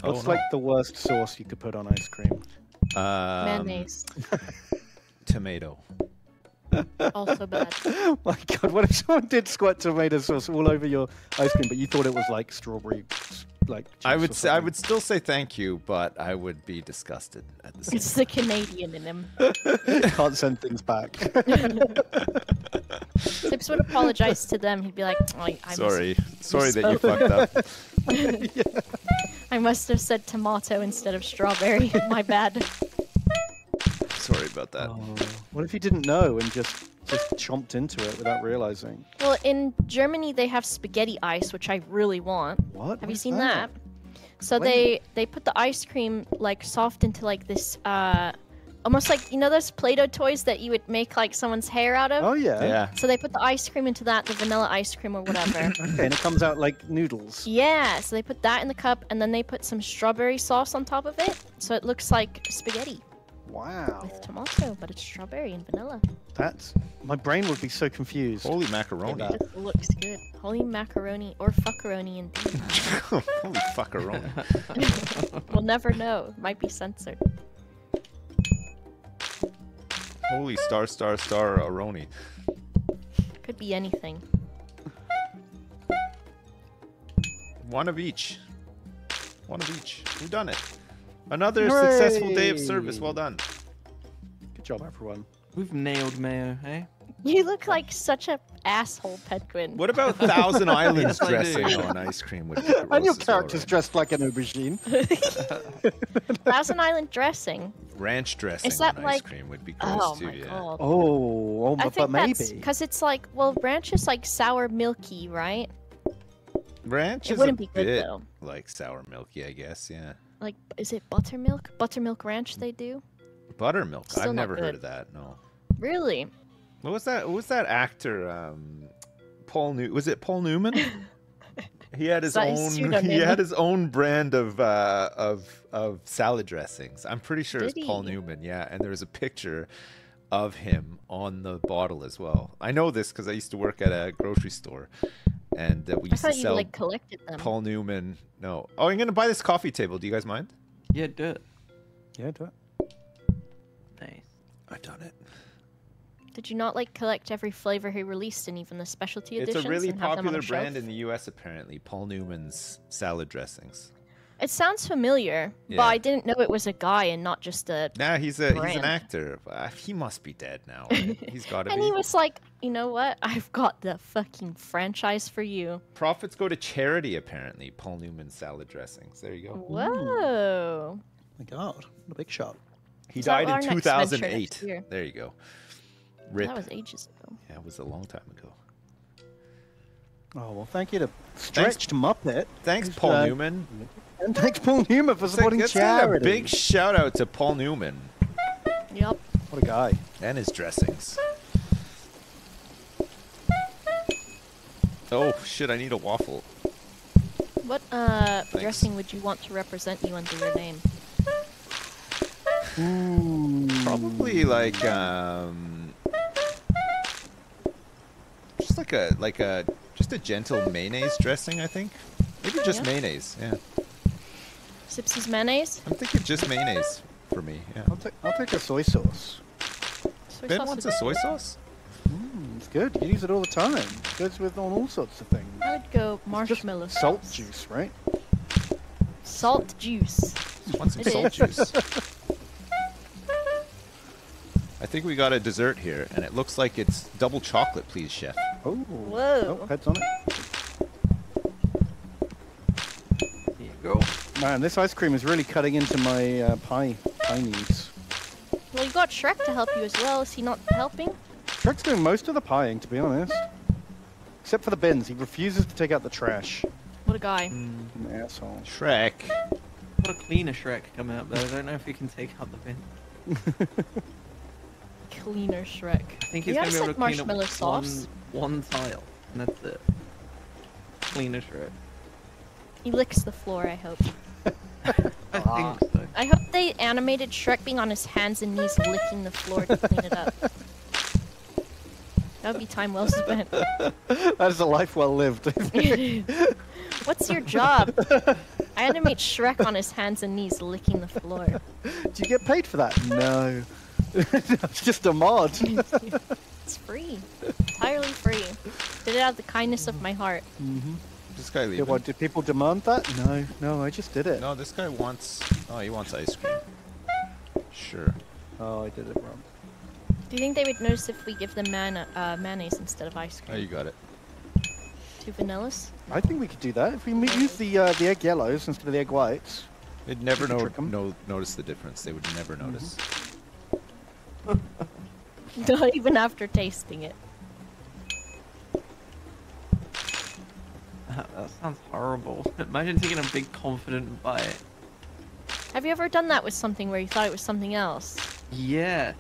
Oh, What's no. like the worst sauce you could put on ice cream? Um, Mayonnaise. Tomato. Also bad. My God, what if someone did squirt tomato sauce all over your ice cream, but you thought it was like strawberry, s- like? I would say I would still say thank you, but I would be disgusted at the same It's the Canadian in him. Can't send things back. Sips would apologize to them. He'd be like, oh, I, I Sorry, sorry that you fucked up. I must have said tomato instead of strawberry. My bad. Sorry about that. Oh. What if you didn't know and just just chomped into it without realizing? Well, in Germany they have spaghetti ice, which I really want. What? Have you What's seen that? So When? they they put the ice cream like soft into like this uh almost like you know those Play-Doh toys that you would make like someone's hair out of? Oh yeah. Yeah. So they put the ice cream into that, the vanilla ice cream or whatever. Okay, and it comes out like noodles. yeah, so they put that in the cup and then they put some strawberry sauce on top of it. So it looks like spaghetti Wow. with tomato, but it's strawberry and vanilla. That's my brain would be so confused. Holy macaroni. that. It looks good. Holy macaroni or fuckaroni indeed. Holy fuckeroni. we'll never know. Might be censored. Holy star star star aroni. Could be anything. One of each. One of each. We've done it. Another successful day of service. Well done. Good job, everyone. We've nailed mayo, hey? You look like such a asshole, Penguin. What about Thousand Islands Yes, dressing on ice cream? Would be And your gross well, character's right? dressed like an aubergine. Thousand Island dressing. ranch dressing Is that on ice cream would be oh gross Oh too. my yeah. god. Oh, oh I but, think maybe. because it's like, well, ranch is like sour milky, right? Ranch It is wouldn't a be good, bit though. like sour milky, I guess. Yeah. Like, is it buttermilk? Buttermilk ranch they do? Buttermilk. Still I've never heard of that. No. Really? What was that? What was that actor? Um, Paul New. Was it Paul Newman? He had his own. He had his own brand of uh, of of salad dressings. I'm pretty sure it's Paul? Newman. Yeah, and there was a picture of him on the bottle as well. I know this because I used to work at a grocery store, and uh, we I used to thought you sell like collected them. Paul Newman. No. Oh, I'm gonna buy this coffee table. Do you guys mind? Yeah, do it. Yeah, do it. Nice. I've done it. Did you not like collect every flavor he released and even the specialty It's editions? a really and have them on popular brand shelf? in the U.S. Apparently, Paul Newman's salad dressings. It sounds familiar, Yeah. but I didn't know it was a guy and not just a. Nah, he's a he's an actor. Uh, he must be dead now. Right? He's got to And be. he was like, you know what? I've got the fucking franchise for you. Profits go to charity. Apparently, Paul Newman salad dressings. There you go. Whoa. my God, what a big shot. He So died in 2008. There you go. Rip. That was ages ago. Yeah, it was a long time ago. Oh well, thank you to Stretched Muppet Thanks, Paul uh, Newman. And thanks Paul Newman for supporting let's give a charity. big shout out to Paul Newman Yep. What a guy. and his dressings. Oh shit! I need a waffle. What uh dressing would you want to represent you under your name? Ooh. Probably like um, just like a like a just a gentle mayonnaise dressing. I think maybe just Yeah. mayonnaise. Yeah, Sipsy's mayonnaise? I'm thinking just mayonnaise for me. Yeah. I'll take I'll take a soy sauce. Soy Ben sauce wants a be soy sauce. Mm, it's good. You use it all the time. It goes with on all sorts of things. I would go It's just marshmallow salt sauce. juice, right? Salt juice. Just want some It salt is. juice. I think we got a dessert here, and it looks like it's double chocolate, please, chef. Oh. Whoa. Oh, heads on it. Here you go. Man, this ice cream is really cutting into my uh, pie pie needs. Well, you got Shrek to help you as well. Is he not helping? Shrek's doing most of the pieing, to be honest. Except for the bins. He refuses to take out the trash. What a guy. An asshole. Shrek. What a cleaner Shrek coming up though. I don't know if he can take out the bin. Cleaner Shrek. I think You he's gonna be able like to clean up marshmallow sauce? one, one tile, and that's it. Cleaner Shrek. He licks the floor, I hope. I think so. I hope they animated Shrek being on his hands and knees licking the floor to clean it up. That would be time well spent. that is a life well lived. What's your job? I animate Shrek on his hands and knees licking the floor. Do you get paid for that? No. it's just a mod. It's free. Entirely free. Did it out of the kindness of my heart. hmm This guy Yeah, leaving. what, did people demand that? No, no, I just did it. No, this guy wants. Oh, he wants ice cream. Sure. Oh, I did it wrong. Do you think they would notice if we give them man- uh, mayonnaise instead of ice cream? Oh, you got it. Two vanillas? I think we could do that if we use the uh, the egg yellows instead of the egg whites. They'd never You could know, no, notice the difference. They would never notice. Not even after tasting it. That, that sounds horrible. Imagine taking a big confident bite. Have you ever done that with something where you thought it was something else? Yeah.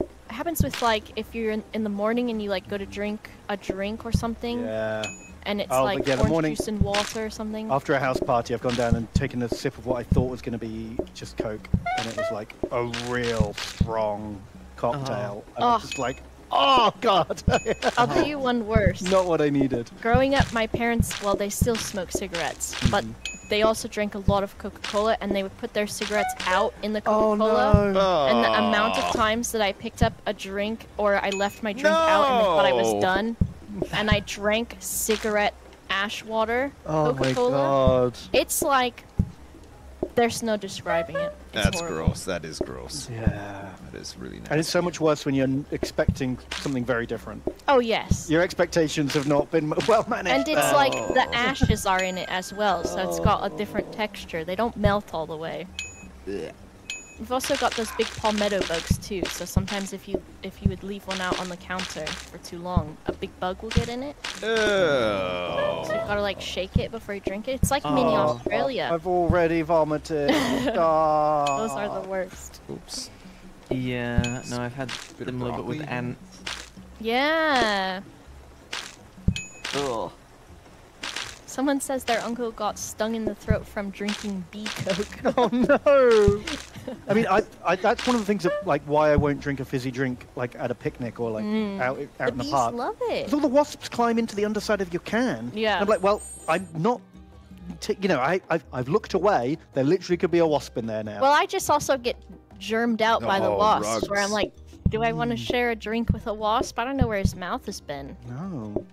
It happens with like if you're in, in the morning and you like go to drink a drink or something Yeah. and it's Oh, like yeah, orange morning- juice and water or something. After a house party, I've gone down and taken a sip of what I thought was going to be just Coke, and it was like a real strong cocktail. Uh-huh. And I was Oh. just like, oh god, I'll do you one worse. not what I needed. Growing up, my parents, well, they still smoke cigarettes, but Mm-hmm. they also drank a lot of Coca-Cola, and they would put their cigarettes out in the Oh Coca-Cola. Oh, no. And the amount of times that I picked up a drink or I left my drink out and they thought I was done, and I drank cigarette ash water Oh Coca-Cola. god. It's like there's no describing it. It's That's horrible. gross. That is gross. Yeah. That is really nasty. And it's so much worse when you're expecting something very different. Oh yes. Your expectations have not been well managed. And it's there. like the ashes are in it as well, so it's got a different texture. They don't melt all the way. We've also got those big palmetto bugs too. So sometimes if you if you would leave one out on the counter for too long, a big bug will get in it. So Oh. you've got to like shake it before you drink it. It's like mini Oh. Australia. I've already vomited. Ah. Those are the worst. Oops. Yeah, no, I've had Bit of similar, but with ants. Yeah. Ugh. Someone says their uncle got stung in the throat from drinking bee coke. Oh no! I mean, I, I that's one of the things that like why I won't drink a fizzy drink like at a picnic or like Mm. out the in the bees park. love it. 'Cause all the wasps climb into the underside of your can. Yeah. I'm like, well, I'm not. T- you know, I I've, I've looked away. There literally could be a wasp in there now. Well, I just also get germed out by the Oh, wasps, where I'm like, do I want to Mm. share a drink with a wasp? I don't know where his mouth has been. no.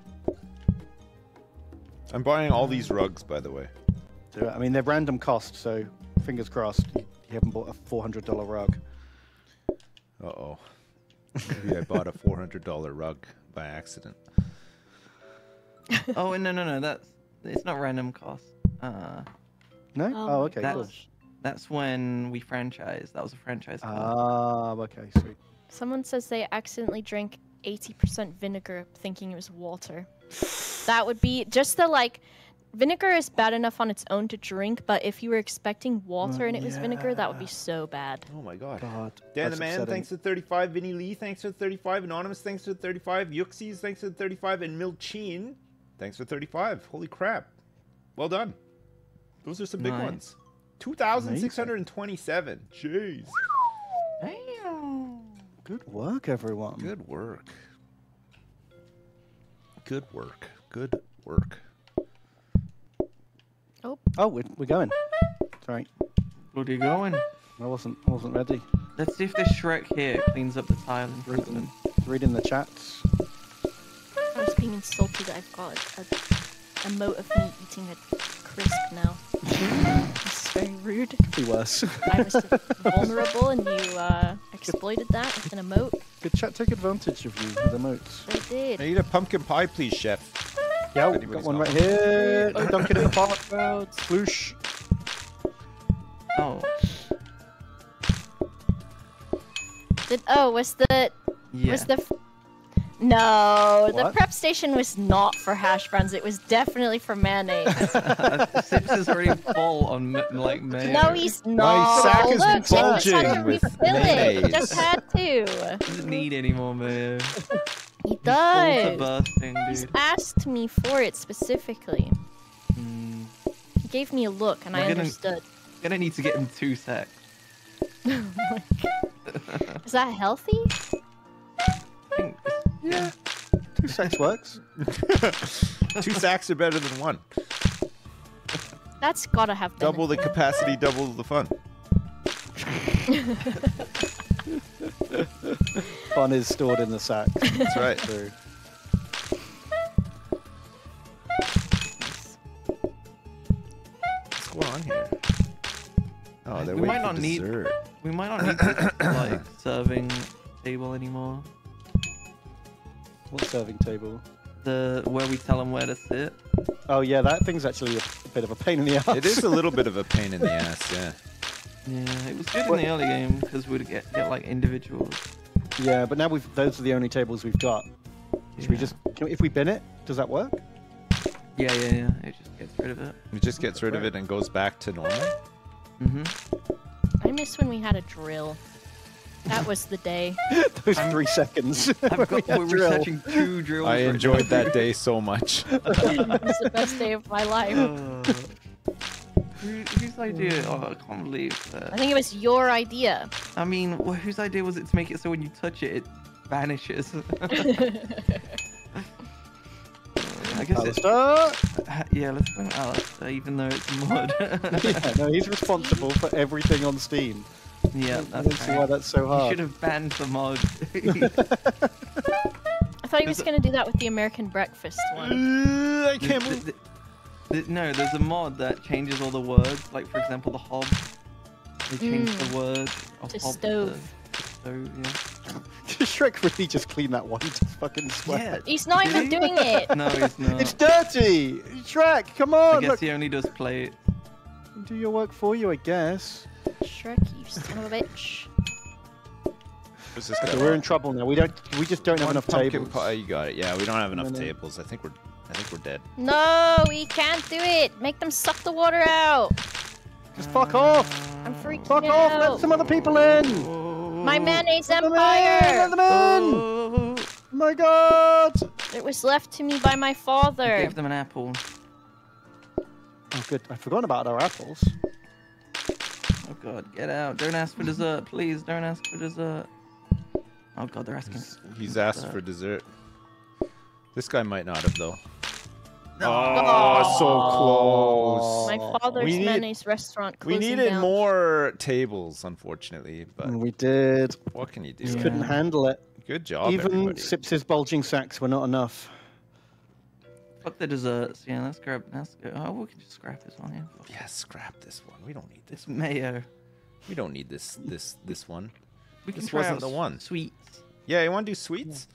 I'm buying all these rugs, by the way. I mean, they're random cost, so fingers crossed you, you haven't bought a four hundred dollar rug. Uh oh. Maybe I bought a $400 rug by accident. Oh no no no, that's it's not random cost. Uh, No? Oh Oh, okay. that's Cool. That's when we franchised. That was a franchise. card. Ah, okay, sweet. Someone says they accidentally drank 80% vinegar thinking it was water. That would be just the like. Vinegar is bad enough on its own to drink, but if you were expecting water and it was vinegar, that would be so bad. Oh my god. God. Dan that's the Man, upsetting. thanks for 35. Vinny Lee, thanks for 35. Anonymous, thanks for 35. Yuxies, thanks for 35. And Milchin, thanks for 35. Holy crap. Well done. Those are some big Nice. ones. 2,627. Jeez. Damn. Good work, everyone. Good work. Good work. Good work. Oh, oh we're, we're going. Sorry, Where are you going? I wasn't I wasn't ready. Let's see if this Shrek here cleans up the tile in Brisbane. Reading the chats. I was being insulted. That I've got a, a emote of me eating a crisp now. this is very rude. Be worse. I was vulnerable and you uh, exploited that with an emote. Good chat. Take advantage of you with emotes. I did. I need a pumpkin pie, please, chef. Yeah, we've got one right here. Oh, Duncan in the pot. Roads. Sploosh. Oh, Did, oh, was the yeah. was the f- no the prep station was not for hash browns. It was definitely for mayonnaise. Sips is already full on like mayo. no, he's not. My sack is Look, it just had to bulging with refill it. It just had to. doesn't need any more mayo. He He's full to does. bursting, He's dude. asked me for it specifically. Mm, He gave me a look, and I We're gonna- understood. gonna need to get him two sacks. Is that healthy? I think it's- Yeah. Two sacks works. Two sacks are better than one. That's gotta have been. Double the capacity, double the fun. Fun is stored in the sack. That's right. True. What's going on here? Oh, they're We waiting might for not need- We might not need like serving table anymore. What serving table? The where we tell them where to sit. Oh yeah, that thing's actually a, a bit of a pain in the ass. It is a little bit of a pain in the ass, yeah. Yeah, it was good in the early game because we'd get get like individuals. Yeah, but now we've those are the only tables we've got. Should we just can, if we bin it? Does that work? Yeah, yeah, yeah. It just gets rid of it. It just gets rid of it and goes back to normal. Mhm. I miss when we had a drill. That was the day. Those three seconds. I've got we we're drill. researching two drills. I enjoyed that day so much. it was the best day of my life. Uh, who, whose idea? Oh, I can't believe I think it was your idea. I mean, wh- whose idea was it to make it so when you touch it, it vanishes? I guess it's Alastair? yeah. Let's blame Alastair, even though it's mud. yeah, no, he's responsible for everything on Steam. Yeah, I don't see why that's so hard. You should have banned the mod. I thought he was gonna do that with the American breakfast one. I can't Th- move. th- th- no, there's a mod that changes all the words. Like for example, the hob. They change Mm. the word of To hob stove. To stove, yeah. Shrek really just cleaned that one to fucking sweat. Yeah. He's not even doing it. No, he's not. It's dirty! Shrek, come on. I guess Look, he only does play it. do your work for you, I guess. Shrek, you son of a bitch. This Okay, we're in trouble now. We don't. We just don't have One enough pumpkin tables. pie. You got it. Yeah, we don't have enough No, no. tables. I think we're. I think we're dead. No, we can't do it. Make them suck the water out. Just fuck off. I'm freaking Fuck out. off. Let some other people in. My mayonnaise Let them in. Let empire. them in. Oh, my god. It was left to me by my father. give them an apple. Oh, good. I'd forgotten about our apples. Oh god, get out! Don't ask for dessert, please. Don't ask for dessert. Oh god, they're asking. He's, for he's asked for dessert. This guy might not have though. No. Oh, so close. My father's We need- mayonnaise restaurant We needed down. more tables, unfortunately, but we did. what can you do? Just Yeah. couldn't handle it. Good job, Even everybody. Sips's bulging sacks were not enough. Fuck the desserts. Yeah, let's grab. Let's go. Oh, we can just scrap this one. Yeah. Fuck Yeah, scrap this one. We don't need this. It's mayo. We don't need this. This. This one. We This wasn't the one. Sweets. Yeah, you want to do sweets?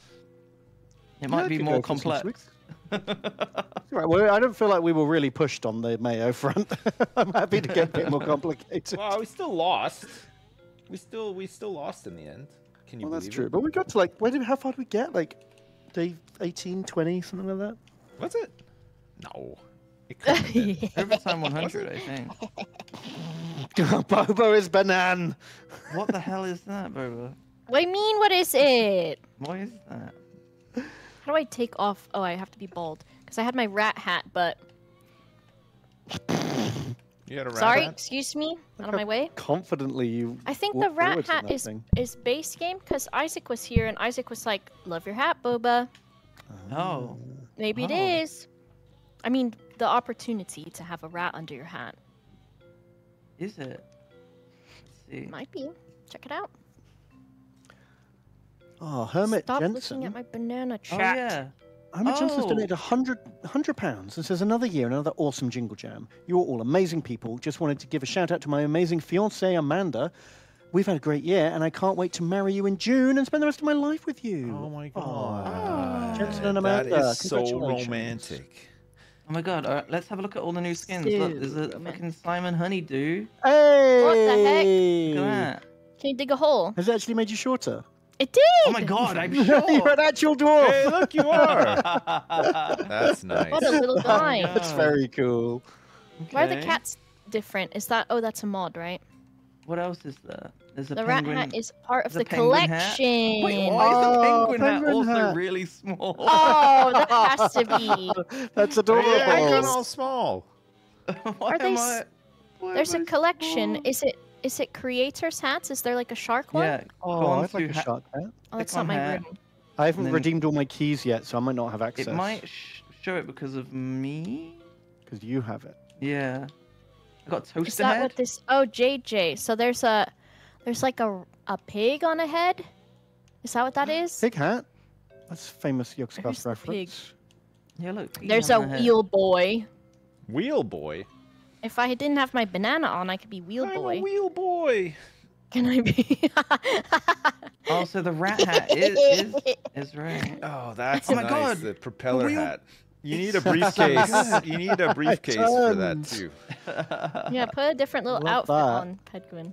It might I be more go complex. Right, well, I don't feel like we were really pushed on the mayo front. I'm happy to get a bit more complicated. Well, we still lost. We still. We still lost in the end. Can you Well, that's true. it? But we got to like, where did, how far did we get? Like, day 18, 20, something like that? Was it? No. It couldn't have been. Overtime 100, I think. Bobo is banan. What the hell is that, Boba? What do you mean? What is it? What is that? How do I take off? Oh, I have to be bald because I had my rat hat, but You had a rat sorry, hat? excuse me, out of my way. Confidently, you. I think the rat hat that is thing. is base game because Isaac was here and Isaac was like, "Love your hat, Boba." Oh. Maybe it Oh. is. I mean, the opportunity to have a rat under your hat Is it? Let's see. might be. Check it out. Oh, Hermit Stop Jensen. looking at my banana chat. Oh, chat. yeah. Hermit Jensen's Oh. donated 100, 100 pounds and says, Another year, and another awesome Jingle Jam. You're all amazing people. Just wanted to give a shout out to my amazing fiancee, Amanda. We've had a great year, and I can't wait to marry you in June and spend the rest of my life with you. Oh my Aw. god. Jensen and That Amanda, is so romantic. Oh my god, alright, let's have a look at all the new skins. Look, there's a fucking Simon Honeydew. Hey! What the heck? Look at that. Can you dig a hole? Has it actually made you shorter? It did. Oh my god, I'm sure! You're sure. an actual dwarf! Hey, look, you are. That's nice. What a little oh guy. That's very cool. Why are the cats different? Is that? Oh, that's a mod, right? What else is there? There's a the penguin. rat hat is part of the the, collection. Wait, why is the Oh, penguin, hat also hat. really small? Oh, that has to be. That's adorable. they're these- all small. why Are they am s- I? why There's am a I collection. small? Is it? Is it creators hats? Is there like a shark one? Yeah. Oh, go on I'd like to a shark hat. Oh, that's not my hat. room. I haven't then- redeemed all my keys yet, so I might not have access. It might sh- show it because of me. Because you have it. Yeah. I got toaster Is that head. what this? Oh, JJ. So there's a, there's like a a pig on a head. Is that what that is? Pig hat. That's famous Where's Yogscast the reference. Yeah, look. There's a on the head. wheel boy. Wheel boy. If I didn't have my banana on, I could be wheel I'm boy. a wheel boy. Can I be? Oh, so the rat hat is is, is right. Oh, that's Oh my nice. God, The propeller wheel- hat. You need a briefcase. you need a briefcase for that too. yeah, put a different little Love outfit that. on Pedguin.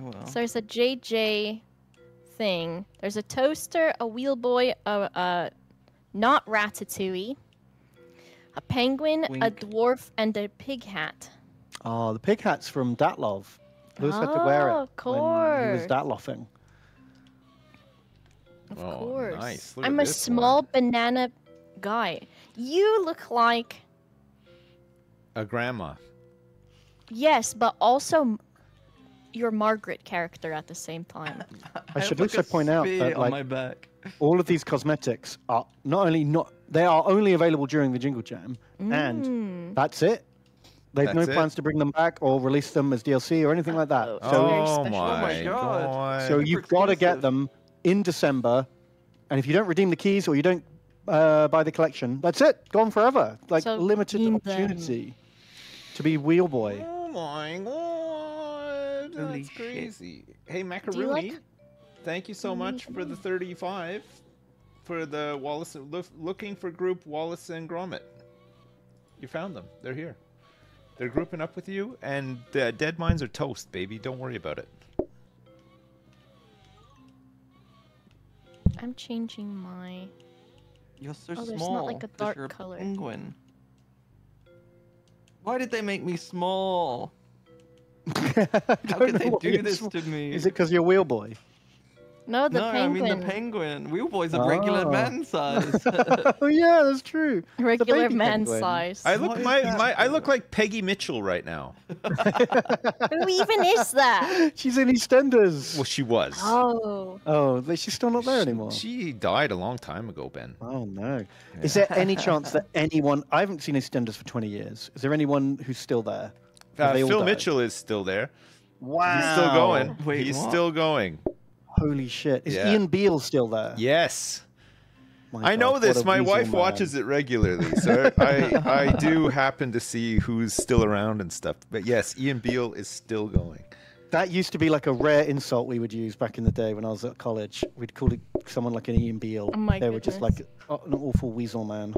Well, So there's a JJ thing. There's a toaster, a wheel boy, a, a not ratatouille, a penguin, a dwarf, and a pig hat. Oh, the pig hat's from Datlov. Lewis had to wear it Oh, of when he was course. Datloffing. Of Oh, course. nice. Look I'm a small one. banana guy. You look like A grandma. yes, but also your Margaret character at the same time. I should also point out spear that, on like, my back. All of these cosmetics are not only not they are only available during the Jingle Jam, and Mm. that's it. They've no it? plans to bring them back or release them as DLC or anything like that. Uh-oh. So, oh my, Oh my God. god. so you've got to get them in December, and if you don't redeem the keys or you don't uh, buy the collection, that's it. Gone forever. Like So limited redeem them. opportunity to be wheel boy. Oh my god. Holy That's shit. crazy. Hey you Macaroni. like- Thank you so much for the 35 for the Wallace look, looking for group Wallace and Gromit. You found them. They're here. They're grouping up with you, and the dead mines are toast, baby. Don't worry about it. I'm changing my. You're so Oh, there's not, small. like, a 'cause dark you're a color. penguin. Why did they make me small? How How could they do this to me? Is it because you're wheel boy? No, the no, penguin. I mean the penguin. Wheelboy's a regular Oh. man size. oh yeah, that's true. Regular man penguin. size. I look What is my, my I look like Peggy Mitchell right now. Who even is that? She's in EastEnders. Well, she was. Oh. Oh, but she's still not there anymore. She died a long time ago, Ben. Oh no. Is there any chance that anyone? I haven't seen EastEnders for 20 years. Is there anyone who's still there? Uh, Phil? Mitchell is still there. Wow. He's still going. Wait, He's what? still going. Holy shit! Is Yeah. Ian Beale still there? Yes. My I know this. My wife man. watches it regularly, so I I do happen to see who's still around and stuff. But yes, Ian Beale is still going. That used to be like a rare insult we would use back in the day when I was at college. We'd call it someone like an Ian Beale. Oh my they were just like oh, an awful weasel man.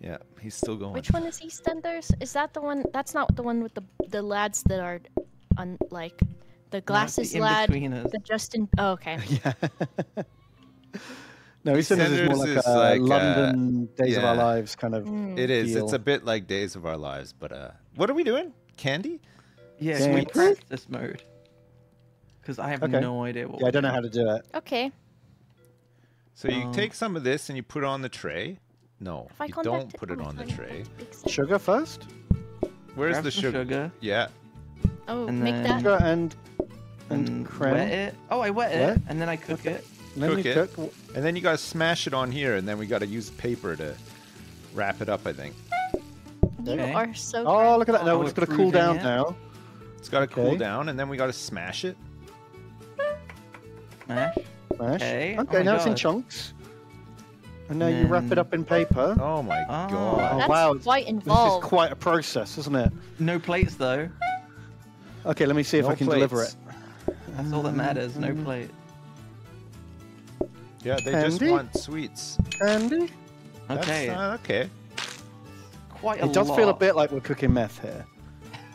Yeah, he's still going. Which one is EastEnders? Is that the one? That's not the one with the the lads that are, un, like, the glasses lad. in-betweeners. The Justin. Oh, okay. yeah. no, EastEnders is more like a like, uh, London Days of Our. Lives kind of. Mm. It is. It's a bit like Days of Our Lives, but uh, what are we doing? Candy? Yeah, Dang. we practice mode? Because I have Okay. no idea what. Yeah, I don't know how to do it. Okay. So you Um, take some of this and you put it on the tray. No, Have I you don't put it on the tray. had big stuff. Sugar first. Where's Grab the sugar? sugar Yeah. Oh, And make then- that. Sugar and and, and creme. wet it. Oh, I wet Wet? it and then I cook it. And then Cook you it. cook. And then you gotta smash it on here, and then we gotta use paper to wrap it up. I think You Okay. are so. Oh, look at that! No, Oh, it's got to cool down it. now. it's gotta cool down, and then we gotta smash it. Mash. Mash. Okay, oh Okay, my now it's in chunks. And now you wrap it up in paper. Oh my Ah. god! Oh, That's wow, quite involved. This is quite a process, isn't it? No plates though. Okay, let me see if I can deliver it. That's all that matters. No Mm. plate. Yeah, they just want sweets. Candy. That's, Okay. uh, okay. Quite a It does feel a bit like we're cooking meth here.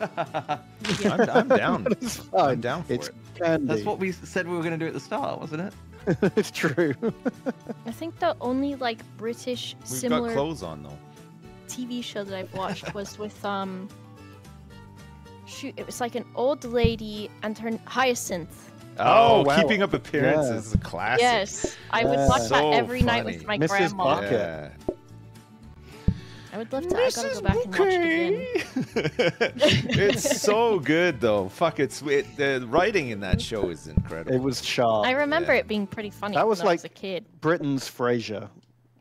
I'm, I'm down. But it's fine. down for it's it. candy. That's what we said we were going to do at the start, wasn't it? it's true. I think the only like British We've similar got clothes on though. TV show that I've watched was with um. Shoot, it was like an old lady and her Hyacinth. Oh, Oh, wow. keeping up appearances is a classic. Yes, I would watch So that every night with my Mrs. grandma. Bucket. Yeah. I would love to. I gotta go back and watch it again. it's so good though. Fuck, it's it, the writing in that show is incredible. it was sharp. I remember Yeah. it being pretty funny That was when I was a like- kid. Britain's Frasier.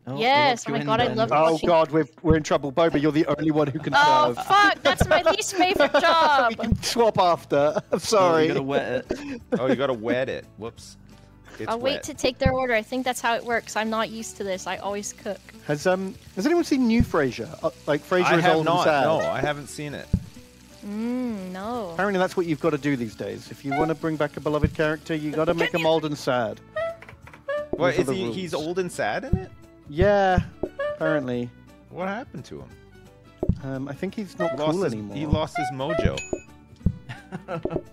Oh, Yes, oh my you God, I love then. Oh watching- God, we're we're in trouble, Boba. You're the only one who can Oh serve. fuck! That's my least favorite job. we can swap after. I'm Oh, sorry. you gotta wet it. oh, you gotta wet it. Whoops. It's I'll wait to take their order. I think that's how it works. I'm not used to this. I always cook. Has um has anyone seen New Frasier? Uh, like Frasier I is have old not. and sad. No, I haven't seen it. Mmm, no. Apparently, that's what you've got to do these days. If you want to bring back a beloved character, you got to make them old and sad. What Those are is the he? He's old and sad in it. Yeah, apparently. What happened to him? Um, I think he's not He lost cool his, anymore. He lost his mojo.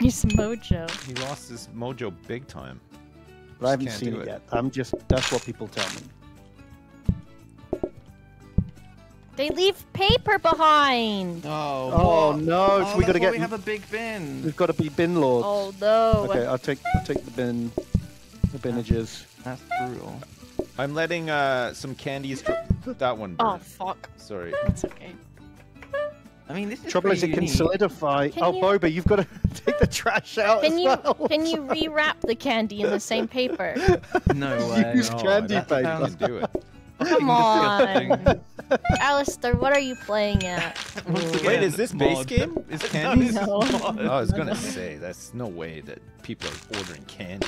He's mojo. He lost his mojo big time. but I haven't seen it, it. yet. I'm just that's what people tell me. They leave paper behind. Oh, Oh what? no! Oh, so we got to that's why get. we have a big bin. We've got to be bin lords. Oh no. Okay, I'll take I'll take the bin. The binnages. That's brutal. I'm letting uh some candies. Dr- that one. Oh fuck. Sorry. That's okay. I mean, this is Trouble is, it pretty can solidify. Can oh, you- Boba, you've got to take the trash out Can as you well. can you rewrap the candy in the same paper? No You way. use No, candy I paper. I can do it. Come on. Alastair, what are you playing at? Once Wait, is this base mod. game? Is candy? this is No. Oh, I was gonna say that's no way that people are ordering candy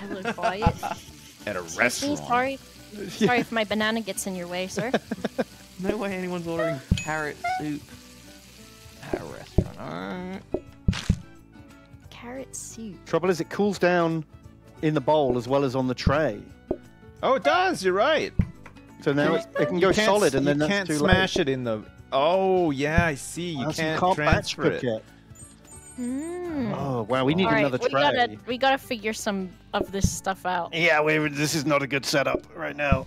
I look quiet. At a Excuse me, restaurant. sorry. Sorry if my banana gets in your way, sir. No way anyone's ordering carrot soup at a restaurant. Alright. Carrot soup. Trouble is, it cools down in the bowl as well as on the tray. Oh, it does. You're right. So now You- it's, it can go solid, and then you that's can't too smash it in the Oh yeah, I see. You Ah, so can't, batch transfer cook it. it. Hmm. Oh wow, we need All right, another we tray. gotta we gotta figure some of this stuff out. Yeah, we this is not a good setup right now.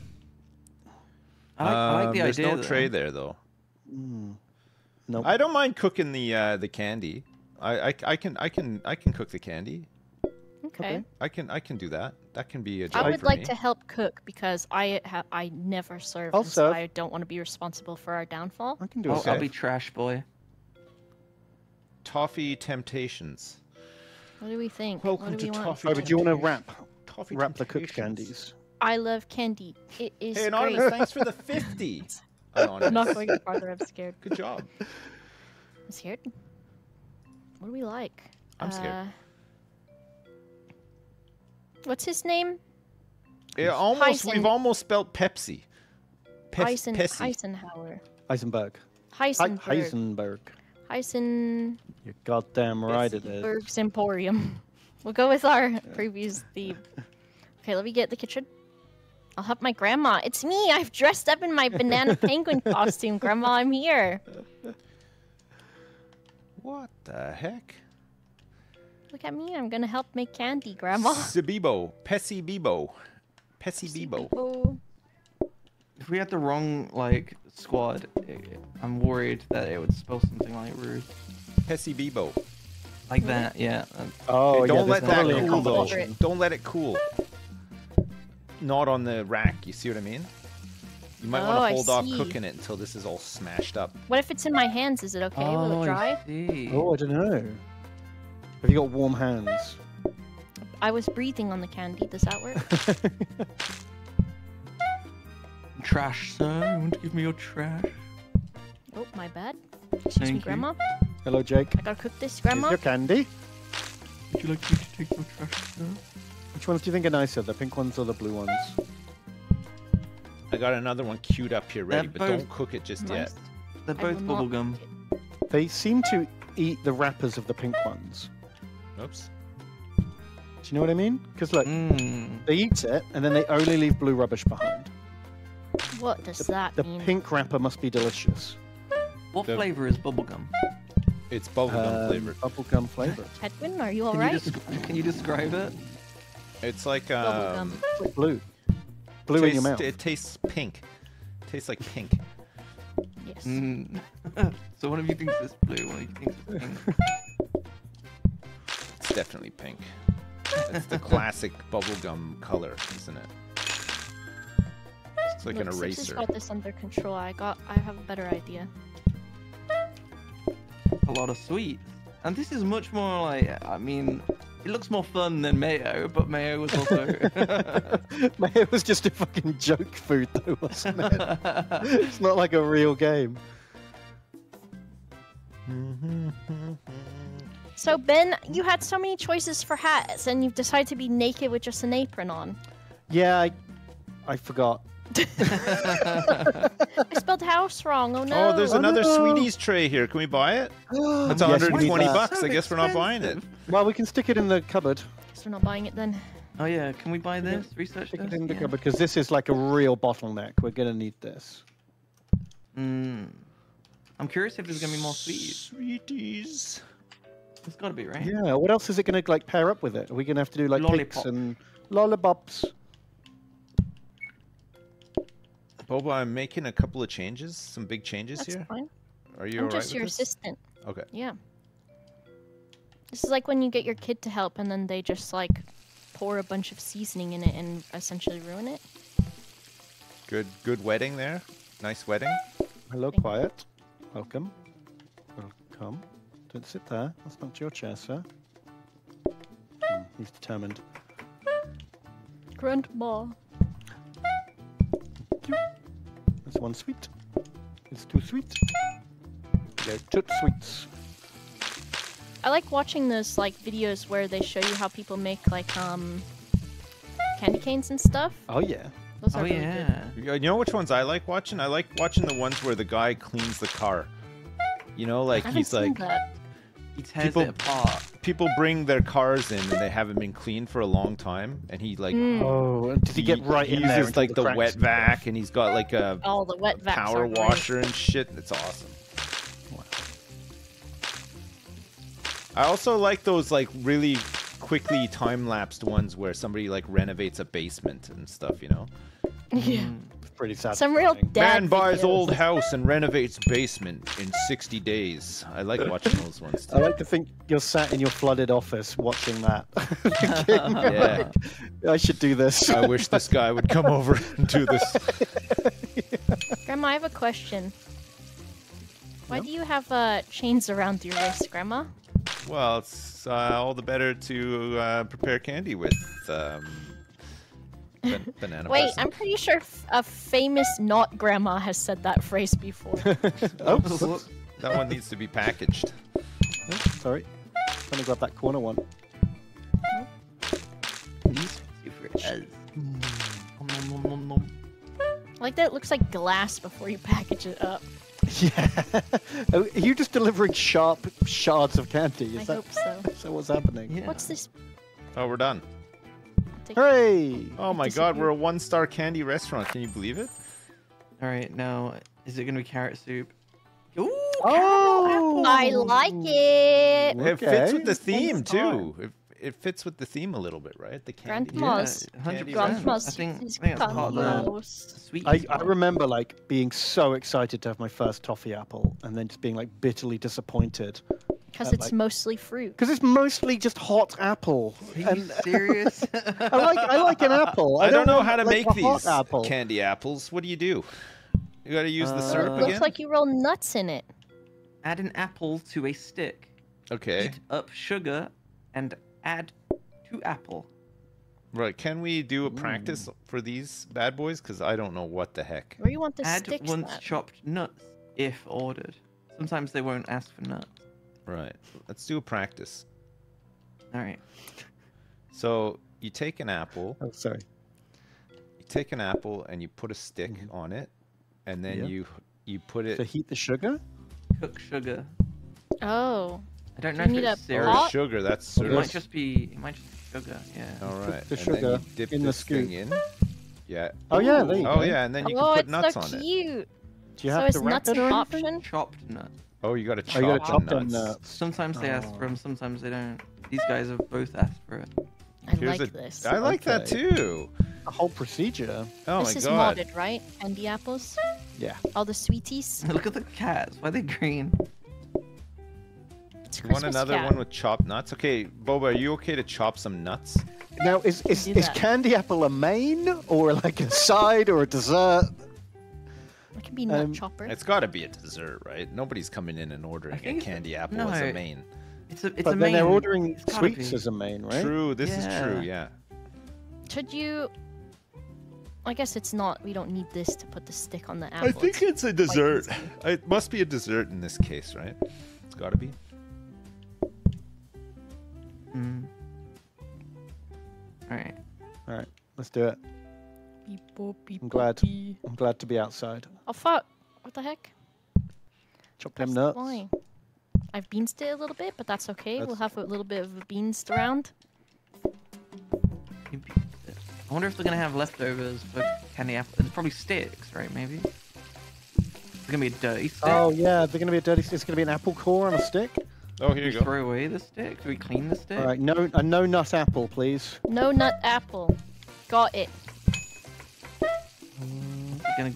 I like, I like Um, the there's idea. no tray though. there though. Nope. I don't mind cooking the uh, the candy. I, I I can I can I can cook the candy. Okay. Okay. I can I can do that. That can be a job I would for like me. to help cook because I ha- I never serve. I'll so. I don't want to be responsible for our downfall. I can do I'll, it. I'll be trash boy. Toffee Temptations. What do we think? Welcome what do to we want? Toffee Oh, but do you want to wrap Toffee wrap the cooked candies? I love candy. It is Hey, great. Anonymous, thanks for the 50. I'm not Anonymous. going farther. I'm scared. Good job. I'm scared. What do we like? I'm scared. Uh, What's his name? Yeah, almost. Heisen- We've almost spelled Pepsi. Pep- Heisen, Pepsi. Heisenhower. Heisenberg. Heisenberg. Heisenberg. Heisen. You're goddamn right it is. Berg's Emporium. We'll go with our previous theme. Okay, let me get the kitchen. I'll help my grandma. It's me. I've dressed up in my banana penguin costume. Grandma, I'm here. What the heck? Look at me. I'm gonna help make candy, Grandma. Sibibo. Pessy Bibo. Pessy Bibo. If we had the wrong like squad, i I'm worried that it would spell something like rude, Pessy Bibo. like that. Yeah. Oh, Hey, don't there's let that totally cool though. Don't let it cool. Not on the rack. You see what I mean? You might Oh, want to hold off cooking it until this is all smashed up. what if it's in my hands? Is it okay? Will oh, it dry? I see. Oh, I don't know. Have you got warm hands? I was breathing on the candy. Does that work? Trash, sir. You want to give me your trash? oh, my bad. Excuse me, Thank you. Grandma. Hello, Jake. I gotta cook this, Here's Grandma. your candy. Would you like me to take your trash, sir? Which ones do you think are nicer, the pink ones or the blue ones? I got another one queued up here ready, They're but don't cook it just Nice. yet. They're both will not bubblegum. They seem to eat the wrappers of the pink ones. Oops. Do you know what I mean? Because look, Mmm. they eat it and then they only leave blue rubbish behind. What does that The mean? pink wrapper must be delicious. What The- flavor is bubblegum? It's bubblegum Um, flavored. Bubblegum flavored. Hedwin, are you alright? you des- can you describe it? It's like Bubblegum. um, Blue. Blue in your mouth. It tastes pink. tastes like pink. Yes. Mm. so one of you thinks it's blue, one of you thinks it's pink. It's definitely pink. It's the classic bubblegum color, isn't it? It's like an Look, Six has eraser. got this under control. I got. I have a better idea. a lot of sweets. And this is much more like, I mean, it looks more fun than mayo, but mayo was also. it was just a fucking joke food, though, wasn't it? it's not like a real game. So Ben, you had so many choices for hats, and you've decided to be naked with just an apron on. Yeah, I, I forgot. I spelled house wrong. Oh no. Oh, there's Oh, another no. Sweeties tray here. Can we buy it? That's Yes, 120 need bucks. So I guess we're not buying it. Well, we can stick it in the cupboard. Guess we're not buying it then. Oh yeah, can we buy this? Research Stick this? it in the Yeah. cupboard because this is like a real bottleneck. We're gonna need this. Mm. I'm curious if there's gonna be more sweeties. Sweeties. There's gotta be, right? Yeah. What else is it gonna like pair up with it? Are we gonna have to do like cakes Lollipop. and lollipops? Boba, I'm making a couple of changes, some big changes That's here. fine. Are you I'm alright just with your this? assistant. Okay. Yeah. This is like when you get your kid to help, and then they just like pour a bunch of seasoning in it and essentially ruin it. Good, good wedding there. Nice wedding. Hello, Thank you. quiet. Welcome. Welcome. Don't sit there. That's not your chair, sir. Hmm, he's determined. Grandma. That's one sweet. It's too sweet. They're toot sweets. I like watching those like videos where they show you how people make like um candy canes and stuff. Oh yeah. Those are Oh really good. yeah. You know which ones I like watching? I like watching the ones where the guy cleans the car. You know, like I he's seen like that. He tears people, it apart. People bring their cars in and they haven't been cleaned for a long time, and he like hmm. oh, did he, get right he in uses there like the, the wet vac, and he's got like a oh the wet vac power washer and shit. It's awesome. I also like those like really quickly time lapsed ones where somebody like renovates a basement and stuff. You know. Yeah. Hmm. It's pretty sad. Some real dad man buys videos. old house and renovates basement in 60 days. I like watching those ones I like to think you're sat in your flooded office watching that. Thinking, Yeah. I should do this. I wish this guy would come over and do this. Grandma, I have a question. Why do you have uh, chains around your wrist, Grandma? Well, it's uh, all the better to uh, prepare candy with. Um, ban- banana Wait, person. I'm pretty sure f- a famous not grandma has said that phrase before. oh, whoops. That one needs to be packaged. sorry. Trying to grab that corner one. Like that, it looks like glass before you package it up. Yeah. Oh, Are you just delivering sharp shards of candy? Is I that, hope so. is that what's happening? Yeah. What's this? Oh, we're done. Take- Hooray! Oh my god, we're a one star candy restaurant. Can you believe it? All right, now is it gonna be carrot soup? Ooh, Oh, I like it. It fits with the theme too. It, it fits with the theme a little bit, right? The candy. Grandma's- hundred Candy. I think, I think that's part of the sweet. I, I remember like being so excited to have my first toffee apple and then just being like bitterly disappointed Because it's like- mostly fruit. because it's mostly just hot apple. Are you serious? I like I like an apple. I don't know how to like, make a hot these apple. candy apples. What do you do? You gotta use the Uh, syrup It again. looks like you roll nuts in it. add an apple to a stick. okay, Heat up sugar and add to apple. right. Can we do a practice for these bad boys? Because I don't know what the heck. Where you want the add sticks once at? chopped nuts if ordered. Sometimes they won't ask for nuts. Right. Let's do a practice. All right. So you take an apple. Oh, sorry. You take an apple and you put a stick mm-hmm. on it, and then Yeah. you you put it. To heat the sugar. Cook sugar. Oh, I don't know you if need it's a syrup. Pot? sugar. That's It syrup. might just be. It might just be sugar. Yeah. All right. Put right. the and then sugar you dip in the this thing scoop. in. Yeah. Oh yeah, there you Oh go. yeah, and then you oh, can put it's nuts so on it. cute. Do you so have is to wrap nuts it an or anything? option? Chopped nuts. Oh, you gotta Oh, chop, you gotta the chop them nuts. nuts. Sometimes they ask for Oh. them. Sometimes they don't. These guys have both asked for it. I Here's like a- this. I like that too. A whole procedure. Oh this my is god. modded, right? Candy apples? Yeah. All the sweeties? Look at the cats. Why are they green? It's You want another cat. one with chopped nuts? Okay, Boba, are you okay to chop some nuts? Now, is is, is candy apple a main or like a side or a dessert? It can be nut Um, chopper. It's got to be a dessert, right? Nobody's coming in and ordering a think it's- candy apple no. as a main. It's a. It's but a then main. they're ordering It's sweets be. as a main, right? True, this is true, Yeah. yeah. Should you? I guess it's not. We don't need this to put the stick on the apple. I think It's it's a dessert. It must be a dessert in this case, right? It's got to be. Mm. All right. All right, let's do it. Beep, boop, beep, I'm boop, glad. bee. I'm glad to be outside. Oh fuck! What the heck? Chop Press them nuts. line. I've beansed it a little bit, but that's okay. We'll have a little bit of beans around. You. I wonder if they're gonna have leftovers for candy apple. It's probably sticks, right? Maybe. It's gonna be a dirty stick. Oh yeah, they're gonna be a dirty. It's gonna be an apple core on a stick. Oh, here you go. throw away the stick? Do we clean the stick? All right, no, a no nut apple, please. No nut apple. Got it.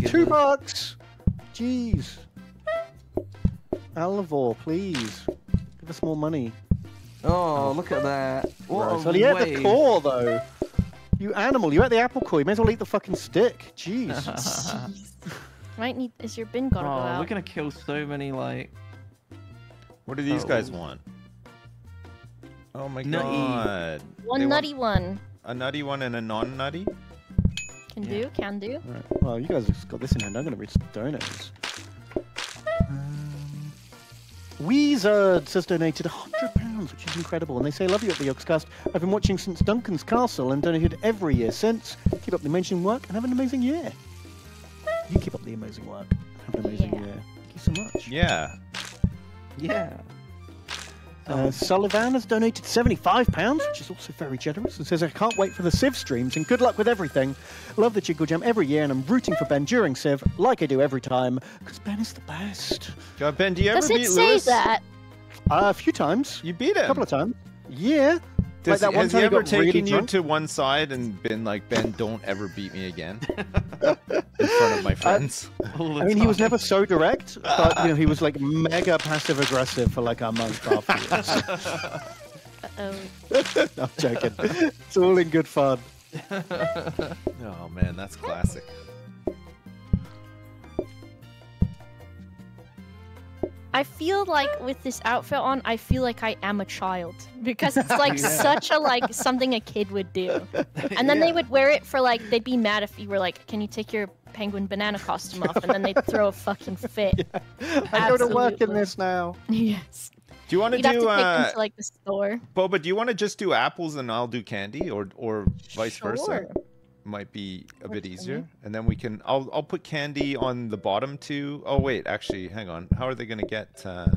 Two the- bucks. Jeez. Alivore, please. Give us more money. Oh, look at that! What Right, a so he ate the core though. You animal, you ate the apple core. You may as well eat the fucking stick. Jeez. Might need. Is your bin gotta go oh, out? we're gonna kill so many like. What do these guys Oh. want? Oh my Nutty. god. One They want nutty one. A nutty one and a non-nutty? Can Yeah. do. Can do. Right. Well, you guys have got this in hand. I'm gonna read some donations. Um, Weezard says donated £100, which is incredible. And they say, Love you at the Yogscast. I've been watching since Duncan's Castle and donated every year since. Keep up the amazing work and have an amazing year. You keep up the amazing work have an amazing Yeah. year. Thank you so much. Yeah. Yeah. Uh, Sullivan has donated £75, which is also very generous, and says, I can't wait for the Civ streams and good luck with everything. Love the Jingle Jam every year, and I'm rooting for Ben during Civ, like I do every time, because Ben is the best. God, Ben, do you ever Does it beat say Lewis? that? Uh, a few times. You beat it. A couple of times. Yeah. Does, that one has time he he ever got really taken you drunk? to one side and been like, Ben, don't ever beat me again in front of my friends? All I mean, he was never so direct, but you know, he was like mega passive aggressive for like a month afterwards. Uh-oh. no, I'm joking. It's all in good fun. oh man, that's classic. I feel like with this outfit on, I feel like I am a child because it's like Yeah. such a like something a kid would do. And then they would wear it for like they'd be mad if you were like, "Can you take your penguin banana costume off?" And then they'd throw a fucking fit. I go to work in this now. yes. Do you want to You'd have to do, take them uh, to like the store. Boba? Do you want to just do apples and I'll do candy, or or vice versa? Might be a bit Works easier, and then we can. I'll I'll put candy on the bottom too. Oh wait, actually, hang on. How are they gonna get? Uh,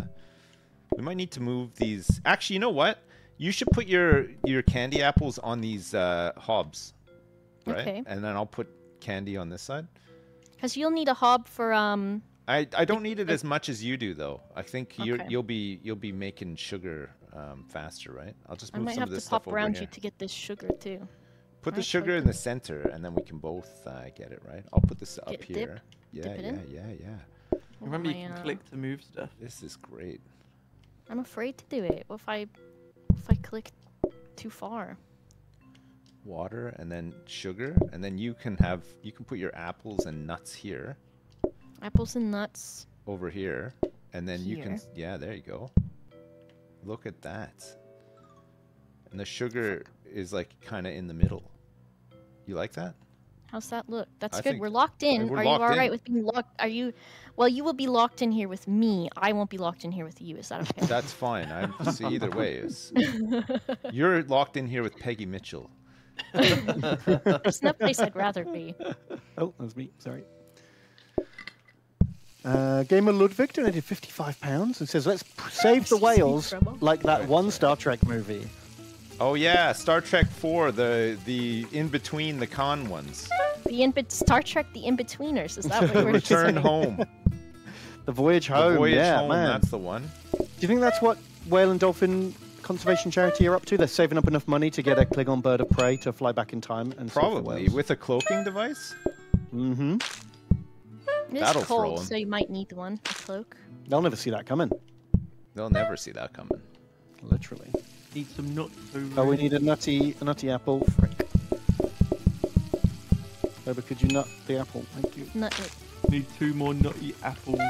we might need to move these. Actually, you know what? You should put your your candy apples on these uh, hobs, right? Okay. And then I'll put candy on this side. Because you'll need a hob for um. I, I don't need it as much as you do though. I think Okay. you'll be you'll be making sugar um, faster, right? I'll just move some of this stuff over. I to stuff pop over around here. you to get this sugar too. Put the sugar in the center, and then we can both uh, get it right. I'll put this up Get- dip? here. Yeah, Dip it yeah, in? yeah, yeah. Remember, you can uh, click to move stuff. This is great. I'm afraid to do it. What if I, if I click too far? Water and then sugar, and then you can have you can put your apples and nuts here Apples and nuts. over here, and then you can yeah, there you go. Look at that. And the sugar is like kind of in the middle. You like that? How's that look? That's I good. We're locked in. we're Are locked you all right in. with being locked? Are you? Well, you will be locked in here with me. I won't be locked in here with you. Is that okay? That's fine. I see either way is. You're locked in here with Peggy Mitchell. There's no place I'd rather be. Oh, that's me. Sorry. Uh, Gamer Ludwig donated fifty-five pounds and says, "Let's save the whales like that one. Star Trek movie." Oh yeah, Star Trek 4, the the in between the con ones. The in Star Trek, the in betweeners. Is that what you were Return saying? home. The Voyage home. The voyage yeah, home, man. that's the one. Do you think that's what Whale and Dolphin Conservation Charity are up to? They're saving up enough money to get a Klingon bird of prey to fly back in time and Probably with a cloaking device. Mm-hmm. It's That'll throw cold, 'em. so you might need one. A cloak. They'll never see that coming. They'll never see that coming. Literally. Need some nuts. Oh, we need a nutty, a nutty apple. Frick. Boba, could you nut the apple? Thank you. Nut Need two more nutty apples.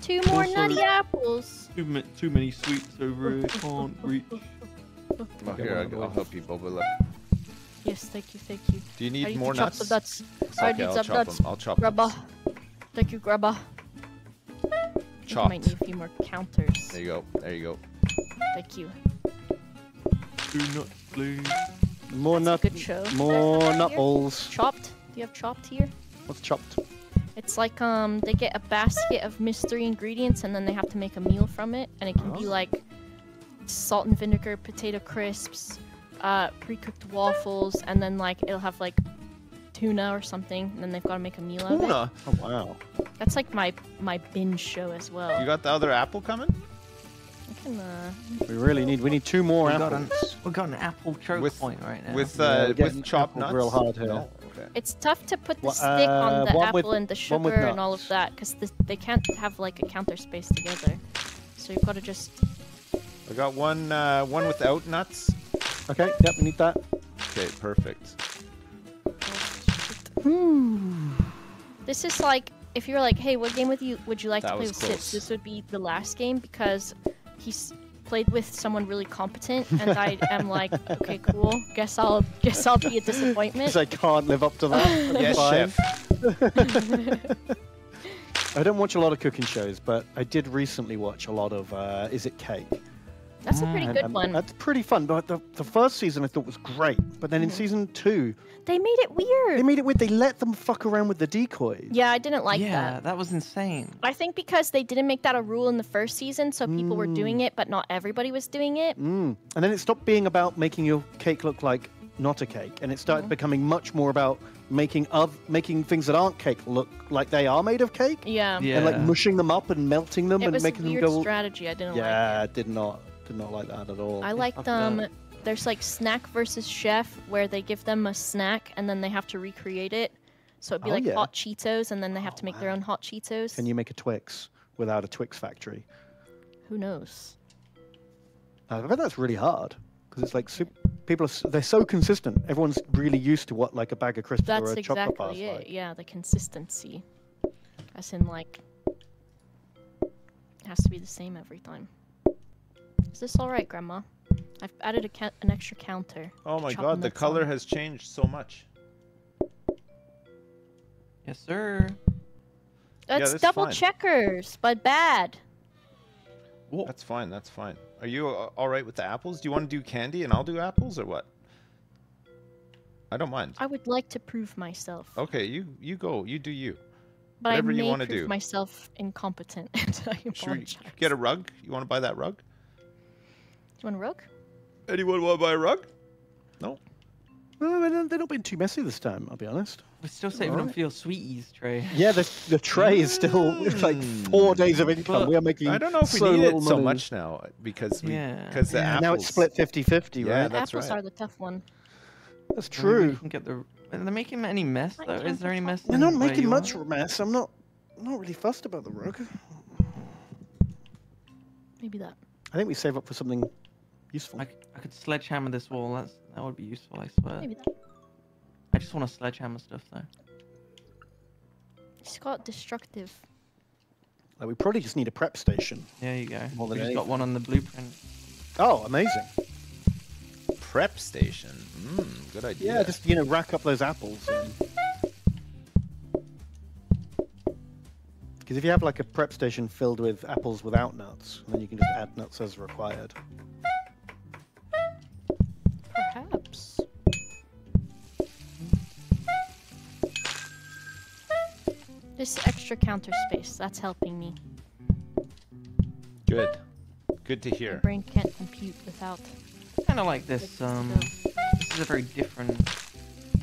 Two more Also- nutty apples. Too, ma- too many sweets over here. Can't reach. Well, Okay, here, I'll, I'll help you, Boba. Yes, thank you, thank you. Do you need need more to chop nuts? some nuts. I okay, need I'll some chop nuts. 'em, I'll chop Grubba. them. Thank you, Grubba. I think I might need a few more counters. There you go. There you go. Thank you. Two nuts, please. More That's nut. good show. More Right nut here? balls. Chopped? Do you have chopped here? What's chopped? It's like um they get a basket of mystery ingredients and then they have to make a meal from it and it can be Oh. like salt and vinegar potato crisps, uh pre-cooked waffles and then like it'll have like tuna or something and then they've got to make a meal out of it. Tuna. Oh wow. That's like my my binge show as well. You got the other apple coming? I can We really need. We need two more We got an, apples. we got an apple choke With- point right now. With uh, we're getting with chopped appled nuts? real hard here. No? Okay. it's tough to put the Wha- stick uh, on the apple with- and the sugar and all of that because they can't have like a counter space together. So you've got to just I got one uh, one without nuts. Okay. Yep. We need that. Okay, perfect. This is like if you're like, hey, what game would you would you like That to play with close. Sips? This would be the last game because he's played with someone really competent, and I am like, okay, cool. Guess I'll guess I'll be a disappointment. Because I can't live up to that. Yes, chef. I don't watch a lot of cooking shows, but I did recently watch a lot of uh, Is It Cake? That's a pretty And- good and one. That's pretty fun. But the, the first season I thought was great. But then in season two, They made it weird. they made it weird. They let them fuck around with the decoys. Yeah, I didn't like yeah, that. that was insane. I think because they didn't make that a rule in the first season, so people were Mm. doing it, but not everybody was doing it. Mm. And then it stopped being about making your cake look like not a cake, and it started Mhm. becoming much more about making of making things that aren't cake look like they are made of cake, Yeah. Yeah. and like mushing them up and melting them It and was a making them weird go. strategy. I didn't yeah, like it. did not did not like that at all. I fucked up. um. There's like snack versus chef where they give them a snack and then they have to recreate it. So it'd be Oh, like yeah. hot Cheetos and then they have Oh, to make their own hot Cheetos. Can you make a Twix without a Twix factory? Who knows? I bet that's really hard because it's like sup- people are they're so consistent. Everyone's really used to what like a bag of crisps That's or a chocolate bar That's exactly it. like. Yeah, the consistency. As in like it has to be the same every time. Is this all right, Grandma? I've added a an extra counter. Oh my god, the color on. has changed so much. Yes, sir. That's that's double fine. checkers, but bad. Whoa. That's fine. That's fine. Are you uh, all right with the apples? Do you want to do candy and I'll do apples or what? I don't mind. I would like to prove myself, Okay, you you go. You do you. but I whatever you wanna prove do. myself incompetent. and I Should we get a rug? You want to buy that rug? Do you want a rug? Anyone want to buy a rug? No. Well, they're not- they're not being too messy this time. I'll be honest. We're still saving them Alright. for your sweeties, Trey. Yeah, the, the tray is still hmm. it's like four days of income. But we are making. I don't know if we need little it so money. much now because we Yeah. because the Yeah, apples. now it's split 50-50, Yeah, right? that's Apples right. are the tough one. That's Maybe we true. can get the. Are they making any mess though? Is there any mess? They're not making much are? mess. I'm not not really fussed about the rug. Maybe that. I think we save up for something useful. I, c- I could sledgehammer this wall. That's that would be useful, I swear. Maybe that. I just want to sledgehammer stuff though. It's got destructive. Like, we probably just need a prep station. There you go. More we than just got one on the blueprint. Oh, amazing. prep station. Mm, good idea. Yeah, just you know, rack up those apples. Because if you have like a prep station filled with apples without nuts, then you can just add nuts as required. This extra counter space, that's helping me. good. Good to My hear. brain can't compute without. Kind of like this. Um, stuff. this is a very different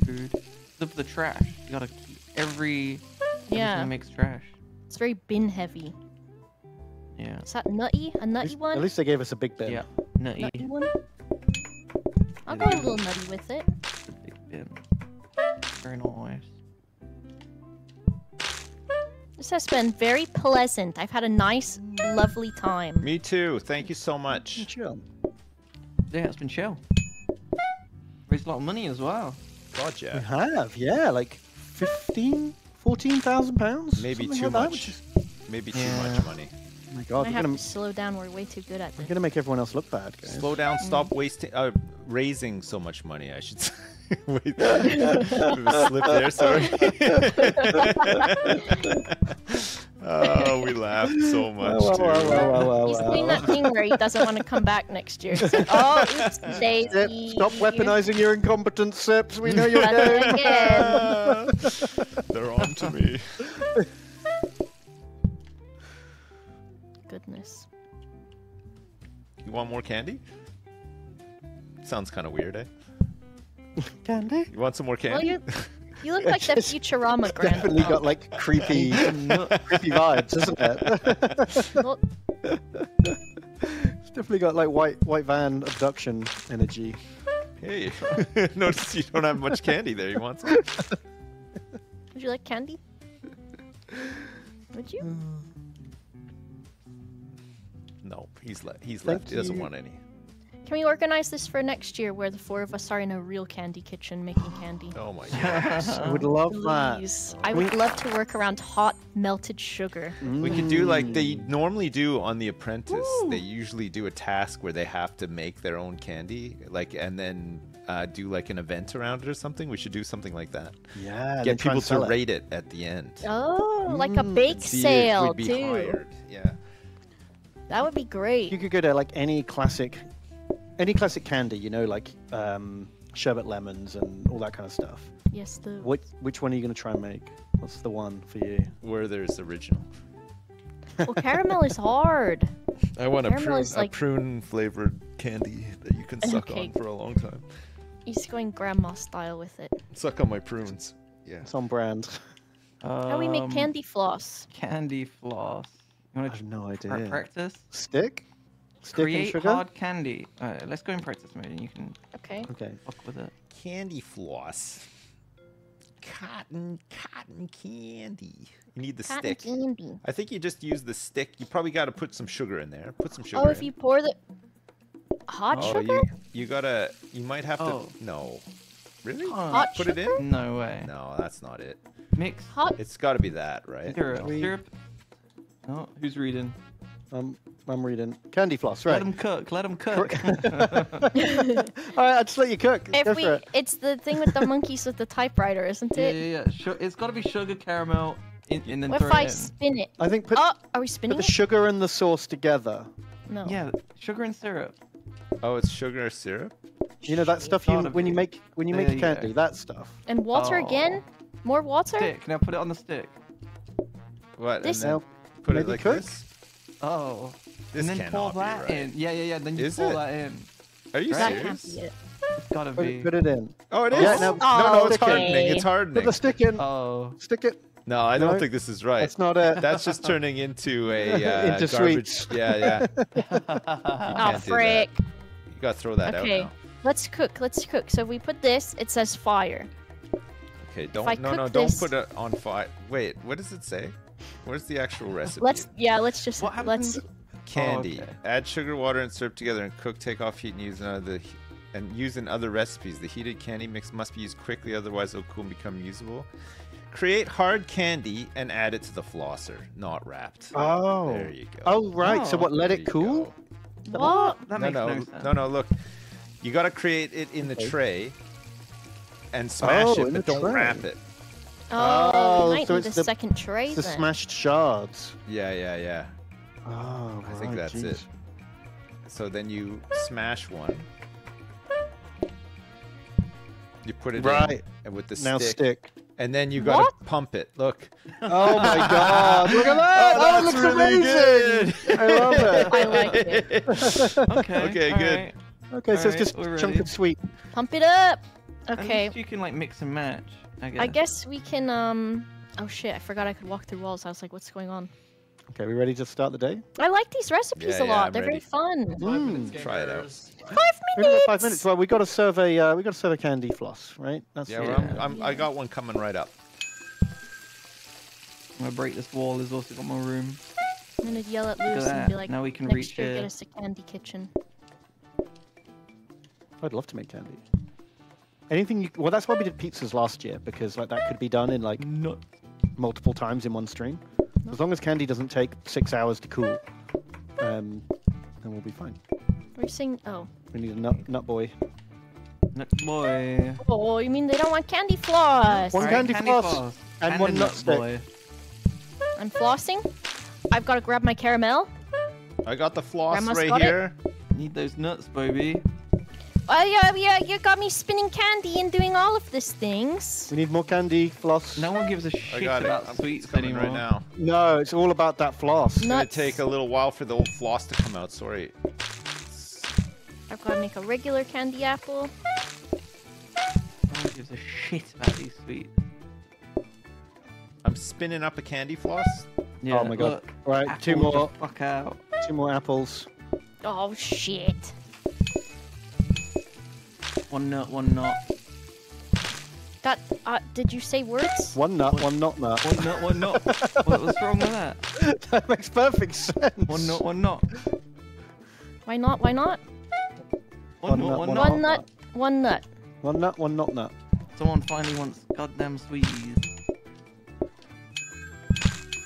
food. The, the trash. You gotta keep every. everything Yeah, makes trash. it's very bin heavy. Yeah. Is that nutty? A At nutty least, one? at least they gave us a big bin. Yeah. Nutty. Nutty one? I'll go a little nutty with it. The big bin. Very nice. This has been very pleasant. I've had a nice, lovely time. Me too. Thank you so much. Chill. Yeah, it's been chill. Raised a lot of money as well. God, We yeah. have, yeah, like 15, 14,000 pounds? Maybe too like much. which is- Maybe too Yeah. much money. Oh my I god, we're gonna, to slow down. We're way too good at this. we're gonna make everyone else look bad, guys. Slow down. Stop wasting. Uh, raising so much money. I should say. Wait, bit of slip there. Sorry. oh, we laughed so much Wow, wow, wow, He's wow. doing that thing where he doesn't want to come back next year. Like, oh, oops, Sip, stop weaponizing your incompetence, Sips. We know you're That's game. it. They're on to me. Goodness. You want more candy? Sounds kind of weird, eh? Candy? You want some more Well, candy? you you look like the Just Futurama grandpa. Definitely got like creepy, creepy vibes, isn't it? Well, it's definitely got like white white van abduction energy. hey, notice you don't have much candy there. You want some? would you like candy? Would you? No, he's le- he's Thank left. He doesn't you. want any. Can we organize this for next year where the four of us are in a real candy kitchen making candy? Oh my god. I would love that. Please. I would love to work around hot melted sugar. We could do like they Mm. normally do on The Apprentice. They usually do a task where they have to make their own candy, like, and then uh, do like an event around it or something. We should do something like that. Yeah, Get people to it. rate it at the end. Oh, like a Mm. bake See if sale we'd be too. hired. Yeah. That would be great. You could go to like any classic, any classic candy, you know, like um, sherbet lemons and all that kind of stuff. Yes, the Which which one are you gonna try and make? What's the one for you? Werther's original. well, caramel is hard. I want a prune, is a like- prune flavored candy that you can suck Okay. on for a long time. He's going grandma style with it. Suck on my prunes. Yeah. It's on brand. How we make Um, candy floss? Candy floss. You I want have no idea. practice? Stick? Stick and Create sugar? hard candy. Alright, let's go in practice mode and you can Okay. Okay. fuck with it. Candy floss. Cotton, cotton candy. You need the Cotton stick. candy. I think you just use the stick. You probably got to put some sugar in there. Put some sugar. Oh, if in. you pour the hot oh, sugar? you you gotta. You might have Oh. to. No. Really? Hot Hot Put it in. No way. No, that's not it. Mix Hot. It's got to be that, right? syrup. No. Syrup. Oh, who's reading? Um, I'm reading. Candy floss, right? Let right. him cook. Let him cook. All right, I'll just let you cook. If Go we, for it. it's the thing with the monkeys with the typewriter, isn't it? yeah, yeah. Su- it's got to be sugar caramel, in, and then What throw if I it spin it? I think put, oh, are we put the it? sugar and the sauce together. No. Yeah, sugar and syrup. Oh, it's sugar or syrup. You know that stuff you when you make when you There make you candy, go. that stuff. And water Oh. again? More water? Stick. Now put it on the stick. What? This- and Now, then put it maybe like cook? this. Oh. This and then pour cannot that right. in. Yeah, yeah, yeah. Then you Is pour it? that in. Are you That serious? can't it. It's gotta be. it- put it in. Oh, it is. Yeah, now- no, no, it's Okay. hardening. It's hardening. Put hardening. the stick in. Oh. Stick it. No, I don't No. think this is right. That's not it. That's just turning into a uh, Into garbage. sweets. Yeah, yeah. Oh, can't do that. frick. You gotta throw that Okay. out now. Let's cook. Let's cook. So we put this. It says fire. Okay, don't. No, cook no, don't this- put it on fire. Wait, what does it say? Where's the actual recipe? Let's. Yeah. Let's just. What let's. happens? Candy. Oh, okay. Add sugar, water, and syrup together and cook. Take off heat and use another. he- And use in other recipes. The heated candy mix must be used quickly, otherwise it'll cool and become usable. Create hard candy and add it to the flosser, not wrapped. Oh. There you go. Oh right. So Oh, what? Let it cool. go. What? That no, makes no, no, sense. no, no. Look, you gotta create it in the Okay. tray and oh, smash Oh, it, but don't tray. wrap it. Oh, Oh, we might so need a it's the- second tray The then. smashed shards. Yeah, yeah, yeah. Oh, I think that's jeez. it. So then you smash one. You put it Right. and with the Now stick, stick. and then you gotta What? pump it. Look. Oh my god! Look at that! Oh, it looks amazing! I love it. I like it. Okay. Okay, good. alright. Okay, so it's just chunk ready. of sweet. Pump it up. At Okay. least you can like mix and match. I guess. I guess we can. Um. Oh shit! I forgot I could walk through walls. I was like, what's going on? Okay, we ready to start the day? I like these recipes Yeah, a lot. I'm They're ready. very fun. Five Mm. minutes, Try it out. Five minutes. five minutes. Well, we got to serve a uh, we got to serve a candy floss, right? That's Yeah, well, I'm, I'm, I got one coming right up. I'm gonna break this wall. There's also got more room. I'm gonna yell at Look at and be like, now we can next reach year here. get us a candy kitchen. I'd love to make candy. Anything you well, that's why we did pizzas last year because like that could be done in like No. multiple times in one stream. As long as candy doesn't take six hours to cool, um, then we'll be fine. We're saying, oh, We need a nut nut boy. No, boy. oh, you mean they don't want candy floss? One Alright, candy floss and one a nut stick. boy. I'm flossing. I've got to grab my caramel. I got the floss Grandma's right got it? here. Need those nuts, baby. Oh yeah, yeah, you got me spinning candy and doing all of these things. We need more candy floss. No one gives a shit got it. about I'm sweets anymore. right now. No, it's all about that floss. It's gonna take a little while for the old floss to come out. Sorry. I've got to make a regular candy apple. No one gives a shit about these sweets. I'm spinning up a candy floss. Yeah, oh my god! look, Right, two more, Fuck out. two more apples. Oh shit. One nut, one nut. That, uh, did you say words? One nut, What? one not nut. One nut, one nut. what, what's wrong with that? that makes perfect sense. One nut, one nut. Why not? Why not? One, nut, one, nut. One nut, one nut. One nut, one not nut. Someone finally wants goddamn sweeties.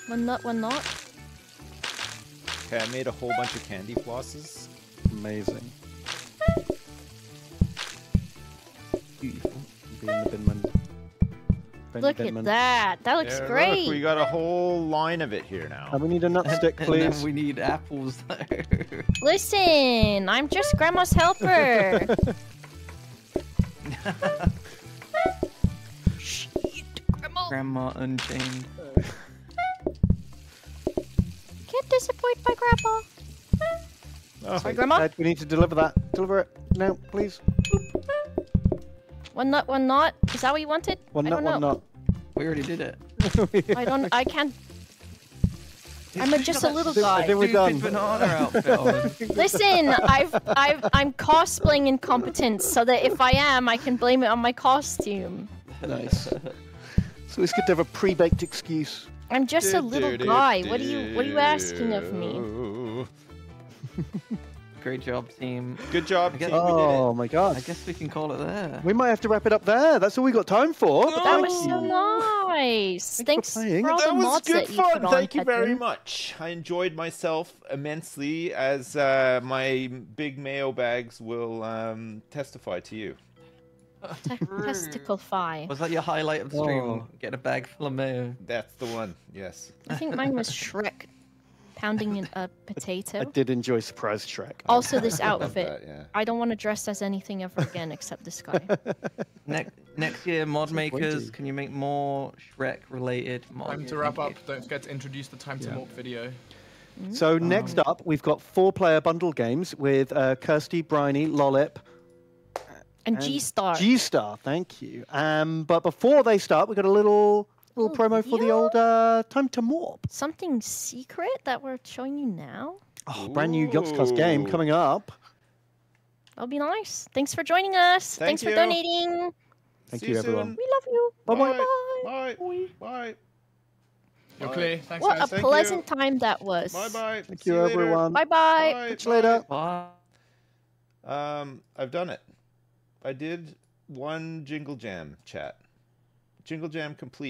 One nut, one not. Okay, I made a whole bunch of candy flosses. Amazing. Look binman. at that. That looks There, great. Look, we got a whole line of it here now. And we need a nut stick, And then please. we need apples though. Listen, I'm just grandma's helper. Shit, grandma. Grandma Unchained. Can't disappoint my grandma. Oh, Sorry, grandma. Dad, we need to deliver that. Deliver it now, please. One nut, one not. Is that what you wanted? One I nut, don't one know. nut. We already did it. I don't. I can't. I'm a, just a little I guy. think we're done. Banana outfit on. Listen, I've, I've, I'm cosplaying incompetence, so that if I am, I can blame it on my costume. Nice. So it's good to have a pre-baked excuse. I'm just a little guy. What are you, what are you asking of me? me? Great job, team. Good job, guess- team. We did it. Oh my god. I guess we can call it there. We might have to wrap it up there. That's all we got time for. but That was so nice. Thanks for Thanks playing. for all that the was mods good that you fun. put on, Thank you very Pedro. much. I enjoyed myself immensely, as uh, my big mayo bags will um, testify to you. Te- testicle fi. Was that your highlight of the stream? Oh. Get a bag full of mayo. That's the one. Yes. I think mine was Shrek pounding a potato. I did enjoy Surprise Shrek. Also, this Love outfit. that, yeah. I don't want to dress as anything ever again except this guy. Next next year, mod makers, can you make more Shrek related mods? Time to wrap Thank up. Don't forget to introduce the time to Yeah. morph video. So next up, we've got four-player bundle games with uh, Kirsty, Bryony, Lolip, And And G Star. G Star. Thank you. Um, but before they start, we've got a little little Oh, promo for the yeah? old uh, Time to Morph. Something secret that we're showing you now? Oh, brand new Yogscast game coming up. That'll be nice. Thanks for joining us. Thank Thanks you. for donating. Thank See you, everyone. soon. We love you. Bye-bye. Bye. Bye. Bye. You're clear. Thanks, What guys. a Thank you. pleasant time that was. Bye. Bye. Thank See you, later. everyone. Bye bye. Bye. Catch you later. Bye. Um, I've done it. I did one Jingle Jam chat. Jingle Jam complete.